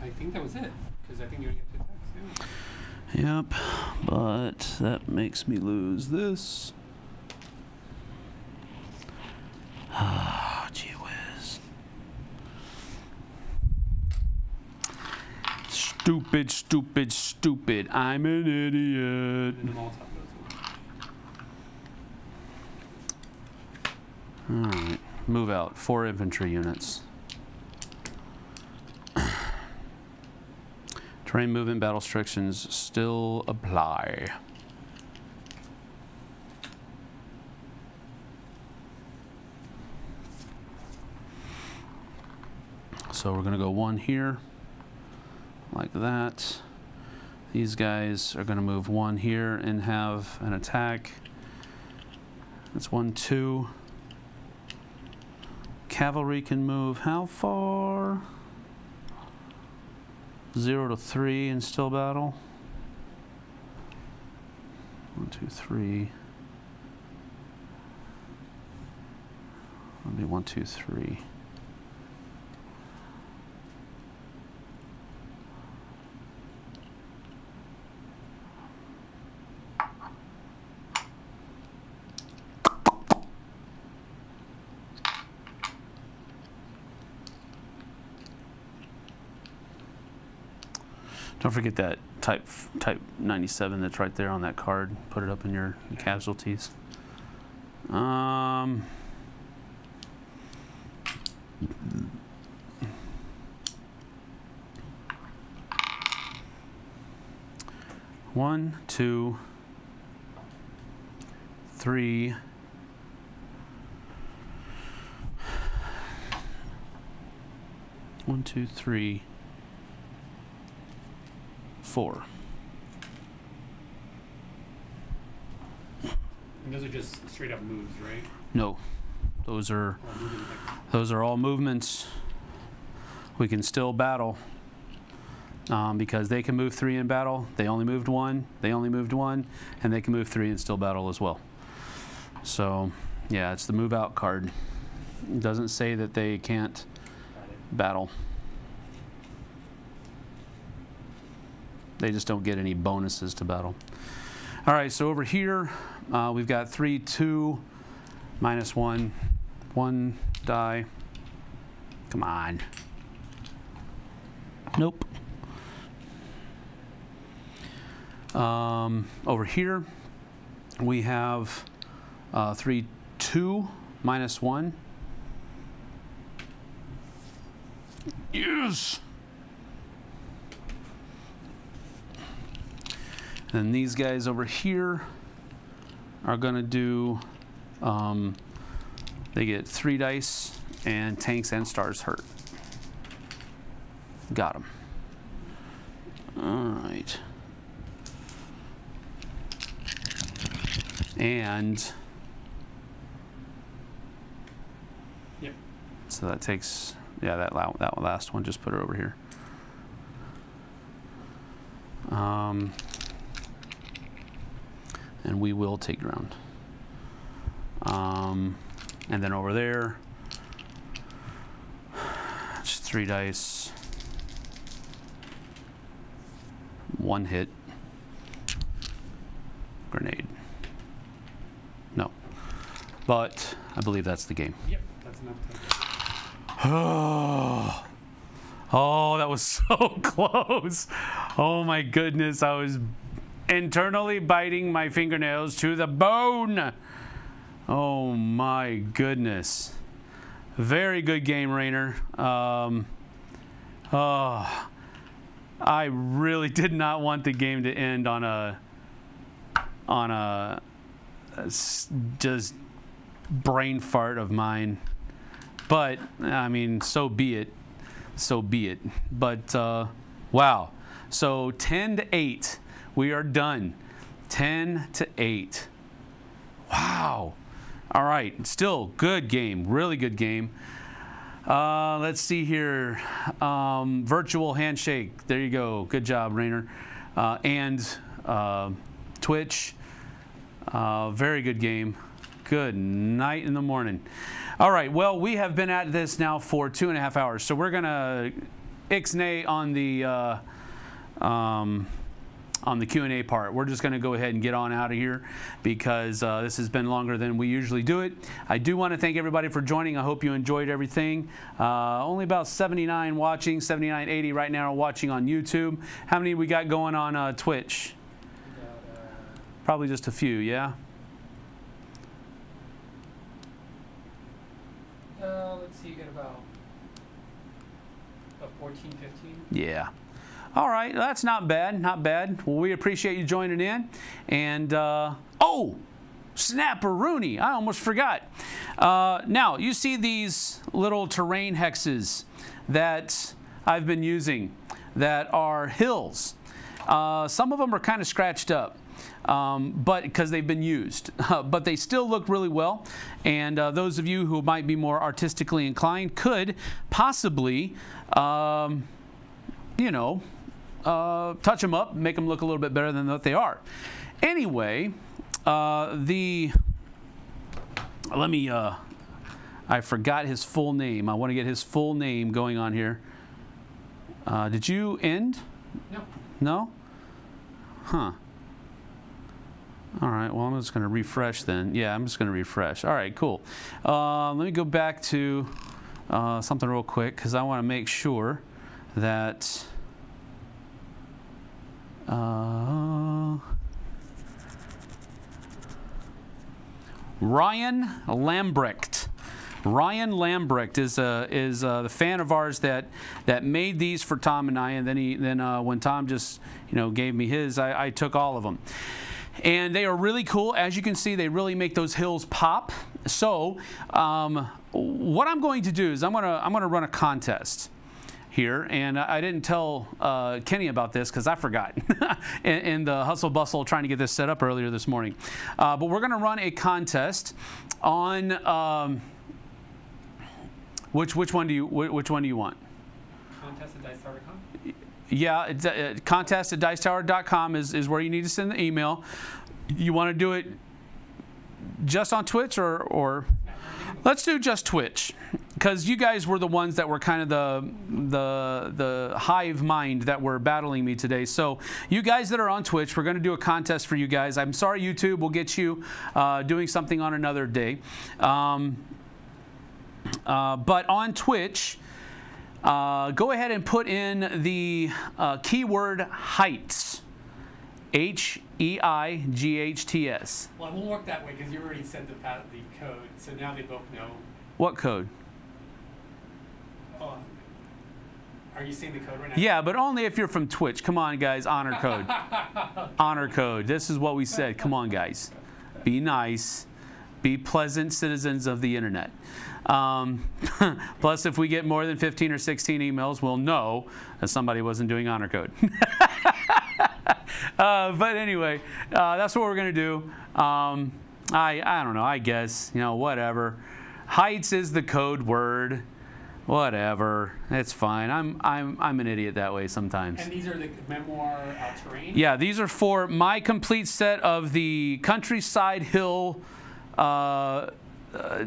I think that was it because I think you only have two attacks. Yeah. Yep, but that makes me lose this. Ah, gee whiz. Stupid, stupid, stupid. I'm an idiot. And then the Molotov goes away. Alright, move out. Four infantry units. Terrain movement battle restrictions still apply. So we're going to go one here, like that. These guys are going to move one here and have an attack. That's one, two. Cavalry can move how far? Zero to three in still battle. One, two, three. That'll be one, two, three. Don't forget that type type 97 that's right there on that card. Put it up in your casualties. Um, one, two, three. One, two, three, four. And those are just straight up moves, right? No, those are Or moving hex. those are all movements. We can still battle um, because they can move three in battle. They only moved one. They only moved one, and they can move three and still battle as well. So, yeah, it's the move out card. It doesn't say that they can't battle. They just don't get any bonuses to battle. All right, so over here, uh, we've got three, two, minus one, one die. Come on. Nope. Um, over here, we have uh, three, two, minus one. Yes. And these guys over here are going to do, um, they get three dice and tanks and stars hurt. Got them. All right. And Yep. so that takes, yeah, that, la- that last one, just put it over here. Um, and we will take ground. Um, and then over there, just three dice, one hit, grenade. No, but I believe that's the game. Yep, that's enough time. Oh, oh, that was so close. Oh my goodness, I was internally biting my fingernails to the bone. Oh my goodness. Very good game, Rainer. Um, oh, I really did not want the game to end on a on a just brain fart of mine. But I mean, so be it. So be it. But uh, wow. So 10 to 8. We are done. 10 to 8. Wow. All right. Still good game. Really good game. Uh, let's see here. Um, virtual handshake. There you go. Good job, Rainer. Uh, and uh, Twitch. Uh, very good game. Good night in the morning. All right. Well, we have been at this now for two and a half hours, so we're gonna ixnay on the uh, um, on the Q and A part. We're just gonna go ahead and get on out of here because uh, this has been longer than we usually do it. I do want to thank everybody for joining. I hope you enjoyed everything. Uh, only about 79 watching, 79, 80 right now are watching on YouTube. How many we got going on uh, Twitch? Probably just a few. Yeah. Uh, let's see, you got about, about 14, 15. Yeah. All right, that's not bad, not bad. Well, we appreciate you joining in. And, uh, oh, Snapper Rooney, I almost forgot. Uh, now, you see these little terrain hexes that I've been using that are hills. Uh, some of them are kind of scratched up. Um, but because they've been used, but they still look really well. And uh, those of you who might be more artistically inclined could possibly, um, you know, uh, touch them up, make them look a little bit better than what they are. Anyway, uh, the let me. Uh, I forgot his full name. I want to get his full name going on here. Uh, did you end? No. No? Huh. All right, well, I'm just going to refresh then. Yeah, I'm just going to refresh. All right, cool. Uh, let me go back to uh, something real quick because I want to make sure that. Uh, Ryan Lambrecht. Ryan Lambrecht is uh, is uh, the fan of ours that that made these for Tom and I, and then he then uh, when Tom just you know gave me his, I, I took all of them. And they are really cool. As you can see, they really make those hills pop. So, um, what I'm going to do is I'm gonna I'm gonna run a contest here, and I didn't tell uh, Kenny about this because I forgot in, in, the hustle bustle trying to get this set up earlier this morning. Uh, but we're going to run a contest on um, which which one do you which one do you want? Contest at dicetower.com? Yeah, it's, uh, contest at dicetower.com is, is where you need to send the email. You want to do it just on Twitch or, or let's do just Twitch because you guys were the ones that were kind of the the the hive mind that were battling me today. So you guys that are on Twitch, we're going to do a contest for you guys. I'm sorry, YouTube. We'll get you uh, doing something on another day. Um, uh, but on Twitch, uh, go ahead and put in the uh, keyword heights. H E I G H T S. Well, it won't work that way because you already said the, the code, so now they both know. What code? Oh, are you saying the code right now? Yeah, but only if you're from Twitch. Come on, guys. Honor code. Honor code. This is what we said. Come on, guys. Be nice. Be pleasant citizens of the internet. Um, plus, if we get more than 15 or 16 emails, we'll know that somebody wasn't doing honor code. uh, but anyway, uh, that's what we're going to do. Um, I, I don't know, I guess, you know, whatever. Heights is the code word. Whatever, it's fine. I'm I'm I'm an idiot that way sometimes. And these are the memoir uh, terrain. Yeah, these are for my complete set of the countryside hill uh, uh,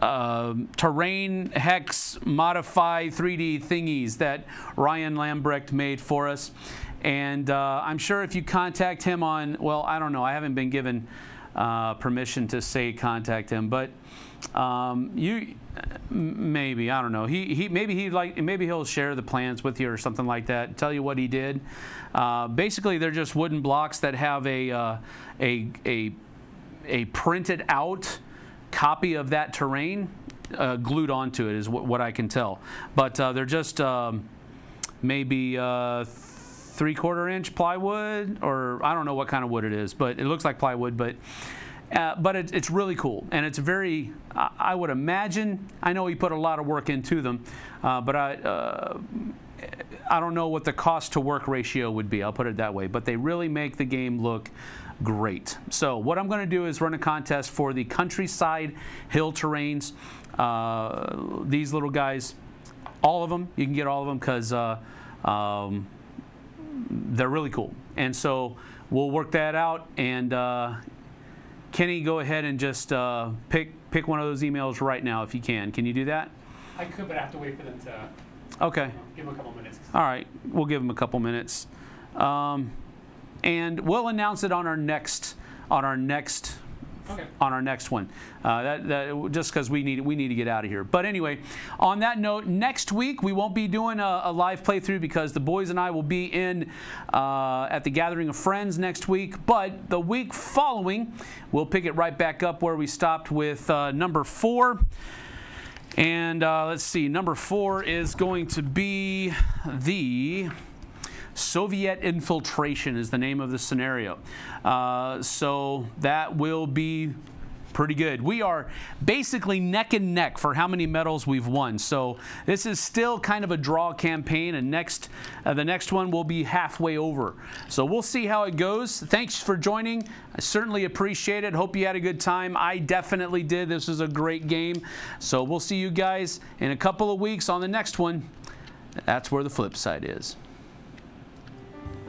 uh, terrain hex modify 3D thingies that Ryan Lambrecht made for us. And uh, I'm sure if you contact him on, well, I don't know, I haven't been given uh, permission to say contact him, but um, you maybe I don't know. He, he maybe he like maybe he'll share the plans with you or something like that. Tell you what he did. Uh, basically, they're just wooden blocks that have a uh, a a a printed out copy of that terrain uh, glued onto it is what, what, I can tell. But uh, they're just um, maybe uh, three quarter inch plywood, or I don't know what kind of wood it is, but it looks like plywood. But uh, but it, it's really cool, and it's very. I, I, would imagine. I know he put a lot of work into them, uh, but I. Uh, I don't know what the cost to work ratio would be. I'll put it that way. But they really make the game look great. So what I'm going to do is run a contest for the countryside hill terrains. Uh, these little guys, all of them, you can get all of them because uh, um, they're really cool. And so we'll work that out. And uh, Kenny, go ahead and just uh, pick pick one of those emails right now if you can. Can you do that? I could, but I have to wait for them to. Okay. give them a couple minutes. All right, we'll give them a couple minutes. Um, and we'll announce it on our next on our next Okay. on our next one. Uh, that, that, just because we need we need to get out of here. But anyway, on that note, next week we won't be doing a, a live playthrough because the boys and I will be in uh, at the Gathering of Friends next week. But the week following, we'll pick it right back up where we stopped with uh, number four. And uh, let's see, number four is going to be the Soviet infiltration is the name of the scenario. Uh, so that will be pretty good. We are basically neck and neck for how many medals we've won. So this is still kind of a draw campaign, and next uh, the next one will be halfway over. So we'll see how it goes. Thanks for joining. I certainly appreciate it. Hope you had a good time. I definitely did. This was a great game. So we'll see you guys in a couple of weeks on the next one. That's where the flip side is.